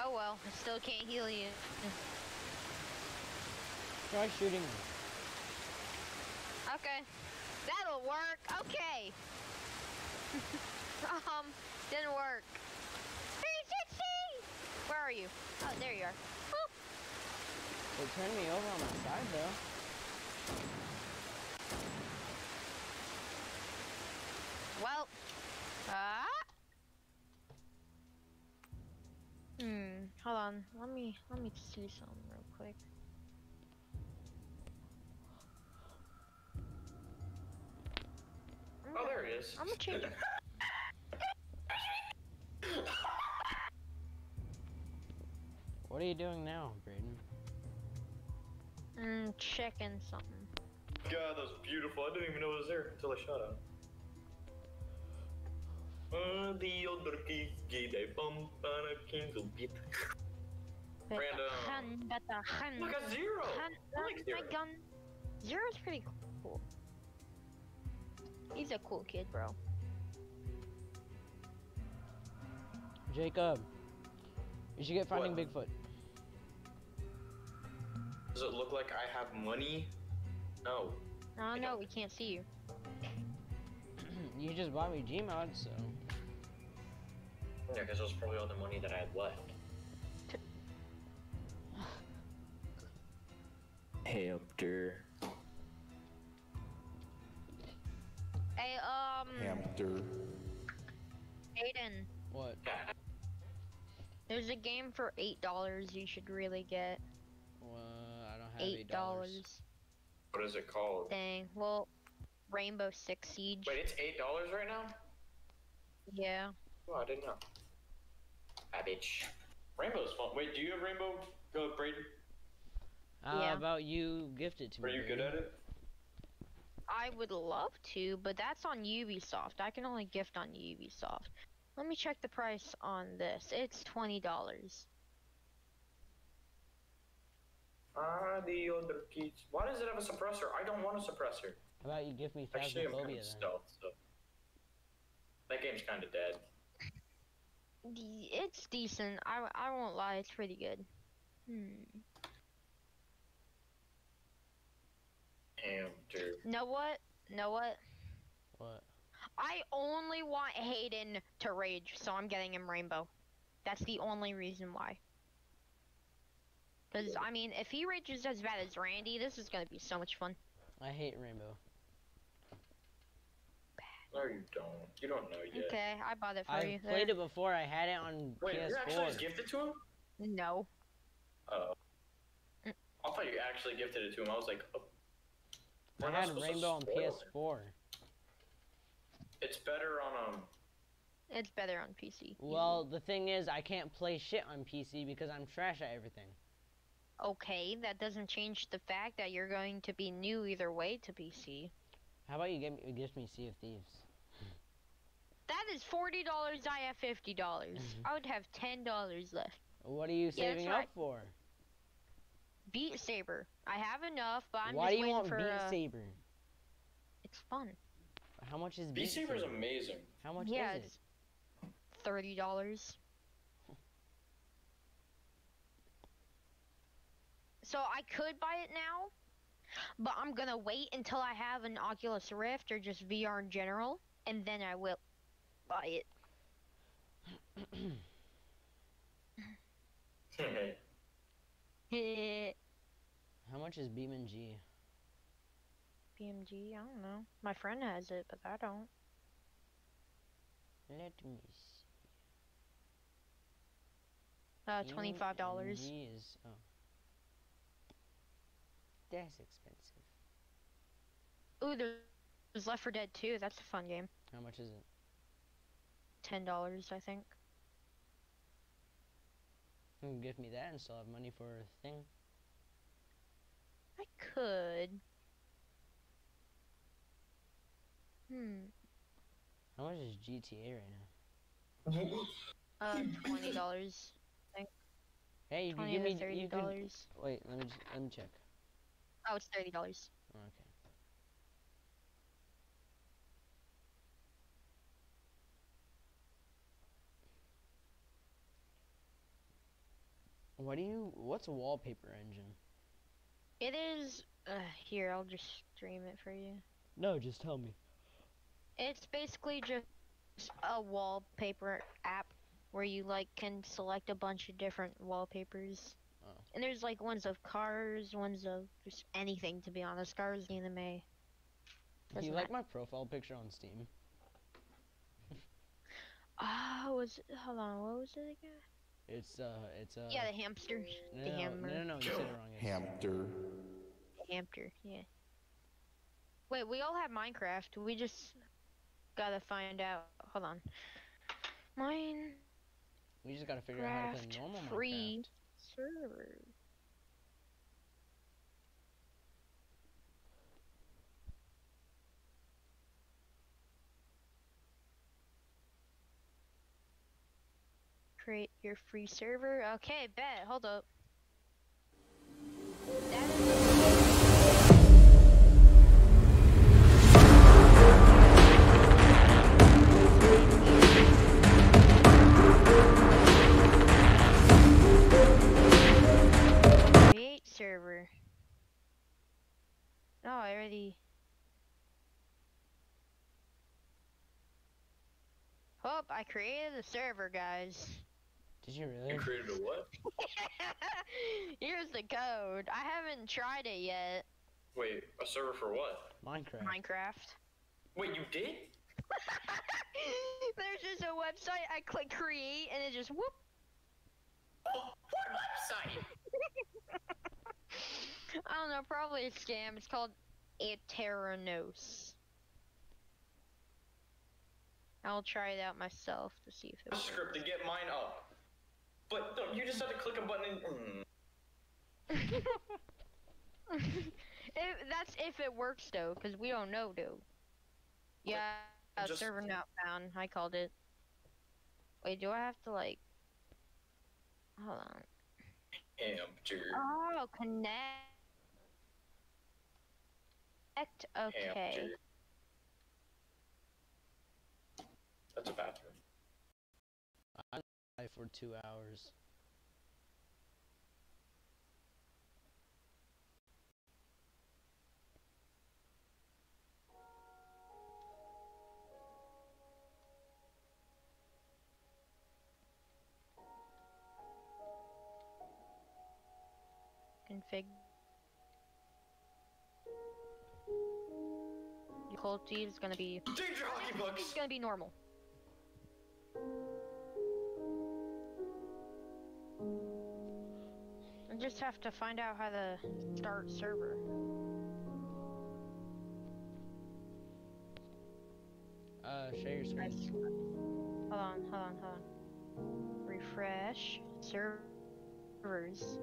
Oh well, I still can't heal you. Try shooting me. Okay. That'll work. Okay. um, didn't work. 360! Where are you? Oh, there you are. They turned me over on my side though. Well. Ah. Hmm. Hold on. Let me let me see something real quick. I'm Oh, gonna- there it is. I'm gonna change it. What are you doing now, Braden? Mm, checking something. God, that was beautiful. I didn't even know it was there until I shot it. Uh, the other keys get a bump on a kindle bit. Random. Hun, but the hun, Look at zero. hun, I that's like my zero. gun. Zero's pretty cool. He's a cool kid, bro. Jacob, you should get Finding What? Bigfoot. Does it look like I have money? No. Oh no, we can't see you. you just bought me Gmod, so. Yeah, because it was probably all the money that I had left. Hamster. Hey, um, Hamster. Aiden, What? there's a game for eight dollars you should really get. Well, I don't have Eight dollars. What is it called? Dang. Well, Rainbow Six Siege. Wait, it's eight dollars right now? Yeah. Oh, I didn't know. Ah, bitch. Rainbow's fun. Wait, do you have Rainbow, uh, Braden? How Yeah. about you gift it to Are me? Are you good at it? I would love to, but that's on Ubisoft. I can only gift on Ubisoft. Let me check the price on this. It's twenty dollars. Ah, the other keys. Why does it have a suppressor? I don't want a suppressor. How about you gift me Actually, I'm kind of then? stealth, so. That game's kind of dead. It's decent. I I won't lie. It's pretty good. Hmm. Damn, dude. Know what? Know what? What? I only want Hayden to rage, so I'm getting him Rainbow. That's the only reason why. Because, I mean, if he rages as bad as Randy, this is going to be so much fun. I hate Rainbow. No, you don't. You don't know yet. Okay, I bought it for you. I've played there. it before. I had it on Wait, you actually PS4. gifted to him? No. Oh. Mm. I thought you actually gifted it to him. I was like, oh. I had Rainbow on. PS4. It's better on um. It's better on PC. Well, the thing is, I can't play shit on PC because I'm trash at everything. Okay, that doesn't change the fact that you're going to be new either way to PC. How about you give me, gift me Sea of Thieves? That is $40, I have $50. Mhm. I would have $10 left. What are you Yeah, that's saving right. up for? Beat Saber. I have enough, but I'm going for Why just do you want for Beat uh, Saber? It's fun. How much is Beat, Beat Saber's Saber? amazing. How much yeah, is it? it's thirty dollars. So I could buy it now, but I'm gonna wait until I have an Oculus Rift or just VR in general, and then I will buy it. How much is BeamNG? BMG, I don't know. My friend has it, but I don't. Let me see. Uh, twenty-five dollars. Oh. That's expensive. Ooh, there's Left 4 Dead 2. That's a fun game. How much is it? Ten dollars, I think. You can give me that and still have money for a thing. I could. Hmm. How much is GTA right now? Uh, twenty dollars. Hey, you give me. thirty You can, dollars. wait, let me just, let me check. Oh, it's thirty dollars. Okay. What do you? What's a wallpaper engine? It is. Uh, here, I'll just stream it for you. No, just tell me. It's basically just a wallpaper app where you like can select a bunch of different wallpapers. Oh. And there's like ones of cars, ones of just anything to be honest. Cars, anime. you Doesn't you like my profile picture on Steam? Ah, was it, hold on, what was it again? It's uh, it's uh. yeah, the hamster. no, the no, hammer. no, no, no, you said it wrong. It's, Hamster. Hamster, yeah. Wait, we all have Minecraft. We just gotta find out. Hold on. Mine we just gotta figure out how to play normal free Minecraft sure. Create your free server. Okay, bet. Hold up. That server. No, I already. Hope I created a server, guys. Did you You really? created a what? Here's the code. I haven't tried it yet. Wait, a server for what? Minecraft. Minecraft. Wait, you did? There's just a website. I click create, and it just whoop. Oh, what website? I don't know. Probably a scam. It's called Aternos. I'll try it out myself to see if it works. script to get mine up. But no, you just had to click a button and. If, that's if it works though, because we don't know though. Yeah, Just- server not found. I called it. Wait, do I have to like? Hold on. Hamster. Oh, connect. Okay. Hamster. That's a bathroom. Live for two hours. Config. Difficulty is gonna be. Danger hockey pucks! It's gonna be normal. I just have to find out how to start server. Uh, share your screen. Nice. Hold on, hold on, hold on. Refresh servers.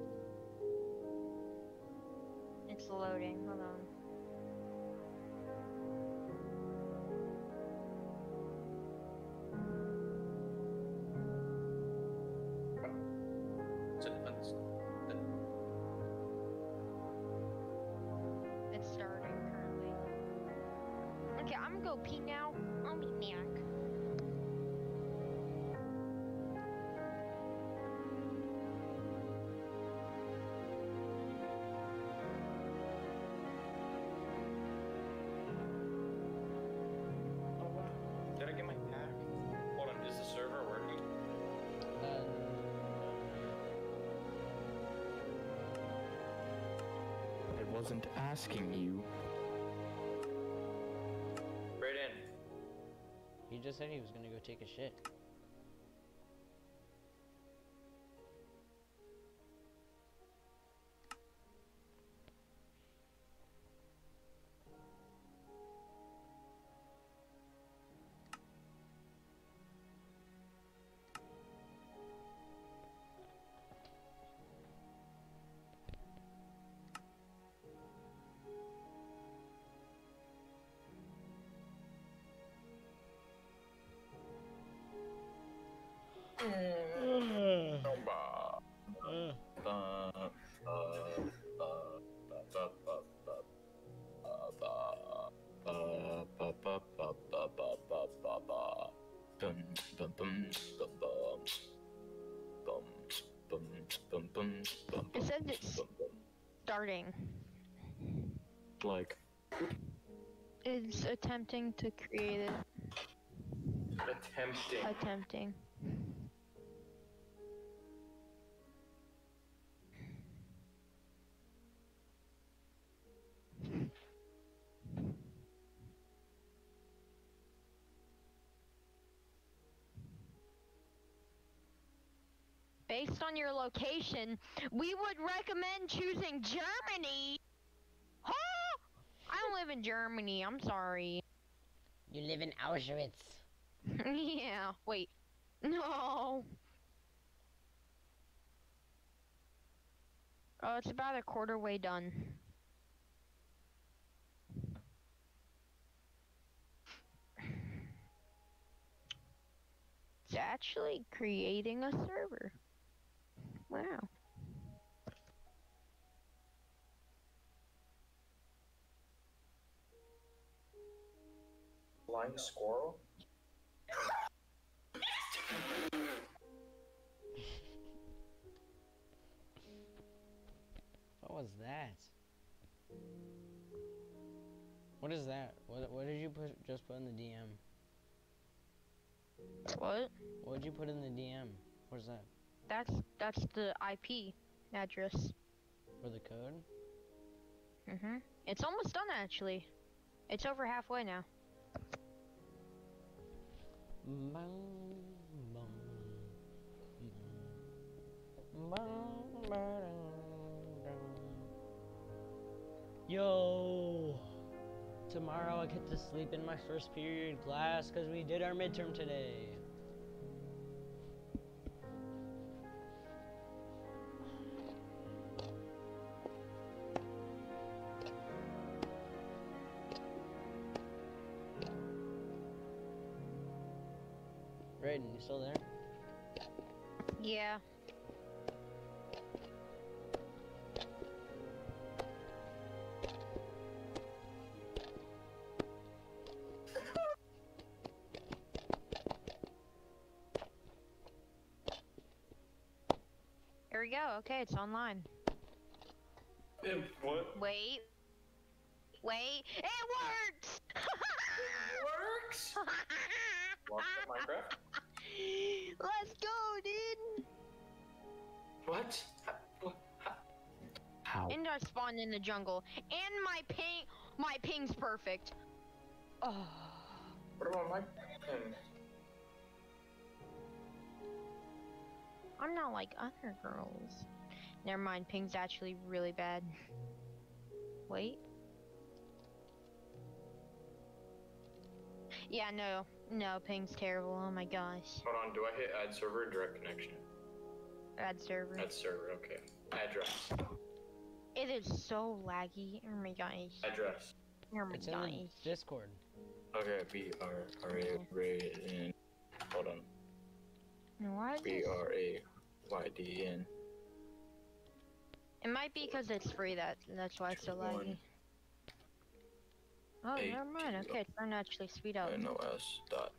It's loading. Hold on. Go pee now. I'll be back. Oh wow. Did I get my pack? Hold on, is the server working? Uh, I wasn't asking you. Just said he was gonna go take a shit. It says it's starting. Like, It's attempting to create it. Attempting. Attempting. Based on your location, we would recommend choosing Germany. Huh? I don't live in Germany. I'm sorry. You live in Auschwitz. yeah. Wait. No. Oh, it's about a quarter way done. It's actually creating a server. Wow. Flying squirrel? What was that? What is that? What what did you put just put in the DM? What? What did you put in the DM? What is that? That's that's the IP address. For the code? Mhm. It's almost done actually. It's over halfway now. Yo! Tomorrow I get to sleep in my first period class because we did our midterm today. Still there? Yeah. Here we go. Okay, it's online. what? Wait. Wait. It works! And I spawned in the jungle. And my ping my ping's perfect. Oh. What about my ping? I'm not like other girls. Never mind, ping's actually really bad. Wait. Yeah, no. No, ping's terrible. Oh my gosh. Hold on, do I hit add server or direct connection? Bad server. Add server, okay. Address. It is so laggy. Oh my gosh. Address. Oh my It's in gosh. the Discord. Okay, B R R A rated in. Hold on. Now, Why is B this? R A Y D N. It might be because it's free that that's why it's so laggy. Oh, Eight, never mind. two, Okay, it's starting to actually speed up. N O S dot.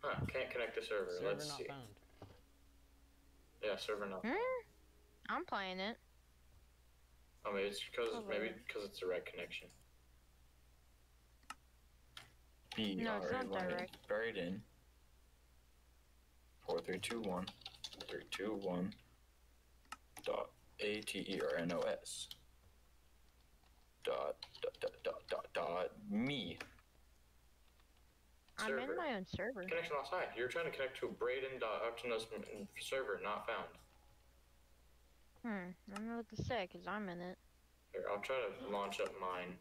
Huh, can't connect to server. Server Let's not see. found. Yeah, server not. Hmm? I'm playing it. Oh, maybe it's because Oh, maybe because it's direct connection. B No, it's not direct. buried in. Four three two one. Three two one. Dot A T E R N O S. Dot dot dot dot dot dot me. I'm in my own server. Connection outside. You're trying to connect to Braden.Optimus server, not found. Hmm. I don't know what to say because I'm in it. Here, I'll try to launch up mine.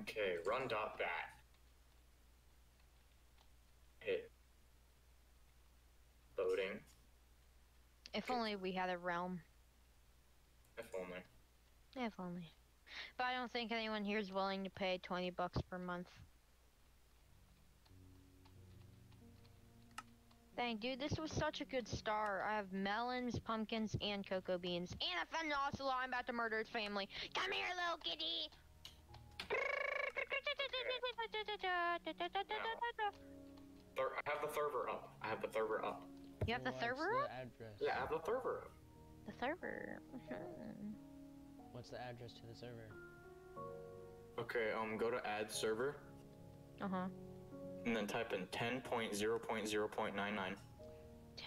Okay, run dot bat. Hit. Loading. If only we had a realm. If only. If only. But I don't think anyone here is willing to pay 20 bucks per month. Dang, dude, this was such a good start. I have melons, pumpkins, and cocoa beans. And a fun ocelot. I'm about to murder its family. Come here, little kitty! Thir- I have the server up. I have the server up. You have the What's server the up? address? Yeah, I have the server up. The server. What's the address to the server? Okay, um, go to add server Uh-huh. And then type in ten point zero point zero point nine nine.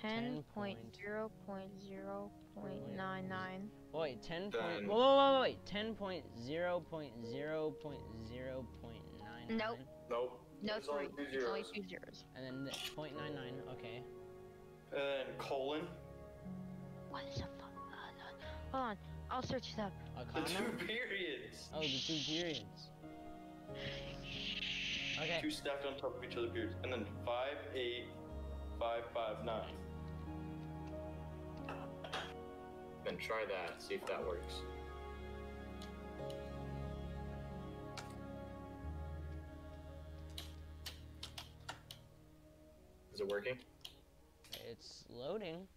10.0.0.99. Wait, ten point. Whoa, whoa, whoa, wait. Ten point zero point zero point zero point nine. Nope. Nope. No There's only three. two It's only two zeros. And then the point nine nine. Okay. And then colon. What is a fuck? Hold on. I'll search it up. A The two periods. Oh, the two periods. Okay. Two stacked on top of each other periods. And then five, eight, five, five, nine. Then try that, see if that works. Is it working? It's loading.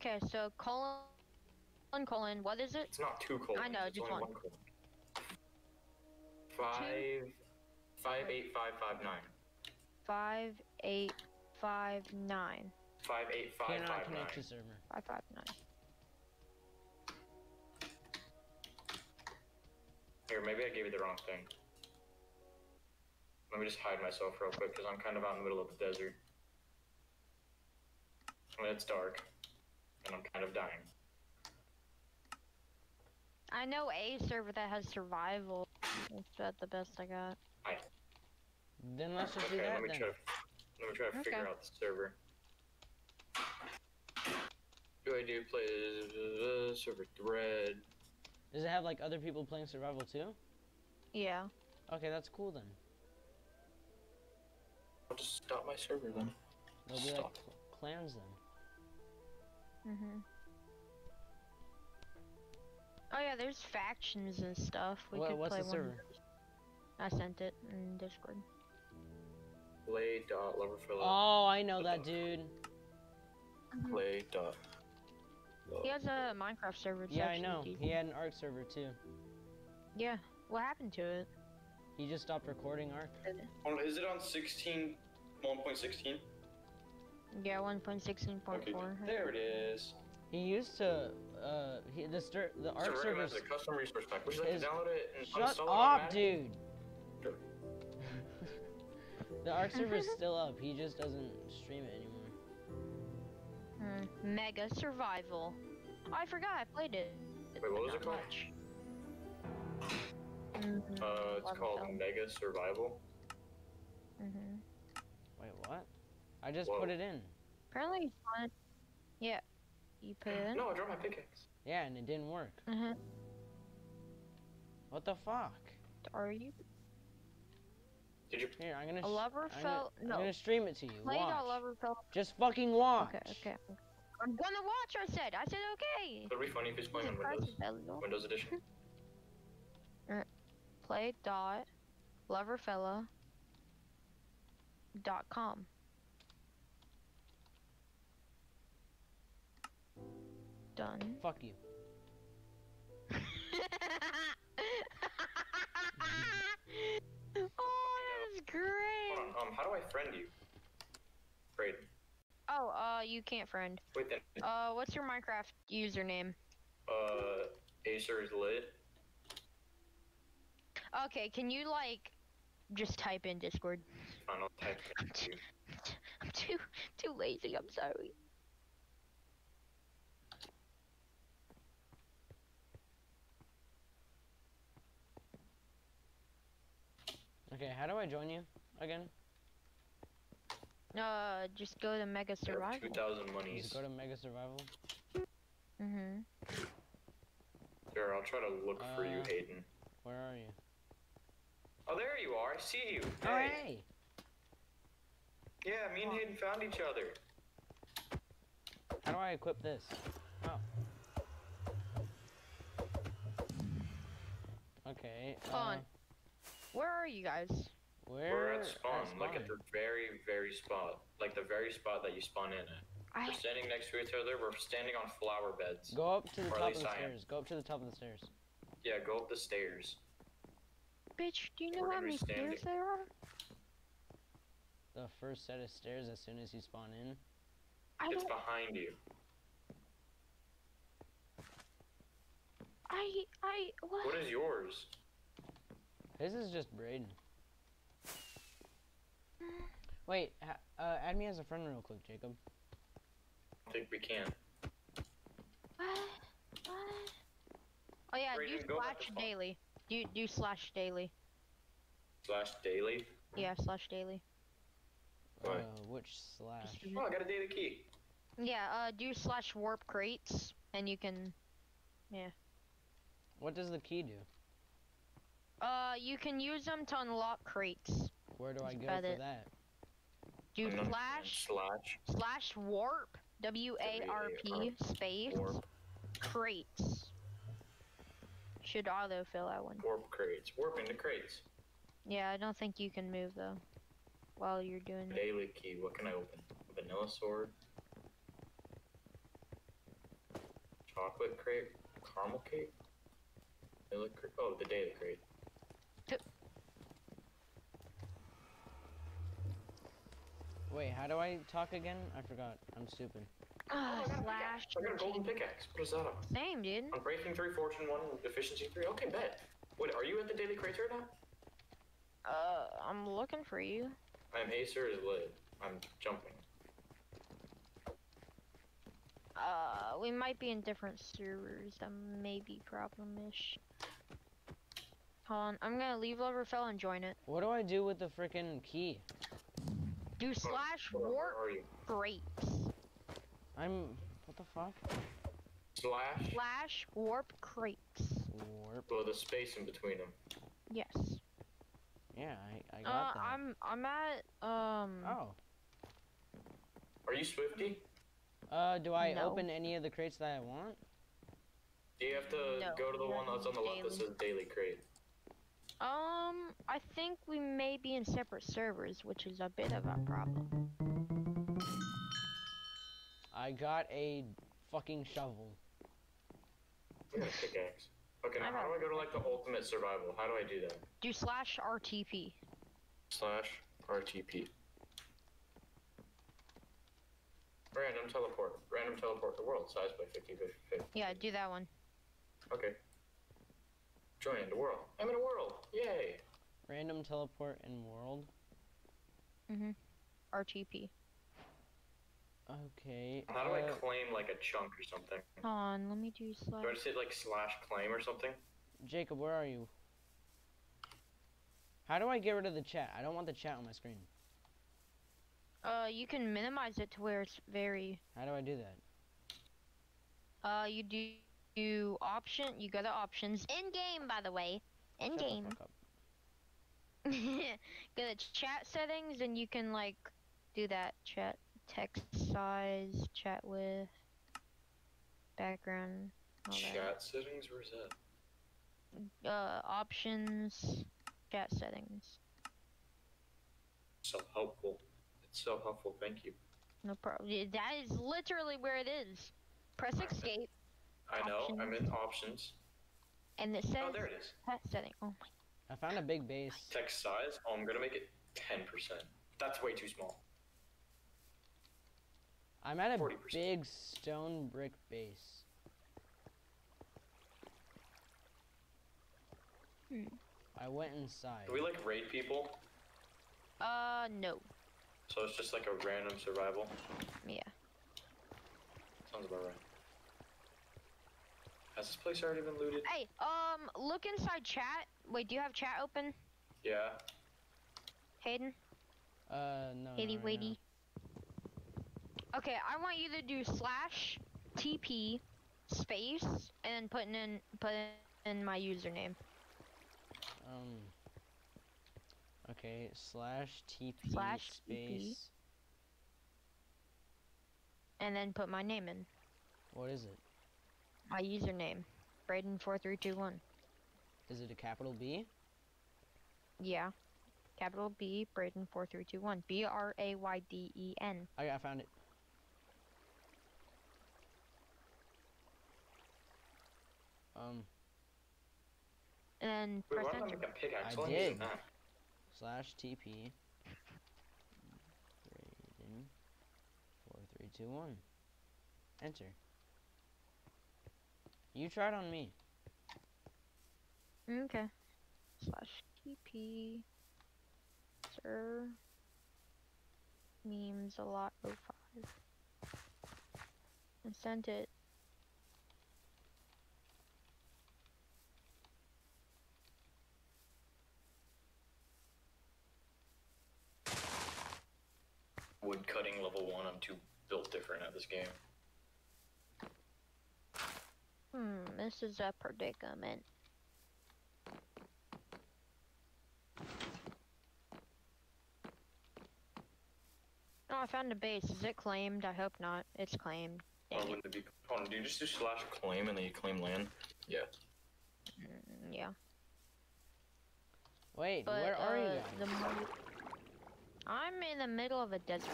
Okay, so colon, colon, what is it? It's not two colon. I know, just one. one colon. Five. Two five, eight, five, five, nine. Five, eight, five, nine. Five, eight, five, Cannot five, connect nine. to server. Five, five, nine. Here, maybe I gave you the wrong thing. Let me just hide myself real quick because I'm kind of out in the middle of the desert. And it's dark, and I'm kind of dying. I know a server that has survival. That's about the best I got. Then let's just do Okay, that let me then. try. Let me try to figure out the server. Do I do play uh, server thread? Does it have like other people playing survival too? Yeah. Okay, that's cool then. I'll just stop my server then. They'll be like Stop. cl- clans then. Mhm. Oh yeah, there's factions and stuff. We What, could what's play the one. server? I sent it in Discord. Play dot loverfellow. Oh, I know that dude. Play dot. He has a Minecraft server. It's Yeah, I know. He had an Ark server too. Yeah. What happened to it? He just stopped recording Ark. Oh, is it on 16? 1.16? Yeah, 1.16.4. Okay, there it is. He used to. Uh, he, the stir, the So Ark recommends server. a custom resource pack. Would you like is- to download it and Shut install it up, dude. Sure. the Ark server is still up. He just doesn't stream it anymore. Hmm. Mega Survival. Oh, I forgot I played it. Wait, what was Not it called? much. Mhm. Uh, it's Love called it, Mega Survival. Mhm. Wait, what? I just Whoa. put it in. Apparently it's fun. Yeah. You put it in? No, I dropped my pickaxe. Yeah, and it didn't work. Mhm. What the fuck? Are you? Did you? Here, I'm gonna. A lover I'm felt gonna, no. I'm gonna stream it to you. Play Watch. dot lover felt. Just fucking watch. Okay, okay. I'm gonna watch. I said. I said okay. It'll be funny if he's playing on Windows. Windows Edition. Play dot loverfella dot com. Done. Fuck you. great. Hold on. Um, how do I friend you? Great. Oh, uh, you can't friend. Wait then. Uh, what's your Minecraft username? Uh, Acer is lit. Okay, can you like just type in Discord? I don't type I'm it too. I'm too, too lazy. I'm sorry. Okay, how do I join you again? Uh, just go to Mega There are Survival. 2,000 Just monies. go to Mega Survival. Mm-hmm. Here, I'll try to look for you, Uh, Hayden. Where are you? Oh, there you are. I see you. Oh, Hey. hey. Yeah, me and Hayden found each other. How do I equip this? Oh. Okay. Hold on. uh, Where are you guys? Where? We're at spawn, like at the very, very spot. Like the very spot that you spawn in at. I We're standing next to each other. We're standing on flower beds. Go up to the Or top of the I am. stairs. Go up to the top of the stairs. Yeah, go up the stairs. bitch. Do you know We're how many stairs there are? The first set of stairs as soon as you spawn in. I It's don't. behind you. I. I. What? What is yours? His is just Braden. Wait, ha- uh, add me as a friend real quick, Jacob. I think we can. What? What? Oh yeah, Brayden, do go back to slash daily. Do do slash daily. Slash daily. Yeah, slash daily. Why? Uh, which slash? Oh. I got a daily key. Yeah, uh, do slash warp crates, and you can. Yeah. What does the key do? Uh, you can use them to unlock crates. Where do I go about for it. that? Do And slash Slash. slash warp W A R P space Warp. crates. Should autofill that one. Warp crates. Warp into crates. Yeah, I don't think you can move though. while you're doing it. Daily key. What can I open? Vanilla sword. Chocolate crate. Caramel cake. Vanilla crate. Oh, the daily crate. Wait, how do I talk again? I forgot. I'm stupid. Ah, Oh, I got a slash. I got a golden pickaxe. What is that on? Same, dude. Unbreaking three, fortune one, efficiency three. Okay, bet. Wait, are you at the daily crate right now? Uh, I'm looking for you. I'm Acer is lit. I'm jumping. Uh, we might be in different servers. That may be problem-ish. Hold on, I'm gonna leave Loverfell and join it. What do I do with the freaking key? Do slash Hold on, warp Where are you? crates. I'm. What the fuck? Slash. Slash warp crates. Warp. Well, the space in between them. Yes. Yeah, I, I got Uh, that. I'm I'm at um. Oh. Are you Swifty? Uh, do I No. open any of the crates that I want? Do you have to No, go to the you're one that's on the left that daily. says daily crate? Um, I think we may be in separate servers, which is a bit of a problem. I got a fucking shovel. I got a pickaxe. Okay, now how do I go to like the ultimate survival? How do I do that? Do slash RTP. Slash RTP. Random teleport. Random teleport the world. Size by 50 by 50. Yeah, do that one. Okay. Join the world. I'm in a world. Yay. Random teleport in world. Mhm. RTP. Okay. How do I uh, claim like a chunk or something? Hold on, let me do slash. Do I slash. just hit like slash claim or something? Jacob, where are you? How do I get rid of the chat? I don't want the chat on my screen. Uh, you can minimize it to where it's very. How do I do that? Uh, you do you option. You go to options in game, by the way. In Shut game. go to chat settings, and you can like do that chat text size, chat with, background, all that. Chat settings? Where's that? uh, options, chat settings. So helpful. It's so helpful. Thank you. No problem. That is literally where it is. Press Alright. escape, I know. I'm in options. and it says Oh, there it is. chat setting. Oh my. I found a big base. Text size. Oh, I'm gonna make it 10%. That's way too small. I'm at a 40%. big stone brick base. Hmm. I went inside. Do we like raid people? Uh, no. So it's just like a random survival. Yeah. Sounds about right. Has this place already been looted? Hey, um, look inside chat. Wait, do you have chat open, Yeah. Hayden? Uh, no. Haity not right now. waity. Okay, I want you to do slash TP space and then putting in put in my username. Um. Okay, slash TP Slash TP. space. And then put my name in. What is it? My username. Braden four three two one. Is it a capital B? Yeah. Capital B Braden four three two one. B R A Y D E N. I, I found it. Um, And then Wait, press why enter. make a? I Let me use did. that. slash TP. Braden. Four, three, two, one. Enter. You tried on me. Mm, okay. Slash TP. Sir. Memesalot 05. And sent it. Wood cutting level one. I'm too built different at this game. Hmm, this is a predicament. Oh, I found a base. Is it claimed? I hope not. It's claimed. Or Dang it. wouldn't it be? Hold on, do you just do slash claim and then you claim land? Yeah. Mm, yeah. Wait, But where are you uh, guys? the I'm in the middle of a desert.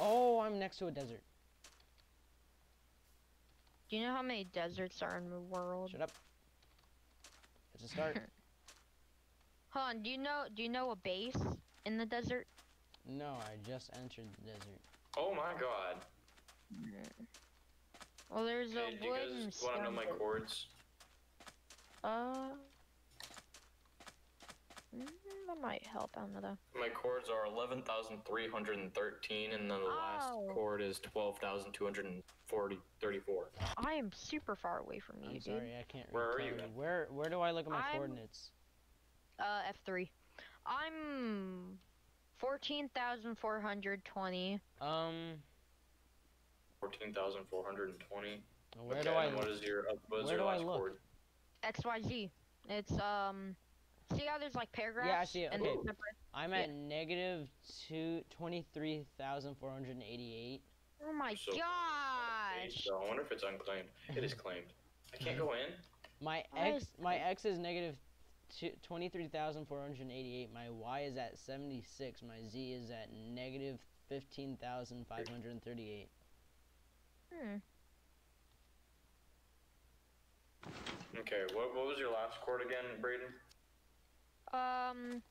Oh, I'm next to a desert. Do you know how many deserts are in the world? Shut up. It's a start. Hold on, do you know do you know a base in the desert? no, I just entered the desert. Oh my god. Well there's Hey, a do you guys want to know my stone- cords? Uh mm, that might help, I don't know though. My cords are 11,313, and then the last Oh. cord is 12,240, 34. I am super far away from you, I'm dude. sorry, I can't Where are you at? Where where do I look at my I'm- coordinates? Uh F3. I'm 14,420. Um, 14,420. where okay, do I and what look? is your, uh, what is Where your do I look? cord? XYZ. It's um see how there's like paragraphs? Yeah, I see it. Okay. I'm at negative two twenty three thousand four hundred and eighty eight. Oh my So- Okay, gosh. so I wonder if it's unclaimed. It is claimed. I can't go in. My Why x my x is negative twenty three thousand four hundred and eighty eight. My y is at seventy six. My z is at negative fifteen thousand five hundred and thirty eight. Hmm. Okay, what, what was your last cord again, Braden? Um,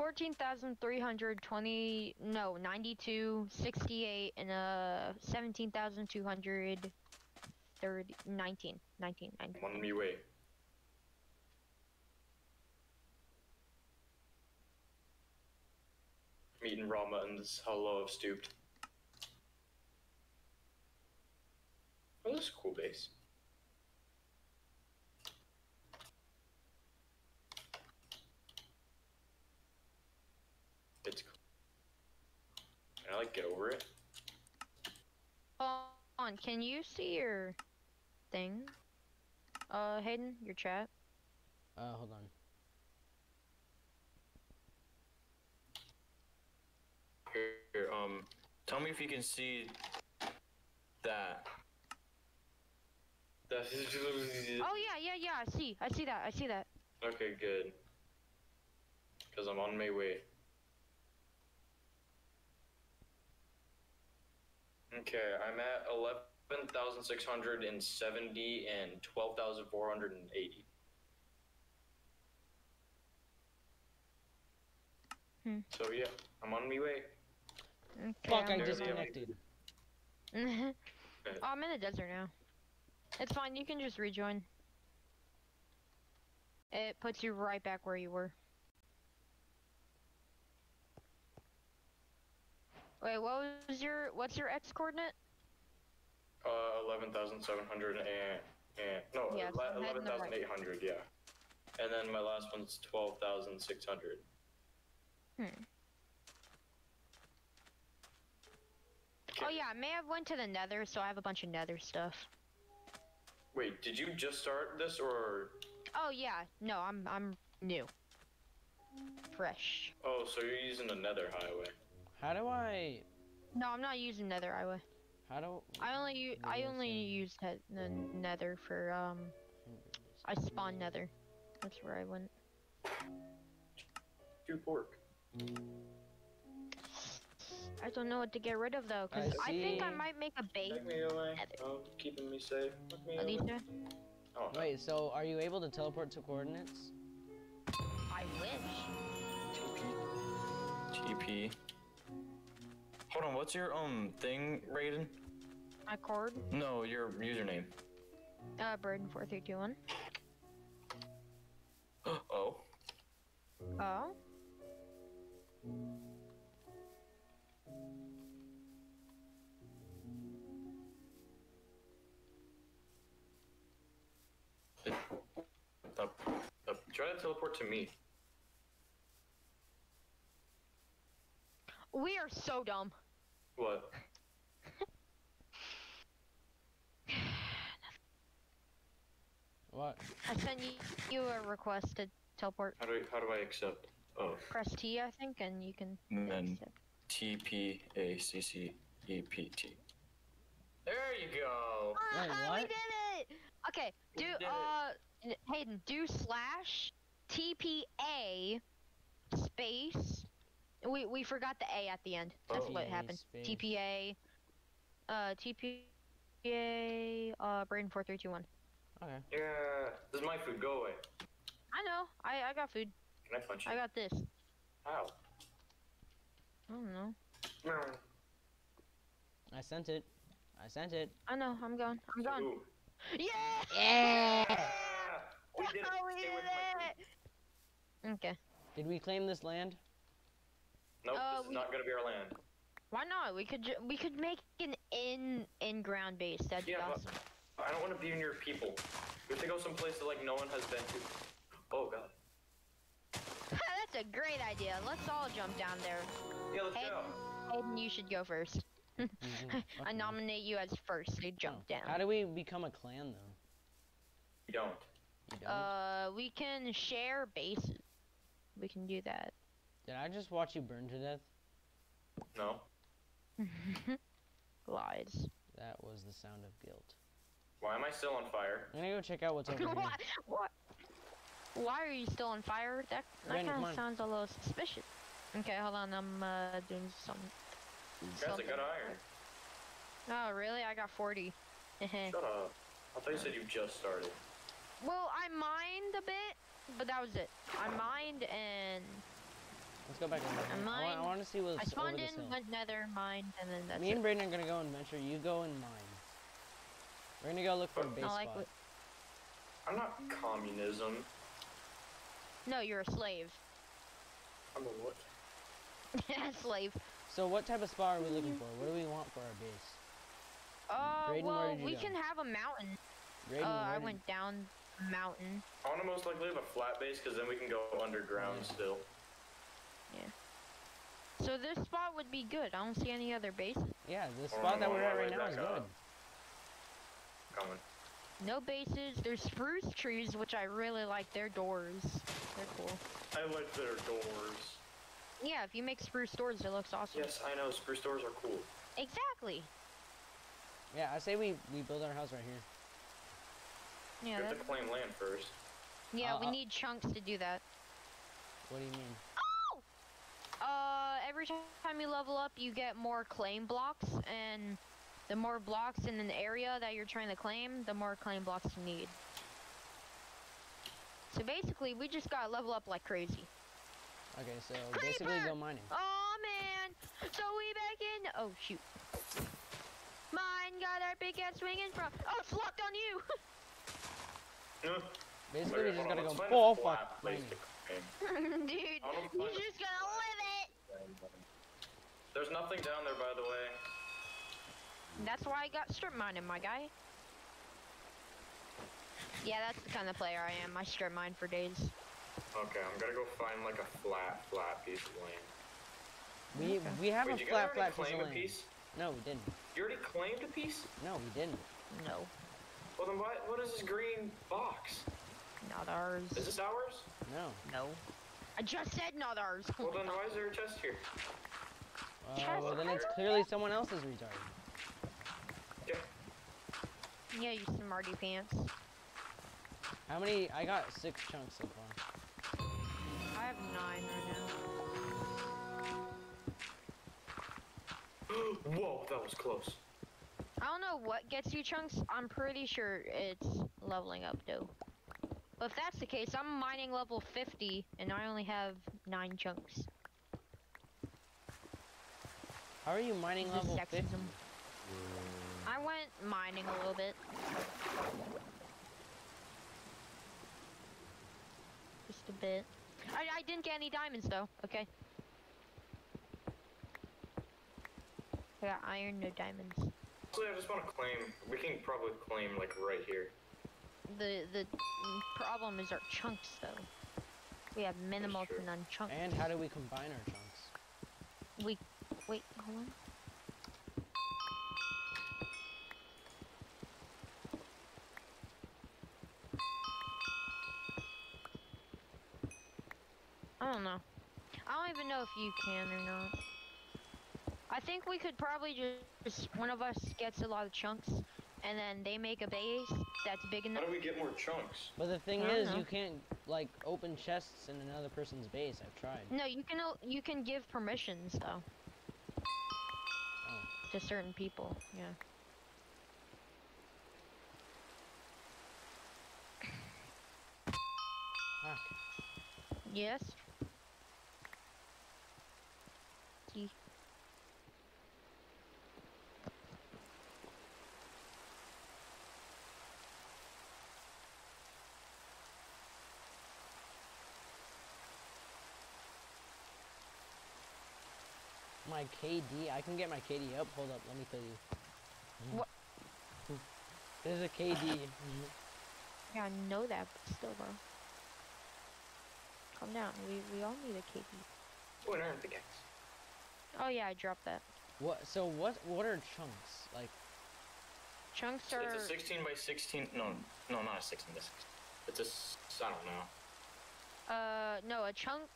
fourteen thousand three hundred twenty. No, ninety-two, sixty-eight, and uh, seventeen thousand two hundred thirty, nineteen, nineteen, nineteen. I'm on me way. I'm eating raw mutton. This low I've stooped. Oh, this is a cool base. It's cool. Can I like get over it? Hold on, can you see your thing? Uh, Hayden, your chat. Uh, hold on. Here, here, um, tell me if you can see that. That. Oh yeah, yeah, yeah. I see. I see that. I see that. Okay, good. Because I'm on my way. Okay, I'm at 11,670 and 12,480. Hmm. So yeah, I'm on my way. Okay, Fuck! I I'm Barely disconnected. oh, I'm in the desert now. It's fine. You can just rejoin. It puts you right back where you were. Wait, what was your what's your x coordinate? Uh, 11,700 and, and no, Yeah, so ele- head in the right. 11,800, yeah. And then my last one's 12,600. Hmm. Oh yeah, I may have went to the Nether, so I have a bunch of Nether stuff. Wait, did you just start this or? Oh yeah, no, I'm I'm new, fresh. Oh, so you're using the Nether Highway. How do I? No, I'm not using Nether highway. How do? I only use I only same. use he- the Nether for um I spawn Nether. That's where I went. Do pork. I don't know what to get rid of though, cause I, think I might make a base. Take me away. Nether. Oh, keeping me safe. Take me away. Alicia, Oh. Wait, so are you able to teleport to coordinates? I wish. TP. Hold on, what's your um thing, Raiden? My cord, No, your username. uh, Brayden four three two one. oh. Oh. Up, up. Try to teleport to me. We are so dumb. What? What? I sent you, you a request to teleport. How do I, how do I accept? Oh, Press T, I think, and you can. and then accept. T P A C C E P T. There you go. Wait, Ah, we did it! Okay, do We it. uh Hayden, do slash TPA space We we forgot the A at the end. That's what happened. space. TPA. Uh, TPA. Uh, Braden four three two one. Okay. Yeah. This is my food. Go away. I know. I I got food. Can I punch you? I got this. How? I don't know. Meow. I sent it. I sent it. I know. I'm going. I'm going. Ooh. Yeah. Yeah. Ah, we did it. Oh, we did with my food. it. Okay. Did we claim this land? Nope, Uh, this is not gonna be our land. Why not? We could ju- we could make an in in ground base. That'd be Yeah, but- awesome. I don't want to be near people. We have to go someplace that like no one has been to. Oh god. That's a great idea. Let's all jump down there. Yeah, let's Hayden, go. Hayden, you should go first. Mhm. I nominate you as first. So jump Oh, down. How do we become a clan though? You don't. You don't? Uh, we can share bases. We can do that. Did I just watch you burn to death? No. Lies. That was the sound of guilt. Why am I still on fire? I'm gonna go check out what's over here. what? What? Why are you still on fire? That that kind of sounds a little suspicious. Okay, hold on. I'm uh doing some. That's a good iron. Oh, really? I got 40. Shut up. I thought you said you just started. well, I mined a bit, but that was it. I mined and Let's go back over here. I, want, I want to see what's I over spawned this in, hill. went nether, mined, and then that's Me it. and Brayden are gonna go and venture. You go and mine. We're gonna go look for a base I like spot. what- I'm not communism. No, you're a slave. I'm a what? a slave. So what type of spot are we looking for? What do we want for our base? Uh, Brayden, where well, did you we go? can have a mountain. Brayden, uh, I went down mountain. I want to most likely have a flat base because then we can go underground Yeah. still. So this spot would be good. I don't see any other bases. Yeah, the spot that we're at right now is up. good. Coming. No bases. There's spruce trees, which I really like. Their doors. They're cool. I like their doors. Yeah, if you make spruce doors, it looks awesome. Yes, I know. Spruce doors are cool. Exactly. Yeah, I say we we build our house right here. Yeah. you That, have to claim land first. yeah. Uh, we uh, need chunks to do that. What do you mean? Uh, every time you level up, you get more claim blocks, and the more blocks in an area that you're trying to claim, the more claim blocks you need. So basically, we just gotta level up like crazy. Okay, so basically go mining. Oh man! So we back in. Oh shoot! Mine got our big ass swinging from. Oh, it's locked on you. Huh? Basically, Okay, we just hold gotta go let's find a full flat fuck place mining. to claim. Dude, you find a just gotta live it. There's nothing down there, by the way. That's why I got strip mining, my guy. Yeah, that's the kind of player I am. I strip mine for days. Okay, I'm gonna go find like a flat, flat piece of land. We we have Wait, a you guys flat flat piece claim of a land. piece? No, we didn't. You already claimed a piece? No, we didn't. No, Well then, why, what is this green box? Not ours. Is this ours? No. No. I just said not ours. Well then, why is there a chest here? Uh, well, then it's clearly someone else's retarded. Yeah. yeah, you smarty pants. How many? I got six chunks so far. I have nine right now. Whoa, that was close. I don't know what gets you chunks. I'm pretty sure it's leveling up though. But if that's the case, I'm mining level 50 and I only have nine chunks. How are you mining This is level 50? I went mining a little bit. Just a bit. I, I didn't get any diamonds though. Okay. I got iron, no diamonds. Actually, I just want to claim. We can probably claim like right here. The the problem is our chunks though. We have minimal to none chunks. And how do we combine our chunks? we wait, hold on. I don't know. I don't even know if you can or not. I think we could probably just one of us gets a lot of chunks. And then they make a base that's big enough. How do we get more chunks? But the thing is, know. you can't like open chests in another person's base. I've tried. No, you can you can give permissions though Oh. to certain people. Yeah. Fuck. Yes. My KD, I can get my KD up. Hold up, let me tell you. What? There's a KD. Yeah, I know that, but still, bro. Calm down. We we all need a KP. Oh, an iron pickaxe. Oh yeah, I dropped that. what? So what? What are chunks? Like, Chunks are. It's a 16 by 16. No, no, not a 16 by 16. It's a. s- I don't know. Uh, no, a chunk,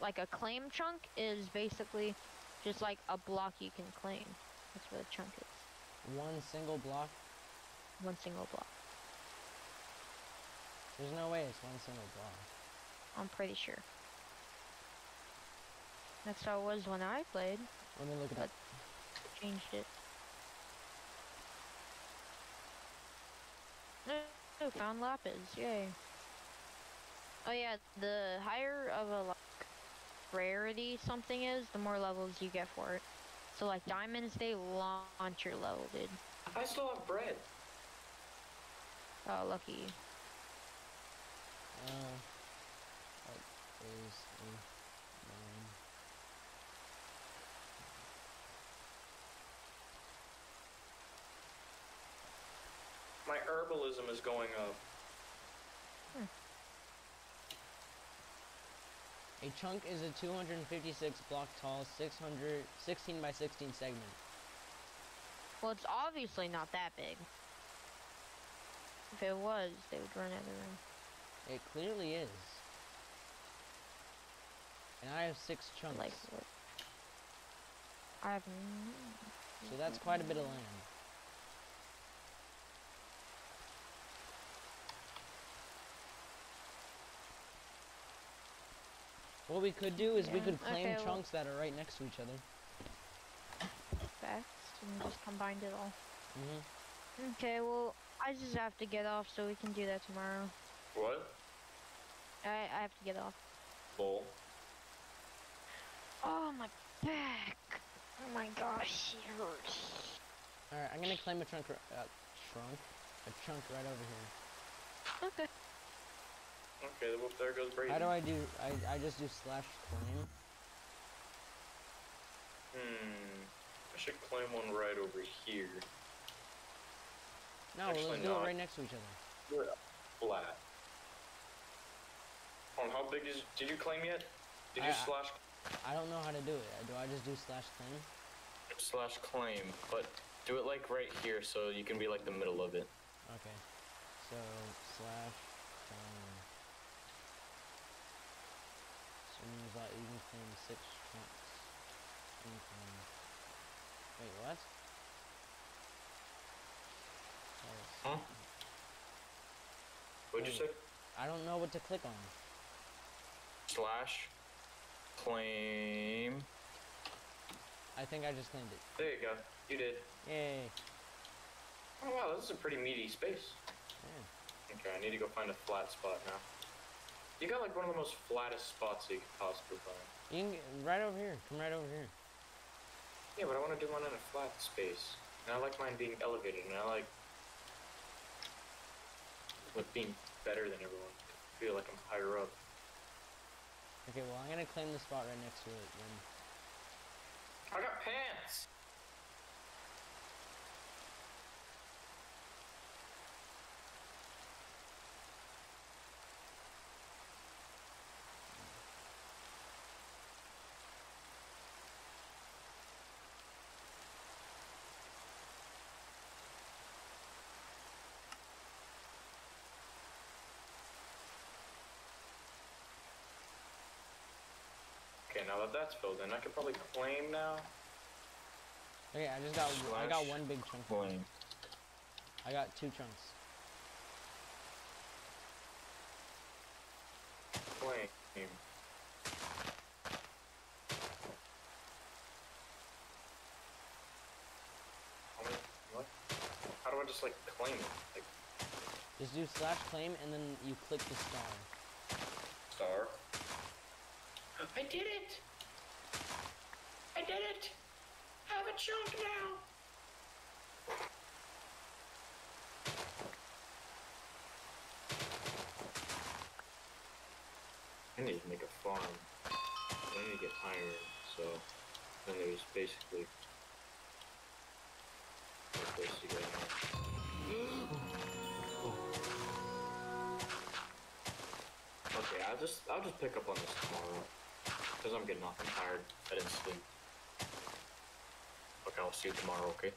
like a claim chunk, is basically just like a block you can claim. That's where the chunk is. one single block? One single block. There's no way it's one single block. I'm pretty sure. That's how it was when I played. Let me look it up. Changed it. Oh, found lapis! Yay. Oh yeah, the higher of a rarity something is, the more levels you get for it. So like diamonds, they launch your level, dude. I still have bread. Oh, lucky. Uh, what is a nine? My herbalism is going up. A chunk is a 256 block tall, 600, 16 by 16 segment. Well, it's obviously not that big. If it was, they would run out of room. It clearly is. And I have six chunks. Like. I have. so that's quite a bit of land. What we could do is we could claim okay, well- chunks that are right next to each other. Facts and just combined it all. hmm Okay, well, I just have to get off so we can do that tomorrow. What? I, I have to get off. Bull. Oh, my back. Oh my gosh, it hurts. Alright, I'm gonna claim a chunk, r- uh, trunk? A chunk right over here. Okay. Okay, well, there goes Brady. How do I do, I, I just do slash claim? Hmm. I should claim one right over here. No, Actually let's do not. it right next to each other. Yeah. Flat. On how big is? Did you claim yet? Did you I- I- slash I don't know how to do it. Do I just do slash claim? slash claim? But do it like right here, so you can be like the middle of it. Okay. So slash claim. So it means that can claim six chunks. You can claim. Wait, what? Oh, Huh? What'd you say? I don't know what to click on. Slash claim. I think I just claimed it. There you go. You did. Yay. Oh wow, this is a pretty meaty space. Yeah. Okay, I need to go find a flat spot now. You got like one of the most flattest spots you could possibly find. You can get right over here. Come right over here. Yeah, but I want to do mine in a flat space. And I like mine being elevated, and I like with being better than everyone. I feel like I'm higher up. Okay, well I'm gonna claim the spot right next to it then. I got pants. Okay, now that that's filled in, I could probably claim now. Okay, I just got I got one big chunk. Claim. I got two chunks. Flame. How What? How do I just like claim it? Like Just do slash claim and then you click the star. star? I did it! I did it! I have a chunk now! I need to make a farm. I need to get iron, so then there's basically a place to get. Okay, I'll just I'll just pick up on this tomorrow. Cause I'm getting off. I'm tired. I didn't sleep. Okay, I'll see you tomorrow, okay?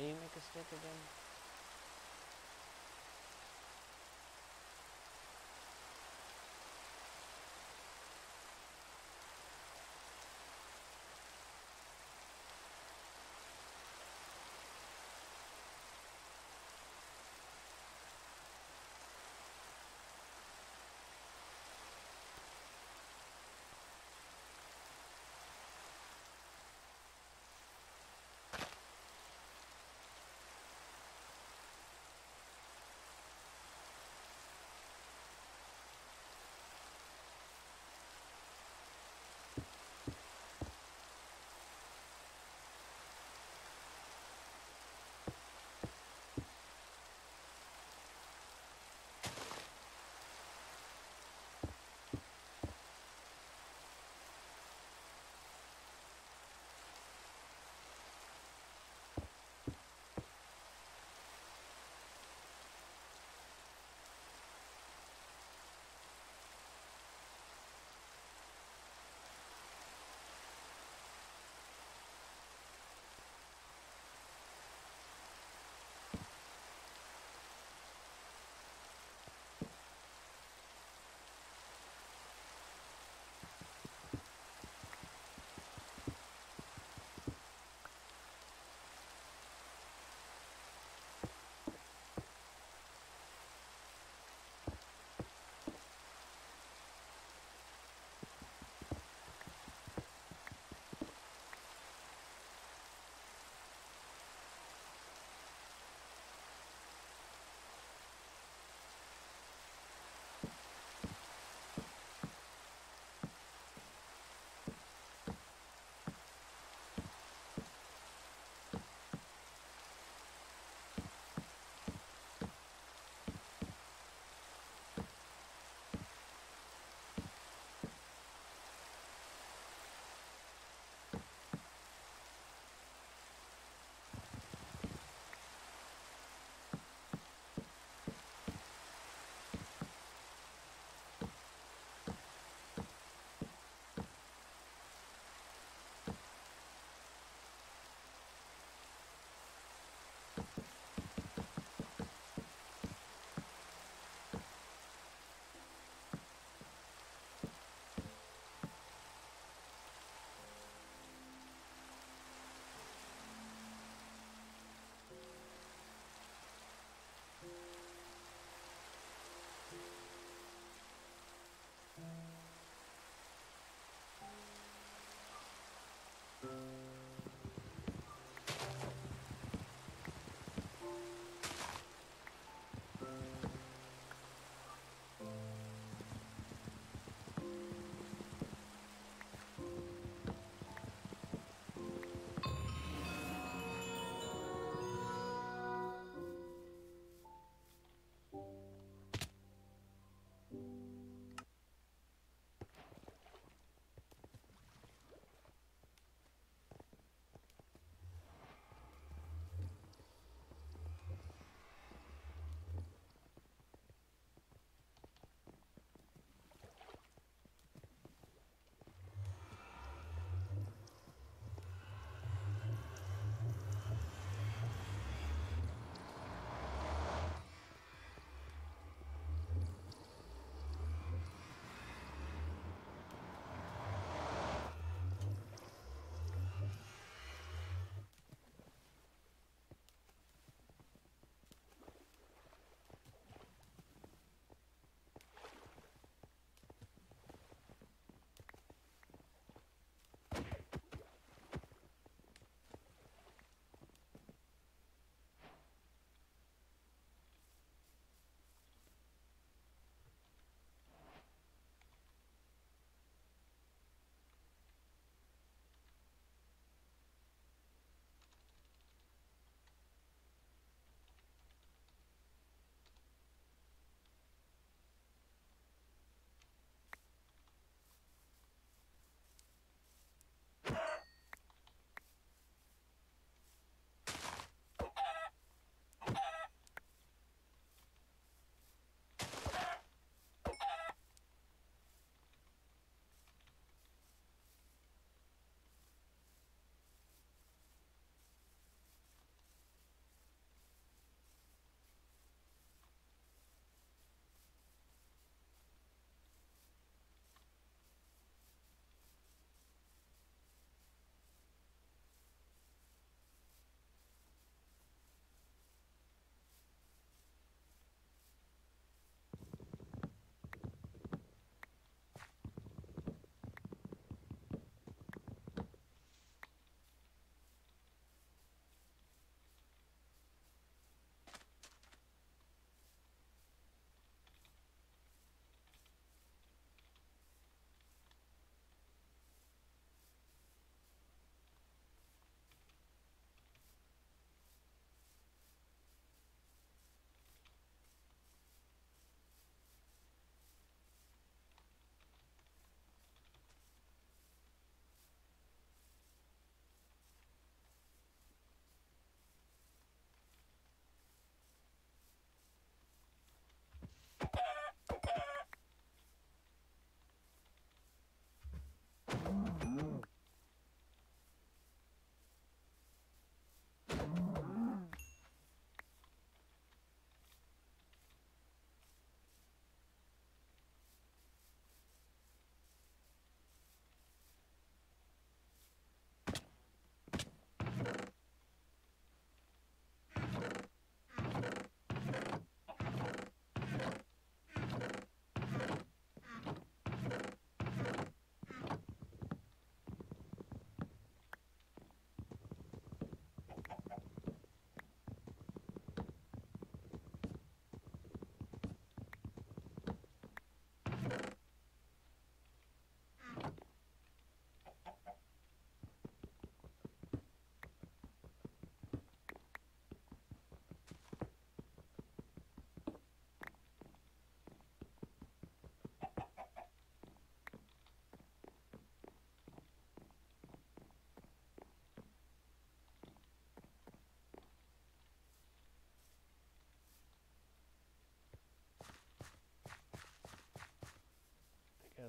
Do you make a stick again?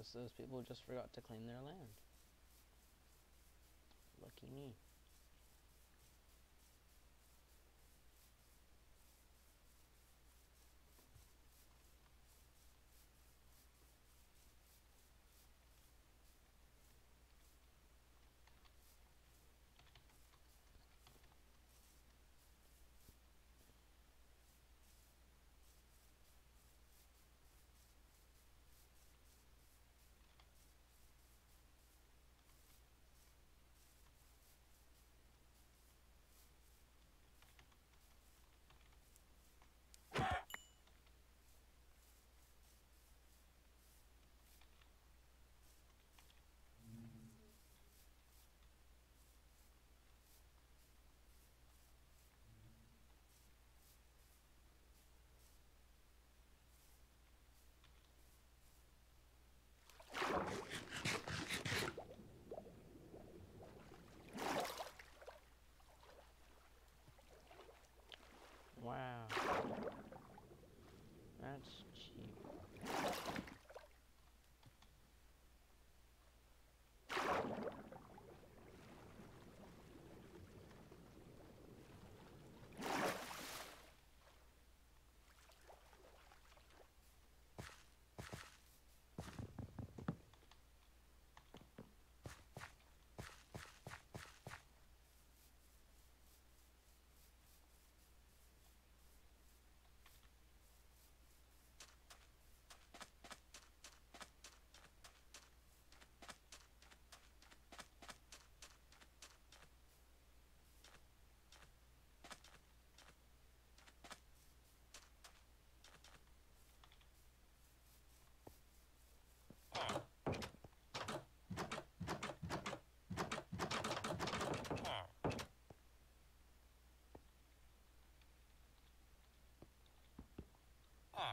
Because those people just forgot to claim their land.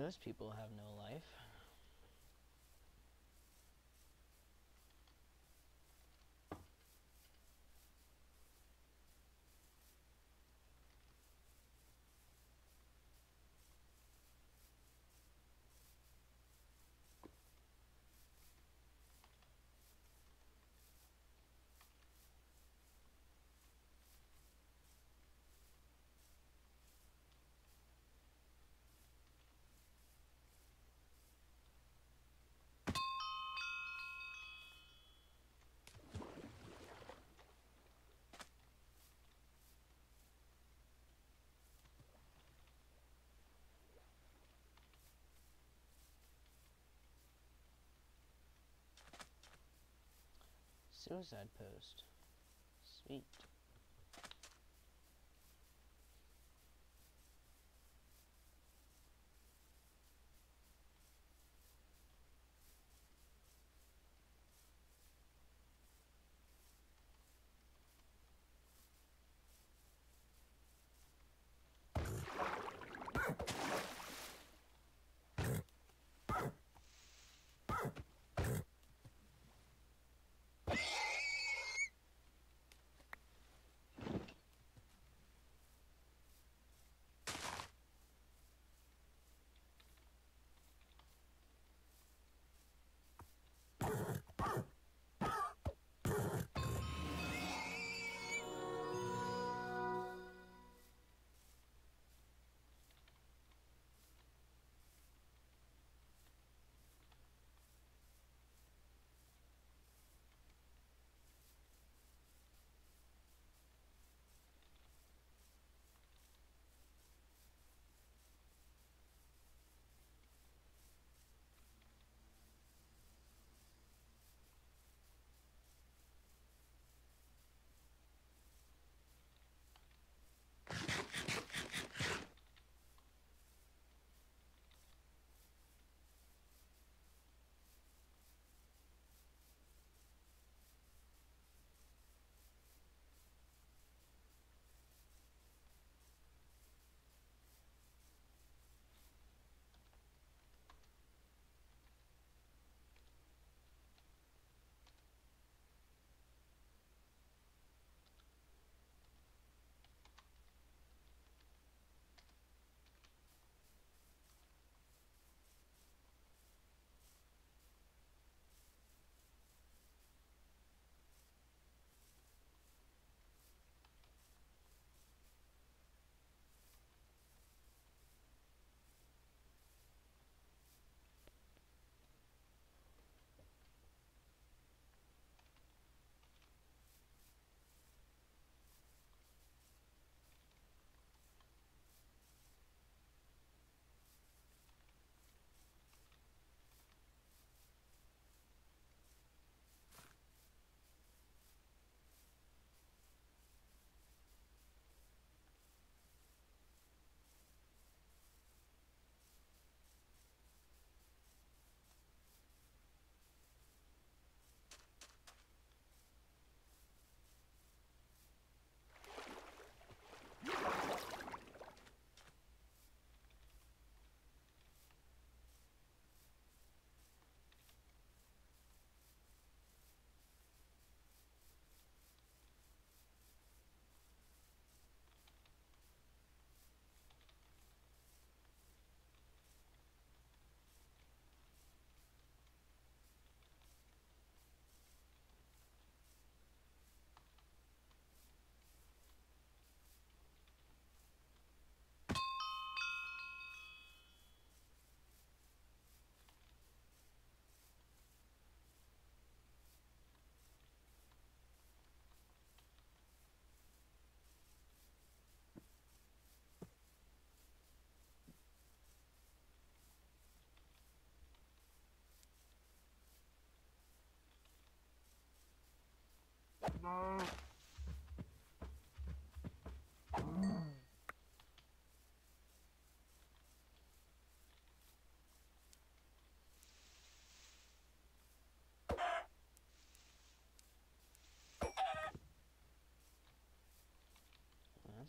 Those people have no life. Suicide post. Sweet.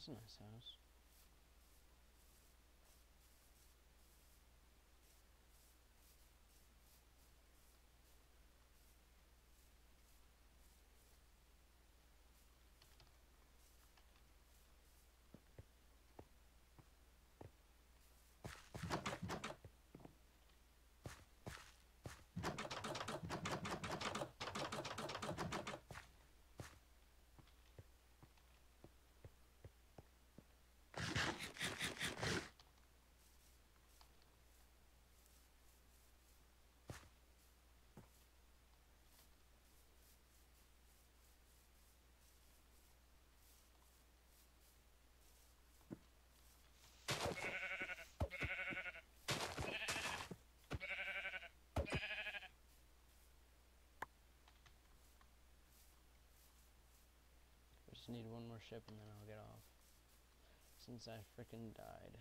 That's a nice house. Need one more ship and then I'll get off. Since I frickin' died.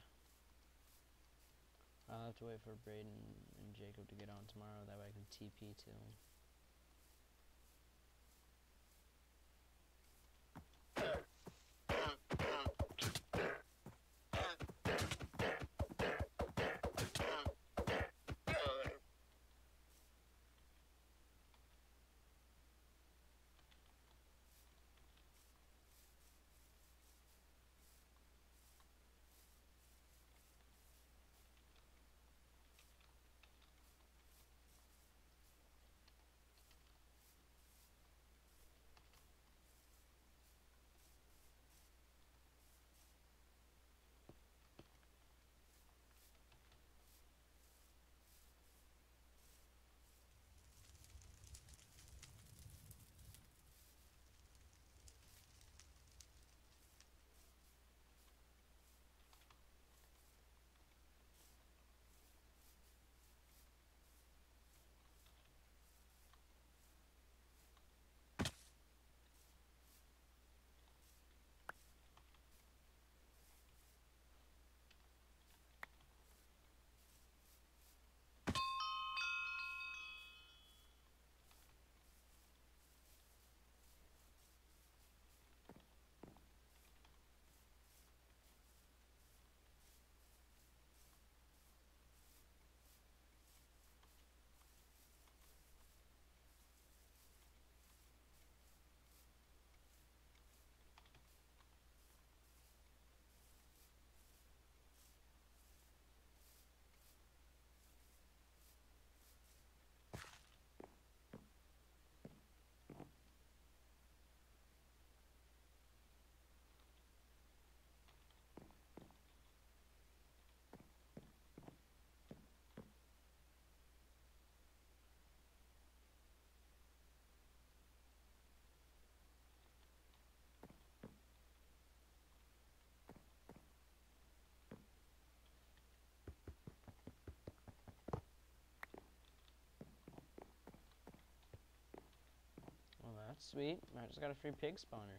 I'll have to wait for Brayden and Jacob to get on tomorrow, that way I can TP to them. Sweet. I just got a free pig spawner.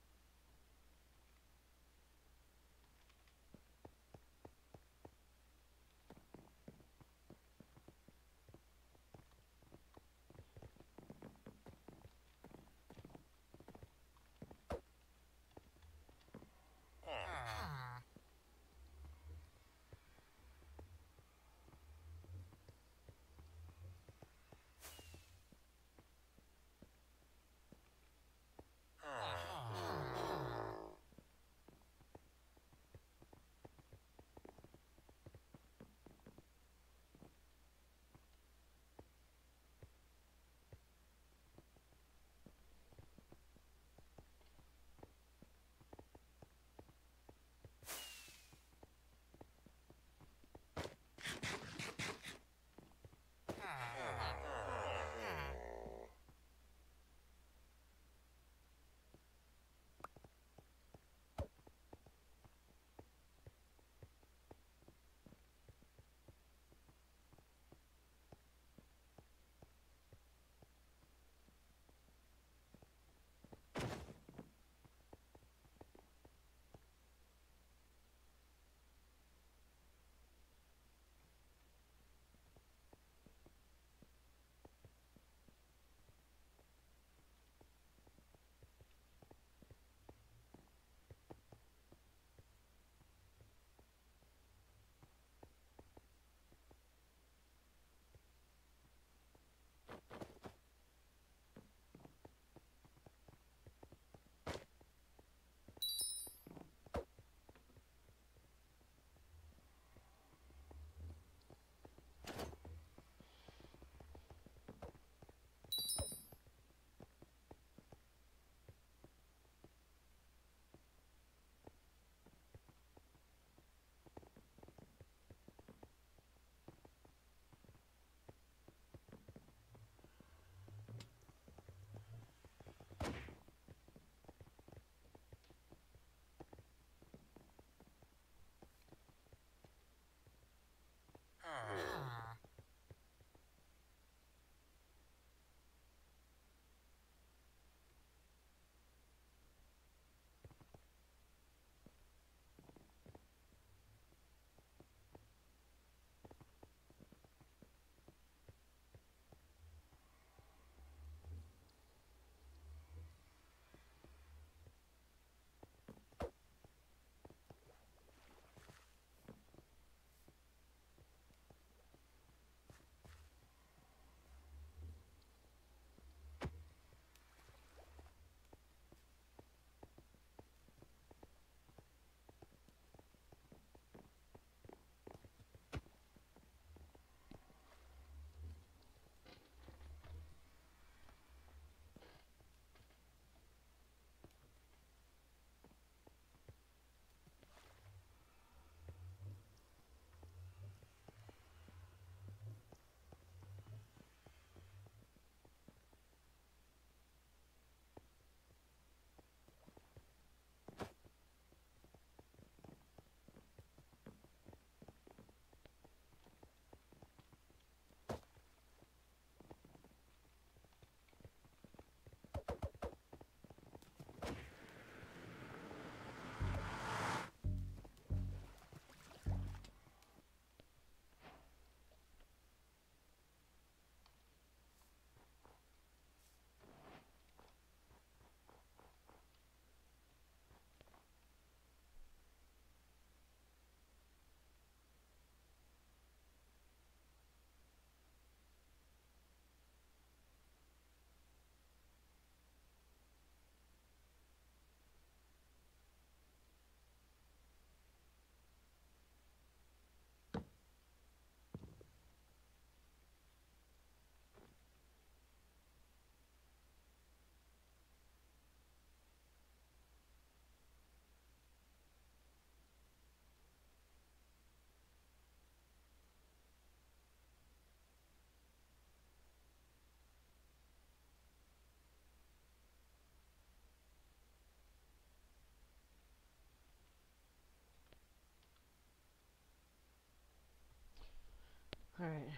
Alright.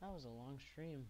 That was a long stream.